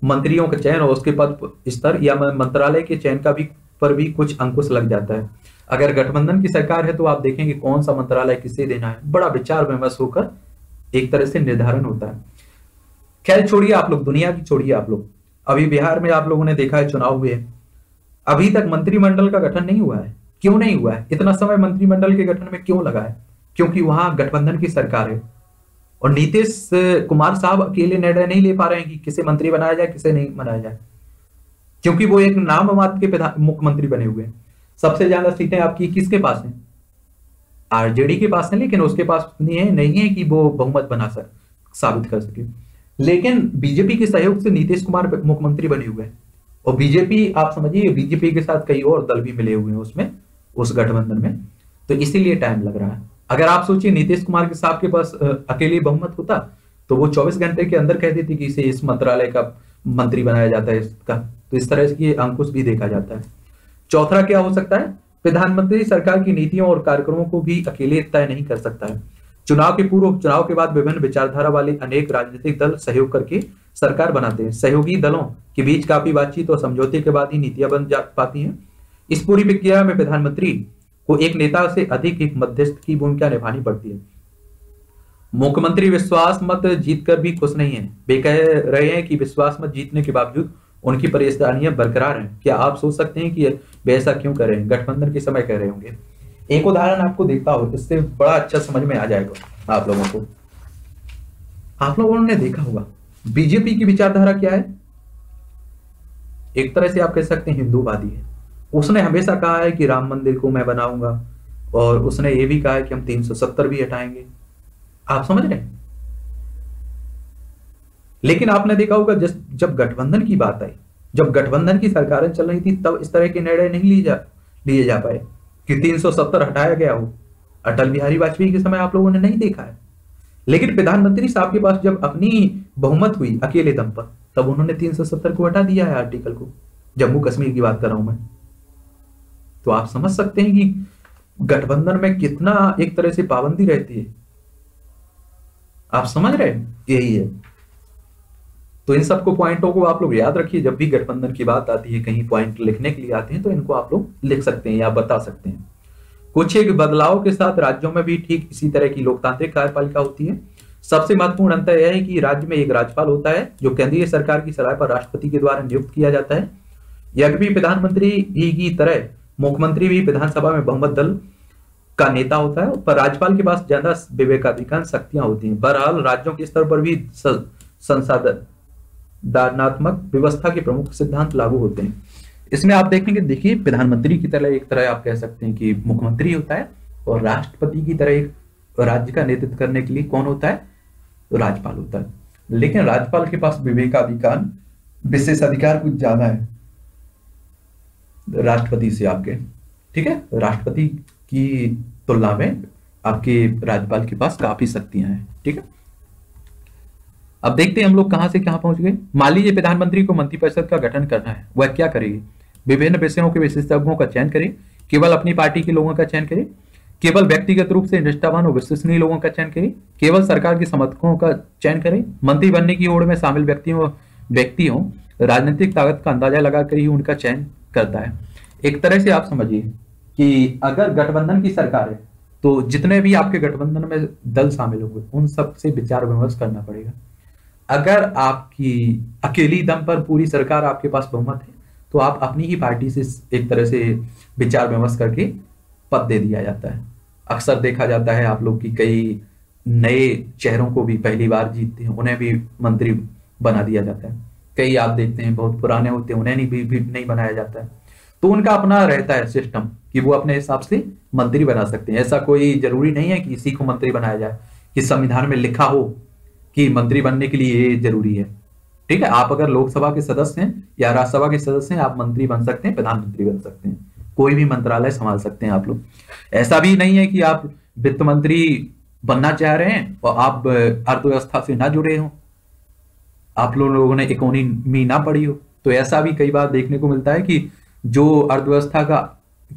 Speaker 1: मंत्रियों का चयन और उसके पद स्तर, या मंत्रालय के चयन का भी, पर भी कुछ अंकुश लग जाता है। अगर गठबंधन की सरकार है तो आप देखेंगे कौन सा मंत्रालय किसे देना है। बड़ा विचार विमर्श होकर एक तरह से निर्धारण होता है। खैर, छोड़िए आप लोग, दुनिया की छोड़िए आप लोग। अभी बिहार में आप लोगों ने देखा है, चुनाव हुए। अभी तक मंत्रिमंडल का गठन नहीं हुआ है। क्यों नहीं हुआ है? इतना समय मंत्रिमंडल के गठन में क्यों लगा है? क्योंकि वहाँ गठबंधन की सरकार है। और नीतीश कुमार साहब अकेले निर्णय नहीं ले पा रहे हैं कि किसे मंत्री बनाया जाए, किसे नहीं बनाया जाए। क्योंकि वो एक नाम मात्र के मुख्यमंत्री बने हुए हैं। सबसे ज़्यादा सीटें आपकी किसके पास हैं? आरजेडी के पास है, लेकिन उसके पास नहीं है नहीं है कि वो बहुमत बना सक, साबित कर सके। लेकिन बीजेपी के सहयोग से नीतीश कुमार मुख्यमंत्री बने हुए हैं। और बीजेपी, आप समझिए, बीजेपी के साथ कई और दल भी मिले हुए हैं उसमें। उस गठबंधन में। तो इसीलिए टाइम लग रहा है। अगर आप सोचिए, नीतीश कुमार के साहब के पास अकेले बहुमत होता तो वो 24 घंटे के अंदर कह देती कि इसे इस मंत्रालय का मंत्री बनाया जाता है इसका। तो इस तरह की अंकुश भी देखा जाता है। चौथा क्या हो सकता है? प्रधानमंत्री सरकार की नीतियों और कार्यक्रमों को भी अकेले तय नहीं कर सकता है। चुनाव के पूर्व, चुनाव के बाद विभिन्न विचारधारा वाले अनेक राजनीतिक दल सहयोग करके सरकार बनाते हैं। सहयोगी दलों के बीच काफ़ी बातचीत और समझौते के बाद ही नीतियाँ बन जा पाती हैं। इस पूरी प्रक्रिया में प्रधानमंत्री को एक नेता से अधिक एक मध्यस्थ की भूमिका निभानी पड़ती है। मुख्यमंत्री विश्वास मत जीतकर भी खुश नहीं है। वे कह रहे हैं कि विश्वास मत जीतने के बावजूद उनकी परेशानियाँ बरकरार हैं। क्या आप सोच सकते हैं कि वे ऐसा क्यों कर रहे हैं? गठबंधन के समय कह रहे होंगे। एक उदाहरण आपको देखता हो, इससे बड़ा अच्छा समझ में आ जाएगा आप लोगों को। आप लोगों ने देखा होगा, बीजेपी की विचारधारा क्या है? एक तरह से आप कह सकते हैं हिंदूवादी है। उसने हमेशा कहा है कि राम मंदिर को मैं बनाऊँगा, और उसने ये भी कहा है कि हम 370 भी हटाएँगे। आप समझ रहे लेकिन आपने देखा होगा जब गठबंधन की बात आई, जब गठबंधन की सरकारें चल रही थी, तब इस तरह के निर्णय नहीं लिए जा लिए जा पाए कि 370 हटाया गया हो। अटल बिहारी वाजपेयी के समय आप लोगों ने नहीं देखा है। लेकिन प्रधानमंत्री साहब के पास जब अपनी बहुमत हुई, अकेले दम पर, तब उन्होंने 370 को हटा दिया है आर्टिकल को। जम्मू कश्मीर की बात कर रहा हूँ मैं। तो आप समझ सकते हैं कि गठबंधन में कितना एक तरह से पाबंदी रहती है। आप समझ रहे हैं? यही है। तो इन सबको पॉइंटों को आप लोग याद रखिए। जब भी गठबंधन की बात आती है, कहीं पॉइंट लिखने के लिए आते हैं तो इनको आप लोग लिख सकते हैं या बता सकते हैं। कुछ एक बदलाव के साथ राज्यों में भी ठीक इसी तरह की लोकतांत्रिक कार्यपालिका होती है। सबसे महत्वपूर्ण अंतर यह है कि राज्य में एक राज्यपाल होता है, जो केंद्रीय सरकार की सलाह पर राष्ट्रपति के द्वारा नियुक्त किया जाता है। यह भी प्रधानमंत्री ही की तरह मुख्यमंत्री भी विधानसभा में बहुमत दल का नेता होता है, पर राज्यपाल के पास ज़्यादा विवेकाधिकार शक्तियाँ होती हैं। बहरहाल, राज्यों के स्तर पर भी संसाधनात्मक व्यवस्था के प्रमुख सिद्धांत लागू होते हैं। इसमें आप देखेंगे देखिए, प्रधानमंत्री की तरह एक तरह आप कह सकते हैं कि मुख्यमंत्री होता है, और राष्ट्रपति की तरह एक राज्य का नेतृत्व करने के लिए कौन होता है? राज्यपाल होता है। लेकिन राज्यपाल के पास विवेकाधिकार विशेष अधिकार कुछ ज़्यादा है। राष्ट्रपति से आपके, ठीक है? राष्ट्रपति की तुलना में आपके राज्यपाल के पास काफ़ी शक्तियाँ हैं, ठीक है? अब देखते हैं हम लोग कहाँ से कहाँ पहुँच गए। मान लीजिए प्रधानमंत्री को मंत्रिपरिषद का गठन करना है, वह क्या करेगी? विभिन्न विषयों के विशेषज्ञों का चयन करें, केवल अपनी पार्टी के लोगों का चयन करें, केवल व्यक्तिगत रूप से निष्ठावान और विश्वसनीय लोगों का चयन करें, केवल सरकार के समर्थकों का चयन करें, मंत्री बनने की ओर में शामिल व्यक्तियों व्यक्तियों, राजनीतिक ताकत का अंदाज़ा लगाकर ही उनका चयन करता है। एक तरह से आप समझिए कि अगर गठबंधन की सरकार है तो जितने भी आपके गठबंधन में दल शामिल होंगे, उन सबसे विचार विमर्श करना पड़ेगा। अगर आपकी अकेली दम पर पूरी सरकार आपके पास बहुमत है तो आप अपनी ही पार्टी से एक तरह से विचार विमर्श करके पद दे दिया जाता है। अक्सर देखा जाता है आप लोग की कई नए चेहरों को भी पहली बार जीतते हैं, उन्हें भी मंत्री बना दिया जाता है। कई आप देखते हैं बहुत पुराने होते हैं उन्हें भी, भी नहीं बनाया जाता है। तो उनका अपना रहता है सिस्टम कि वो अपने हिसाब से मंत्री बना सकते हैं। ऐसा कोई ज़रूरी नहीं है कि इसी को मंत्री बनाया जाए कि संविधान में लिखा हो कि मंत्री बनने के लिए ये ज़रूरी है। ठीक है? आप अगर लोकसभा के सदस्य हैं या राज्यसभा के सदस्य हैं आप मंत्री बन सकते हैं प्रधानमंत्री बन सकते हैं। कोई भी मंत्रालय संभाल सकते हैं आप लोग। ऐसा भी नहीं है कि आप वित्त मंत्री बनना चाह रहे हैं और आप अर्थव्यवस्था से ना जुड़े हो। आप लोगों ने इकोनॉमी ना पढ़ी हो। तो ऐसा भी कई बार देखने को मिलता है कि जो अर्थव्यवस्था का,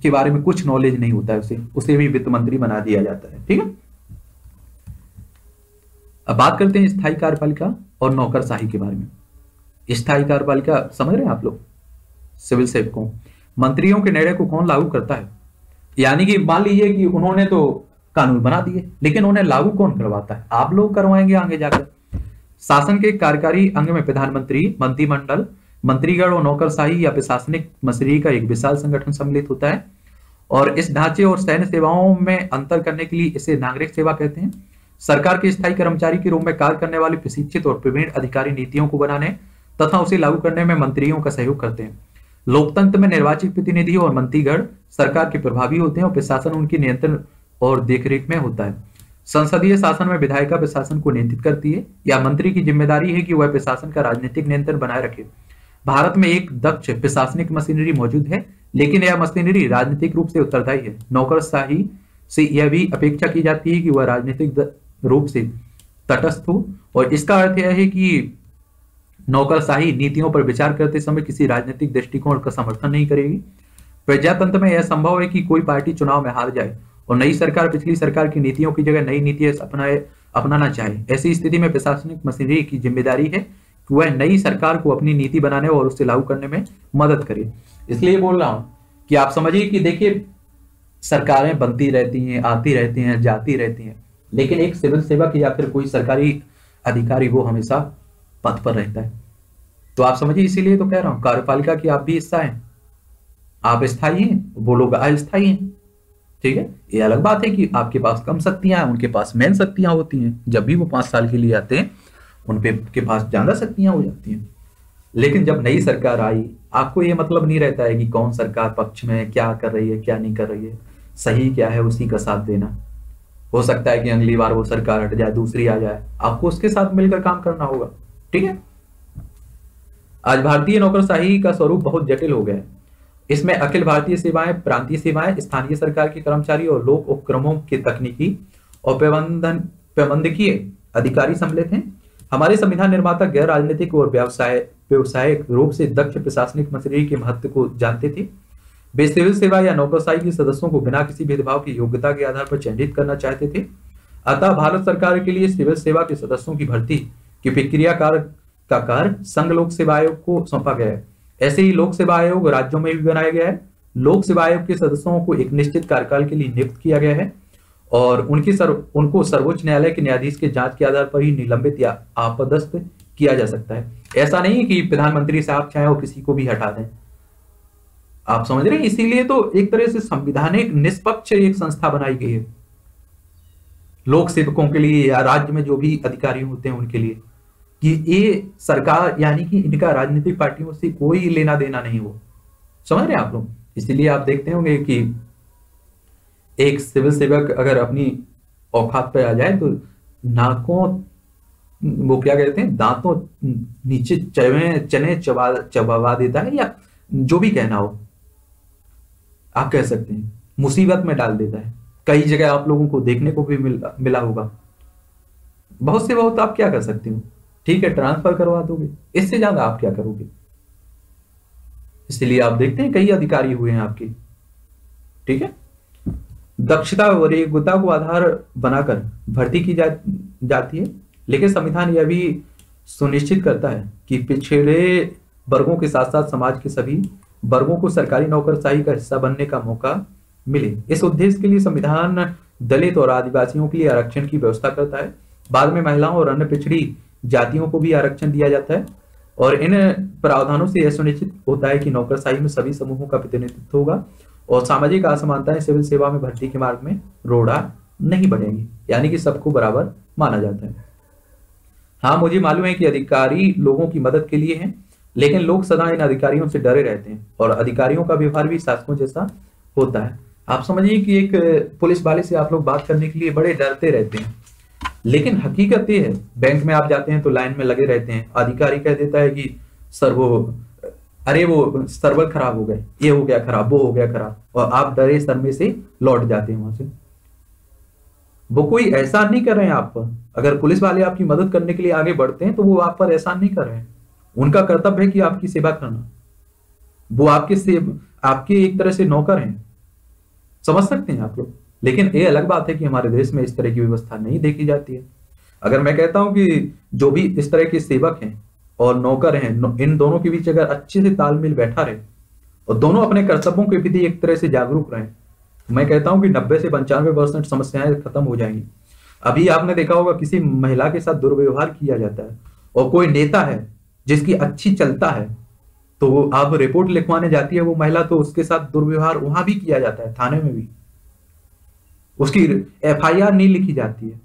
Speaker 1: के बारे में कुछ नॉलेज नहीं होता है उसे उसे भी वित्त मंत्री बना दिया जाता है, ठीक है? अब बात करते हैं स्थायी कार्यपालिका और नौकरशाही के बारे में। स्थायी कार्यपालिका समझ रहे हैं आप लोग? सिविल सेवकों। मंत्रियों के निर्णय को कौन लागू करता है? यानी कि मान लीजिए कि उन्होंने तो कानून बना दिए, लेकिन उन्हें लागू कौन करवाता है? आप लोग करवाएँगे आगे जाकर। शासन के कार्यकारी अंग में प्रधानमंत्री, मंत्रिमंडल, मंत्रीगण और नौकरशाही या प्रशासनिक मशीनरी का एक विशाल संगठन सम्मिलित होता है। और इस ढांचे और सैन्य सेवाओं में अंतर करने के लिए इसे नागरिक सेवा कहते हैं। सरकार के स्थायी कर्मचारी के रूप में कार्य करने वाले प्रशिक्षित और प्रवीण अधिकारी नीतियों को बनाने तथा उसे लागू करने में मंत्रियों का सहयोग करते हैं। लोकतंत्र में निर्वाचित प्रतिनिधि और मंत्रीगण सरकार के प्रभावी होते हैं और प्रशासन उनकी नियंत्रण और देखरेख में होता है। संसदीय शासन में विधायिका प्रशासन को नियंत्रित करती है, या मंत्री की ज़िम्मेदारी है कि वह प्रशासन का राजनीतिक नियंत्रण बनाए रखे। भारत में एक दक्ष प्रशासनिक मशीनरी मौजूद है, लेकिन यह मशीनरी राजनीतिक रूप से उत्तरदायी है। नौकरशाही से यह भी अपेक्षा की जाती है कि वह राजनीतिक रूप से तटस्थ हो, और इसका अर्थ यह है कि नौकरशाही नीतियों पर विचार करते समय किसी राजनीतिक दृष्टिकोण का समर्थन नहीं करेगी। प्रजातंत्र में यह संभव है कि कोई पार्टी चुनाव में हार जाए और नई सरकार, पिछली सरकार की नीतियों की जगह नई नीति अपनाए, अपनाना चाहे। ऐसी स्थिति में प्रशासनिक मशीनरी की ज़िम्मेदारी है कि वह नई सरकार को अपनी नीति बनाने और उसे लागू करने में मदद करे। इसलिए बोल रहा हूँ कि आप समझिए कि देखिए, सरकारें बनती रहती हैं, आती रहती हैं, जाती रहती हैं, लेकिन एक सिविल सेवक या फिर कोई सरकारी अधिकारी वो हमेशा पद पर रहता है। तो आप समझिए, इसीलिए तो कह रहा हूँ, कार्यपालिका की आप भी हिस्सा है। आप स्थायी हैं, वो लोग अस्थायी हैं। ठीक है? ये अलग बात है कि आपके पास कम शक्तियाँ उनके पास मेन शक्तियाँ होती हैं। जब भी वो पाँच साल के लिए आते हैं, उन पे, के पास ज़्यादा शक्तियाँ हो जाती हैं। लेकिन जब नई सरकार आई, आपको ये मतलब नहीं रहता है कि कौन सरकार पक्ष में है, क्या कर रही है, क्या नहीं कर रही है। सही क्या है, उसी का साथ देना। हो सकता है कि अगली बार वो सरकार हट जाए, दूसरी आ जाए। आपको उसके साथ मिलकर काम करना होगा, ठीक है? आज भारतीय नौकरशाही का स्वरूप बहुत जटिल हो गया है। इसमें अखिल भारतीय सेवाएँ, प्रांतीय सेवाएँ, स्थानीय सरकार के कर्मचारी और लोक उपक्रमों के तकनीकी और प्रबंधन, प्रबंधकीय अधिकारी सम्मिलित हैं। हमारे संविधान निर्माता गैर राजनीतिक और व्यवसाय, व्यवसायिक रूप से दक्ष प्रशासनिक मशीनरी के महत्व को जानते थे। वे सिविल सेवा या नौकरशाही के सदस्यों को बिना किसी भेदभाव की योग्यता के आधार पर चयनित करना चाहते थे। अतः भारत सरकार के लिए सिविल सेवा के सदस्यों की भर्ती की प्रक्रिया का कार्य संघ लोक सेवा आयोग को सौंपा गया है। ऐसे ही लोक सेवा आयोग राज्यों में भी बनाया गया है। लोक सेवा आयोग के सदस्यों को एक निश्चित कार्यकाल के लिए नियुक्त किया गया है और उनकी सर्व उनको सर्वोच्च न्यायालय के न्यायाधीश के जाँच के आधार पर ही निलंबित या आपदस्थ किया जा सकता है। ऐसा नहीं कि प्रधानमंत्री साहब चाहे वो किसी को भी हटा दें। आप समझ रहे हैं? इसीलिए तो एक तरह से संविधानिक निष्पक्ष एक संस्था बनाई गई है। लोक सेवकों के लिए या राज्य में जो भी अधिकारी होते हैं उनके लिए। कि ये सरकार यानी कि इनका राजनीतिक पार्टियों से कोई लेना देना नहीं हो समझ रहे हैं आप लोग? इसीलिए आप देखते होंगे कि एक सिविल सेवक अगर अपनी औकात पर आ जाए तो नाकों वो क्या कहते हैं दांतों नीचे चने चने चबा चबावा देता है या जो भी कहना हो आप कह सकते हैं मुसीबत में डाल देता है। कई जगह आप लोगों को देखने को भी मिल, मिला होगा। बहुत से बहुत आप क्या कर सकते हो? ठीक है ट्रांसफ़र करवा दोगे। इससे ज़्यादा आप क्या करोगे? इसलिए आप देखते हैं कई अधिकारी हुए हैं आपके। ठीक है? दक्षता और योग्यता को आधार बनाकर भर्ती की जा, जाती है। लेकिन संविधान यह भी सुनिश्चित करता है कि पिछड़े वर्गों के साथ साथ समाज के सभी वर्गों को सरकारी नौकरशाही का हिस्सा बनने का मौका मिले। इस उद्देश्य के लिए संविधान दलित और आदिवासियों के लिए आरक्षण की व्यवस्था करता है। बाद में महिलाओं और अन्य पिछड़ी जातियों को भी आरक्षण दिया जाता है और इन प्रावधानों से यह सुनिश्चित होता है कि नौकरशाही में सभी समूहों का प्रतिनिधित्व होगा और सामाजिक असमानताएँ सिविल सेवा में भर्ती के मार्ग में रोड़ा नहीं बढ़ेगी, यानी कि सबको बराबर माना जाता है। हाँ मुझे मालूम है कि अधिकारी लोगों की मदद के लिए हैं, लेकिन लोग सदा इन अधिकारियों से डरे रहते हैं और अधिकारियों का व्यवहार भी शासकों जैसा होता है। आप समझिए कि एक पुलिस वाले से आप लोग बात करने के लिए बड़े डरते रहते हैं। लेकिन हकीकत ये है बैंक में आप जाते हैं तो लाइन में लगे रहते हैं। अधिकारी कह देता है कि, सर, वो, अरे, वो सर्वर खराब हो गए, ये हो गया खराब, वो हो गया खराब। और आप डरे शर्मे से लौट जाते हैं वहाँ से। वो कोई एहसान नहीं कर रहे हैं आप पर। अगर पुलिस वाले आपकी मदद करने के लिए आगे बढ़ते हैं तो वो आप पर एहसान नहीं कर रहे हैं। उनका कर्तव्य है कि आपकी सेवा करना। वो आपके से, आपके एक तरह से नौकर हैं। समझ सकते हैं आप लोग? लेकिन ये अलग बात है कि हमारे देश में इस तरह की व्यवस्था नहीं देखी जाती है। अगर मैं कहता हूँ कि जो भी इस तरह के सेवक हैं और नौकर हैं इन दोनों के बीच अगर अच्छे से तालमेल बैठा रहे और दोनों अपने कर्तव्यों के प्रति एक तरह से जागरूक रहे मैं कहता हूँ कि नब्बे से पंचानवे परसेंट समस्याएँ खत्म हो जाएँगी। अभी आपने देखा होगा किसी महिला के साथ दुर्व्यवहार किया जाता है और कोई नेता है जिसकी अच्छी चलता है तो आप रिपोर्ट लिखवाने जाती है वो महिला तो उसके साथ दुर्व्यवहार वहाँ भी किया जाता है, थाने में भी। उसकी एफआईआर नहीं लिखी जाती है।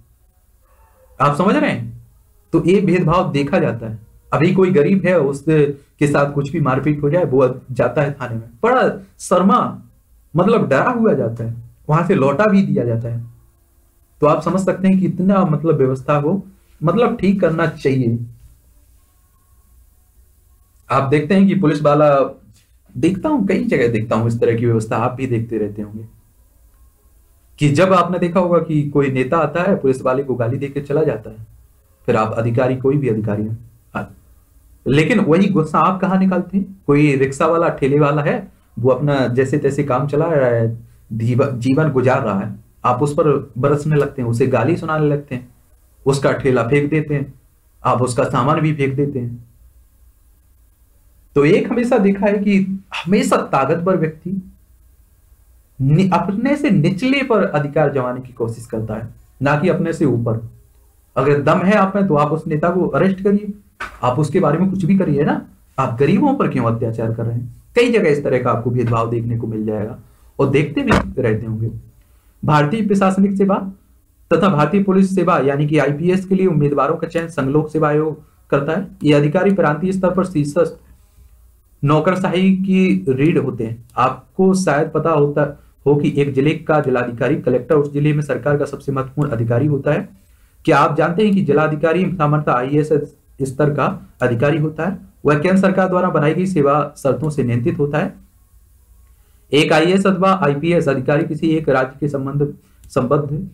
Speaker 1: आप समझ रहे हैं? तो ये भेदभाव देखा जाता है। अभी कोई गरीब है, उसके साथ कुछ भी मारपीट हो जाए, वो जाता है थाने में। बड़ा शर्मा मतलब डरा हुआ जाता है। वहाँ से लौटा भी दिया जाता है। तो आप समझ सकते हैं कि इतना मतलब व्यवस्था को मतलब ठीक करना चाहिए। आप देखते हैं कि पुलिस वाला, देखता हूँ, कई जगह देखता हूँ, इस तरह की व्यवस्था आप भी देखते रहते होंगे। कि जब आपने देखा होगा कि कोई नेता आता है, पुलिस वाले को गाली देकर चला जाता है, फिर आप अधिकारी, कोई भी अधिकारी है। लेकिन वही गुस्सा आप कहा निकालते हैं कोई रिक्शा वाला, ठेले वाला है, वो अपना जैसे तैसे काम चला रहा है जीवन गुजार रहा है, आप उस पर बरसने लगते हैं, उसे गाली सुनाने लगते हैं, उसका ठेला फेंक देते हैं, आप उसका सामान भी फेंक देते हैं तो एक हमेशा देखा है कि हमेशा ताकतवर व्यक्ति अपने से निचले पर अधिकार जमाने की कोशिश करता है, ना कि अपने से ऊपर। अगर दम है आप में तो आप उस नेता को अरेस्ट करिए। आप उसके बारे में कुछ भी करिए ना? आप गरीबों पर क्यों अत्याचार कर रहे हैं? कई जगह इस तरह का आपको भेदभाव देखने को मिल जाएगा, और देखते भी रहते होंगे। भारतीय प्रशासनिक सेवा तथा भारतीय पुलिस सेवा, यानी कि आईपीएस के लिए उम्मीदवारों का चयन संघलोक सेवा आयोग करता है। ये अधिकारी प्रांतीय स्तर पर शीर्षस्थ नौकरशाही की रीढ़ होते हैं। आपको शायद पता होता हो कि एक ज़िले का जिलाधिकारी, कलेक्टर उस ज़िले में सरकार का सबसे महत्वपूर्ण अधिकारी होता है। क्या आप जानते हैं कि जिलाधिकारी, सामान्यतः आई स्तर का अधिकारी होता है? वह केंद्र सरकार द्वारा बनाई गई सेवा शर्तों से नियंत्रित होता है। एक आईएएस अथवा आईपीएस अधिकारी किसी एक राज्य के संबंध, संबद्ध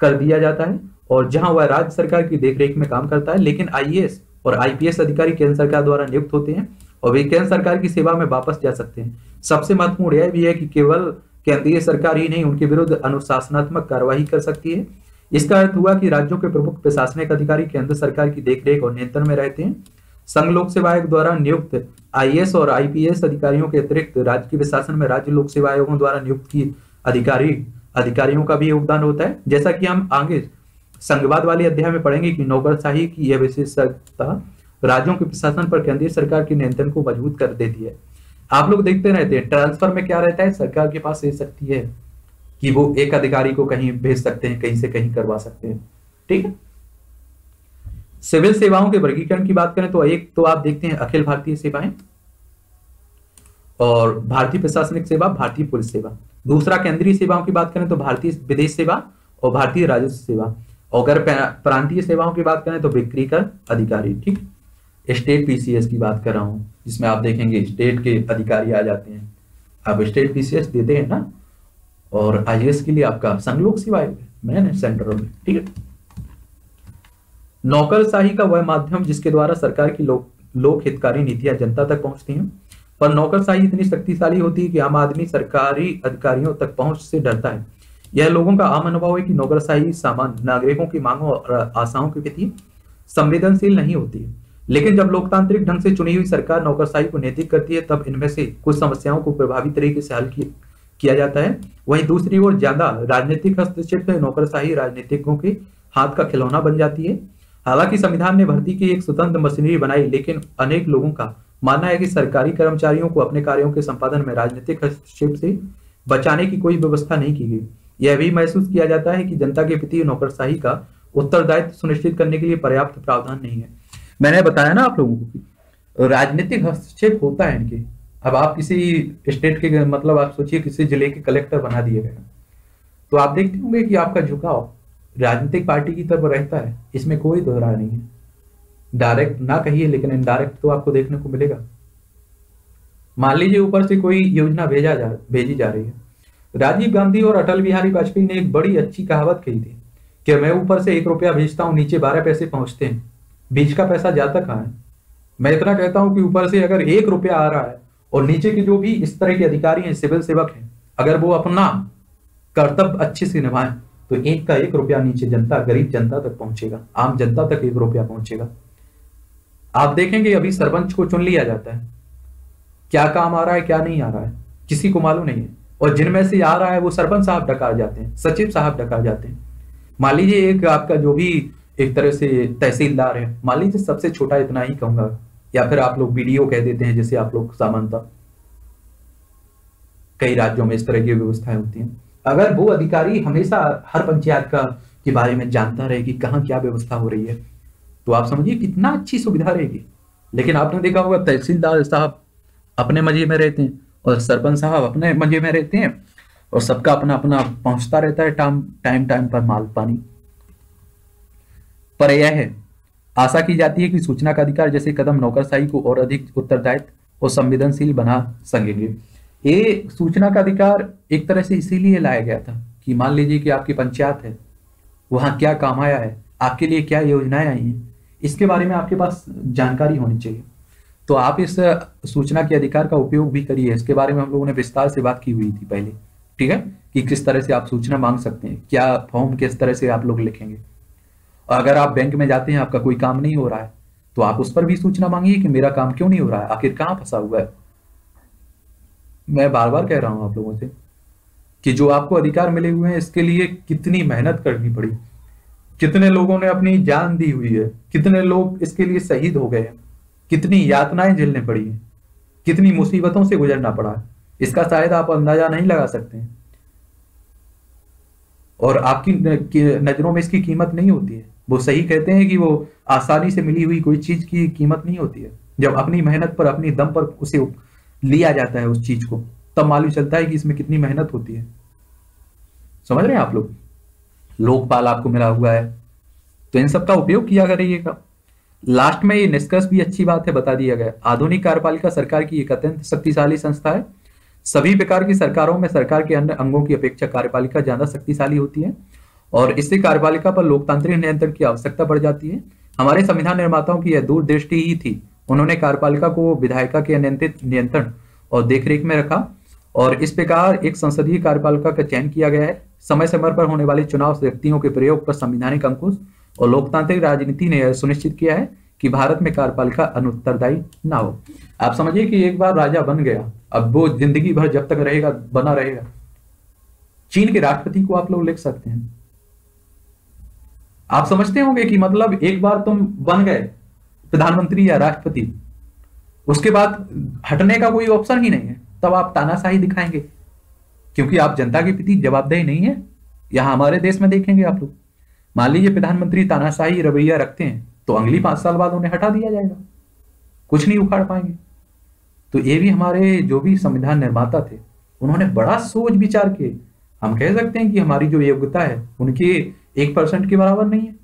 Speaker 1: कर दिया जाता है और जहाँ वह राज्य सरकार की देखरेख में काम करता है, लेकिन आईएएस और आईपीएस अधिकारी केंद्र सरकार द्वारा नियुक्त होते हैं और वे केंद्र सरकार की सेवा में वापस जा सकते हैं। सबसे महत्वपूर्ण यह भी है कि केवल केंद्रीय सरकार ही नहीं, उनके विरुद्ध अनुशासनात्मक कार्यवाही कर सकती है। इसका अर्थ हुआ कि राज्यों के प्रमुख प्रशासनिक अधिकारी केंद्र सरकार की देखरेख और नियंत्रण में रहते हैं। संघ लोक सेवा आयोग द्वारा नियुक्त आईएएस और आईपीएस अधिकारियों के अतिरिक्त राज्य के प्रशासन में राज्य लोक सेवा आयोगों द्वारा नियुक्त की अधिकारी, अधिकारियों का भी योगदान होता है। जैसा कि हम आगे संघवाद वाले अध्याय में पढ़ेंगे कि नौकरशाही की यह विशेषता राज्यों के प्रशासन पर केंद्रीय सरकार के नियंत्रण को मज़बूत कर देती है। आप लोग देखते रहते हैं ट्रांसफ़र में क्या रहता है? सरकार के पास ये शक्ति है कि वो एक अधिकारी को कहीं भेज सकते हैं, कहीं से कहीं करवा सकते हैं। ठीक है? सिविल सेवाओं के वर्गीकरण की बात करें तो एक तो आप देखते हैं, अखिल भारतीय सेवाएँ और भारतीय प्रशासनिक सेवा, भारतीय पुलिस सेवा। दूसरा, केंद्रीय सेवाओं की बात करें तो भारतीय विदेश सेवा और भारतीय राजस्व सेवा। और अगर प्रांतीय सेवाओं की बात करें तो बिक्री कर अधिकारी, ठीक? स्टेट पीसीएस की बात कर रहा हूँ, जिसमें आप देखेंगे स्टेट के अधिकारी आ जाते हैं। आप स्टेट पीसीएस देते हैं ना? और आईएएस के लिए आपका संघलोक सेवा मैंने सेंट्रल में, ठीक है? नौकरशाही का वह माध्यम जिसके द्वारा सरकार की लोक लोक हितकारी नीतियाँ जनता तक पहुँचती हैं। पर नौकरशाही इतनी शक्तिशाली होती है कि आम आदमी सरकारी अधिकारियों तक पहुँच से डरता है। यह लोगों का आम अनुभव है कि नौकरशाही सामान्य नागरिकों की मांगों और आशाओं के प्रति संवेदनशील नहीं होती है। लेकिन जब लोकतांत्रिक ढंग से चुनी हुई सरकार नौकरशाही को नैतिक करती है, तब इनमें से कुछ समस्याओं को प्रभावी तरीके से हल किया जाता है। वहीं दूसरी ओर ज़्यादा राजनीतिक हस्तक्षेप में नौकरशाही राजनीतिकों के हाथ का खिलौना बन जाती है। हालाँकि संविधान ने भर्ती की एक स्वतंत्र मशीनरी बनाई, लेकिन अनेक लोगों का मानना है कि सरकारी कर्मचारियों को अपने कार्यों के संपादन में राजनीतिक हस्तक्षेप से बचाने की कोई व्यवस्था नहीं की गई। यह भी महसूस किया जाता है कि जनता के प्रति नौकरशाही का उत्तरदायित्व सुनिश्चित करने के लिए पर्याप्त प्रावधान नहीं है। मैंने बताया ना आप लोगों को राजनीतिक हस्तक्षेप होता है इनके। अब आप किसी स्टेट के मतलब आप सोचिए किसी ज़िले के कलेक्टर बना दिए गए। तो आप देखते होंगे कि आपका झुकाव राजनीतिक पार्टी की तरफ़ रहता है, इसमें कोई दोहरा नहीं है। डायरेक्ट ना कहिए, लेकिन इनडायरेक्ट तो आपको देखने को मिलेगा। मान लीजिए ऊपर से कोई योजना भेजा जा, भेजी जा रही है। राजीव गांधी और अटल बिहारी वाजपेयी ने एक बड़ी अच्छी कहावत कही थी कि मैं ऊपर से एक रुपया भेजता हूँ, नीचे बारह पैसे पहुँचते हैं। बीच का पैसा जाता कहाँ है? मैं इतना कहता हूँ कि ऊपर से अगर एक रुपया आ रहा है और नीचे के जो भी इस तरह के अधिकारी हैं, सिविल सेवक हैं, अगर वो अपना कर्तव्य अच्छे से निभाएँ तो एक का एक रुपया नीचे जनता, गरीब जनता तक पहुंचेगा, आम जनता तक एक रुपया पहुंचेगा। आप देखेंगे अभी सरपंच को चुन लिया जाता है। क्या काम आ रहा है, क्या नहीं आ रहा है, किसी को मालूम नहीं है। और जिनमें से आ रहा है, वो सरपंच साहब डका जाते हैं, सचिव साहब डका जाते हैं। मान लीजिए एक आपका जो भी एक तरह से तहसीलदार है। मान लीजिए सबसे छोटा इतना ही कहूँगा, या फिर आप लोग बीडीओ कह देते हैं, जैसे आप लोग सामानता कई राज्यों में इस तरह की व्यवस्थाएँ होती हैं। अगर वो अधिकारी हमेशा हर पंचायत का के बारे में जानता रहे कि कहाँ क्या व्यवस्था हो रही है तो आप समझिए कितना अच्छी सुविधा रहेगी। लेकिन आपने देखा होगा, तहसीलदार साहब अपने मज़े में रहते हैं, और सरपंच साहब अपने मज़े में रहते हैं, और सबका अपना अपना पहुँचता रहता है, टाइम टाइम टाइम पर माल, पानी। पर यह है। आशा की जाती है कि सूचना का अधिकार जैसे कदम नौकरशाही को और अधिक उत्तरदायित्व और संवेदनशील बना सकेंगे। ये सूचना का अधिकार एक तरह से इसीलिए लाया गया था कि मान लीजिए कि आपकी पंचायत है, वहाँ क्या काम आया है, आपके लिए क्या योजनाएँ आई हैं, इसके बारे में आपके पास जानकारी होनी चाहिए। तो आप इस सूचना के अधिकार का उपयोग भी करिए, इसके बारे में हम लोगों ने विस्तार से बात की हुई थी पहले। ठीक है? कि किस तरह से आप सूचना मांग सकते हैं, क्या फॉर्म किस तरह से आप लोग लिखेंगे। अगर आप बैंक में जाते हैं, आपका कोई काम नहीं हो रहा है तो आप उस पर भी सूचना मांगिए कि मेरा काम क्यों नहीं हो रहा है? आखिर कहाँ फंसा हुआ है? मैं बार बार कह रहा हूँ आप लोगों से कि जो आपको अधिकार मिले हुए हैं, इसके लिए कितनी मेहनत करनी पड़ी। कितने लोगों ने अपनी जान दी हुई है? कितने लोग इसके लिए शहीद हो गए हैं? कितनी यातनाएँ झेलने पड़ी हैं? कितनी मुसीबतों से गुजरना पड़ा है? इसका शायद आप अंदाज़ा नहीं लगा सकते हैं। और आपकी नज़रों में इसकी कीमत नहीं होती है। वो सही कहते हैं कि वो आसानी से मिली हुई कोई चीज़ की कीमत नहीं होती है। जब अपनी मेहनत पर, अपनी दम पर उसे लिया जाता है उस चीज़ को, तब मालूम चलता है कि इसमें कितनी मेहनत होती है। समझ रहे हैं आप लोग? लोकपाल आपको मिला हुआ है। तो इन सब का उपयोग किया करिएगा लास्ट में ये निष्कर्ष भी अच्छी बात है, बता दिया गया। आधुनिक कार्यपालिका सरकार की एक अत्यंत शक्तिशाली संस्था है। सभी प्रकार की सरकारों में सरकार के अन्य अंगों की अपेक्षा कार्यपालिका ज़्यादा शक्तिशाली होती है। और इससे कार्यपालिका पर लोकतांत्रिक नियंत्रण की आवश्यकता बढ़ जाती है। हमारे संविधान निर्माताओं की यह दूरदृष्टि ही थी। उन्होंने कार्यपालिका को विधायिका के अनियंत्रित नियंत्रण और देखरेख में रखा और इस प्रकार एक संसदीय कार्यपालिका का चयन किया गया है। समय समय पर होने वाले चुनाव व्यक्तियों के प्रयोग पर संविधानिक अंकुश और लोकतांत्रिक राजनीति ने यह सुनिश्चित किया है कि भारत में कार्यपालिका अनुत्तरदायी ना हो। आप समझिए कि एक बार राजा बन गया, अब वो ज़िंदगी भर जब तक रहेगा, बना रहेगा। चीन के राष्ट्रपति को आप लोग लिख सकते हैं। आप समझते होंगे कि मतलब एक बार तुम बन गए प्रधानमंत्री या राष्ट्रपति, उसके बाद हटने का कोई ऑप्शन ही नहीं है। तब आप तानाशाही दिखाएँगे, क्योंकि आप जनता के प्रति जवाबदेही नहीं है। यहाँ हमारे देश में देखेंगे आप लोग। मान लीजिए प्रधानमंत्री तानाशाही रवैया रखते हैं तो अगली पाँच साल बाद उन्हें हटा दिया जाएगा। कुछ नहीं उखाड़ पाएँगे। तो ये भी हमारे जो भी संविधान निर्माता थे, उन्होंने बड़ा सोच विचार किए। हम कह सकते हैं कि हमारी जो योग्यता है, उनके एक परसेंट के बराबर नहीं है।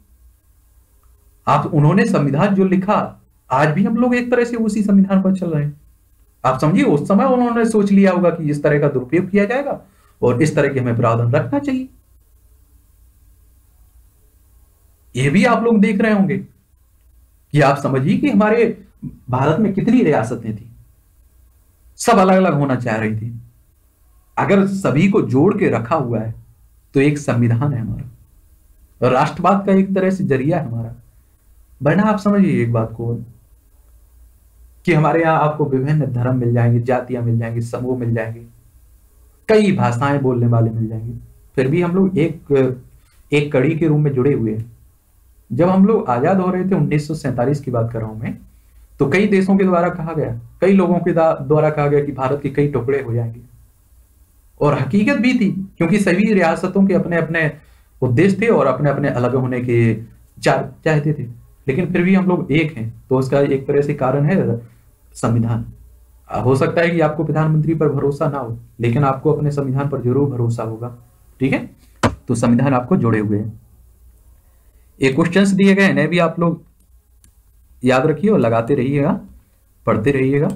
Speaker 1: आप, उन्होंने संविधान जो लिखा, आज भी हम लोग एक तरह से उसी संविधान पर चल रहे हैं। आप समझिए, उस समय उन्होंने सोच लिया होगा कि इस तरह का दुरुपयोग किया जाएगा और इस तरह के हमें प्रावधान रखना चाहिए। यह भी आप लोग देख रहे होंगे कि आप समझिए कि हमारे भारत में कितनी रियासतें थी। सब अलग अलग होना चाह रही थी। अगर सभी को जोड़ के रखा हुआ है तो एक संविधान है हमारा। और राष्ट्रवाद का एक तरह से ज़रिया है हमारा। वरना आप समझिए एक बात को कि हमारे यहाँ आपको विभिन्न धर्म मिल जाएँगे, जातियाँ मिल जाएँगी, समूह मिल जाएँगे, कई भाषाएँ बोलने वाले मिल जाएँगे, फिर भी हम लोग एक एक कड़ी के रूप में जुड़े हुए हैं। जब हम लोग आज़ाद हो रहे थे उन्नीस सौ सैंतालीस की बात कर रहा हूँ मैं तो कई देशों के द्वारा कहा गया, कई लोगों के द्वारा कहा गया कि भारत के कई टुकड़े हो जाएँगे। और हकीकत भी थी, क्योंकि सभी रियासतों के अपने अपने उद्देश्य थे और अपने अपने अलग होने के चार चाहते थे। लेकिन फिर भी हम लोग एक हैं तो उसका एक तरह से कारण है संविधान। हो सकता है कि आपको प्रधानमंत्री पर भरोसा ना हो, लेकिन आपको अपने संविधान पर ज़रूर भरोसा होगा। ठीक है? तो संविधान आपको जोड़े हुए हैं। एक क्वेश्चन दिए गए इन्हें भी आप लोग याद रखिए और लगाते रहिएगा, पढ़ते रहिएगा।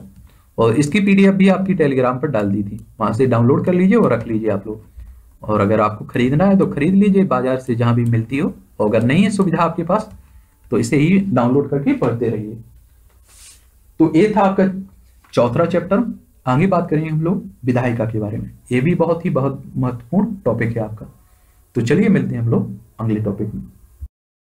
Speaker 1: और इसकी पीडीएफ भी आपकी टेलीग्राम पर डाल दी थी। वहाँ से डाउनलोड कर लीजिए और रख लीजिए आप लोग। और अगर आपको खरीदना है तो खरीद लीजिए, बाज़ार से जहाँ भी मिलती हो। और अगर नहीं है सुविधा आपके पास तो इसे ही डाउनलोड करके पढ़ते रहिए। तो ये था आपका चौथा चैप्टर आगे बात करेंगे हम लोग विधायिका के बारे में। ये भी बहुत ही बहुत महत्वपूर्ण टॉपिक है आपका। तो चलिए मिलते हैं हम लोग अगले टॉपिक में।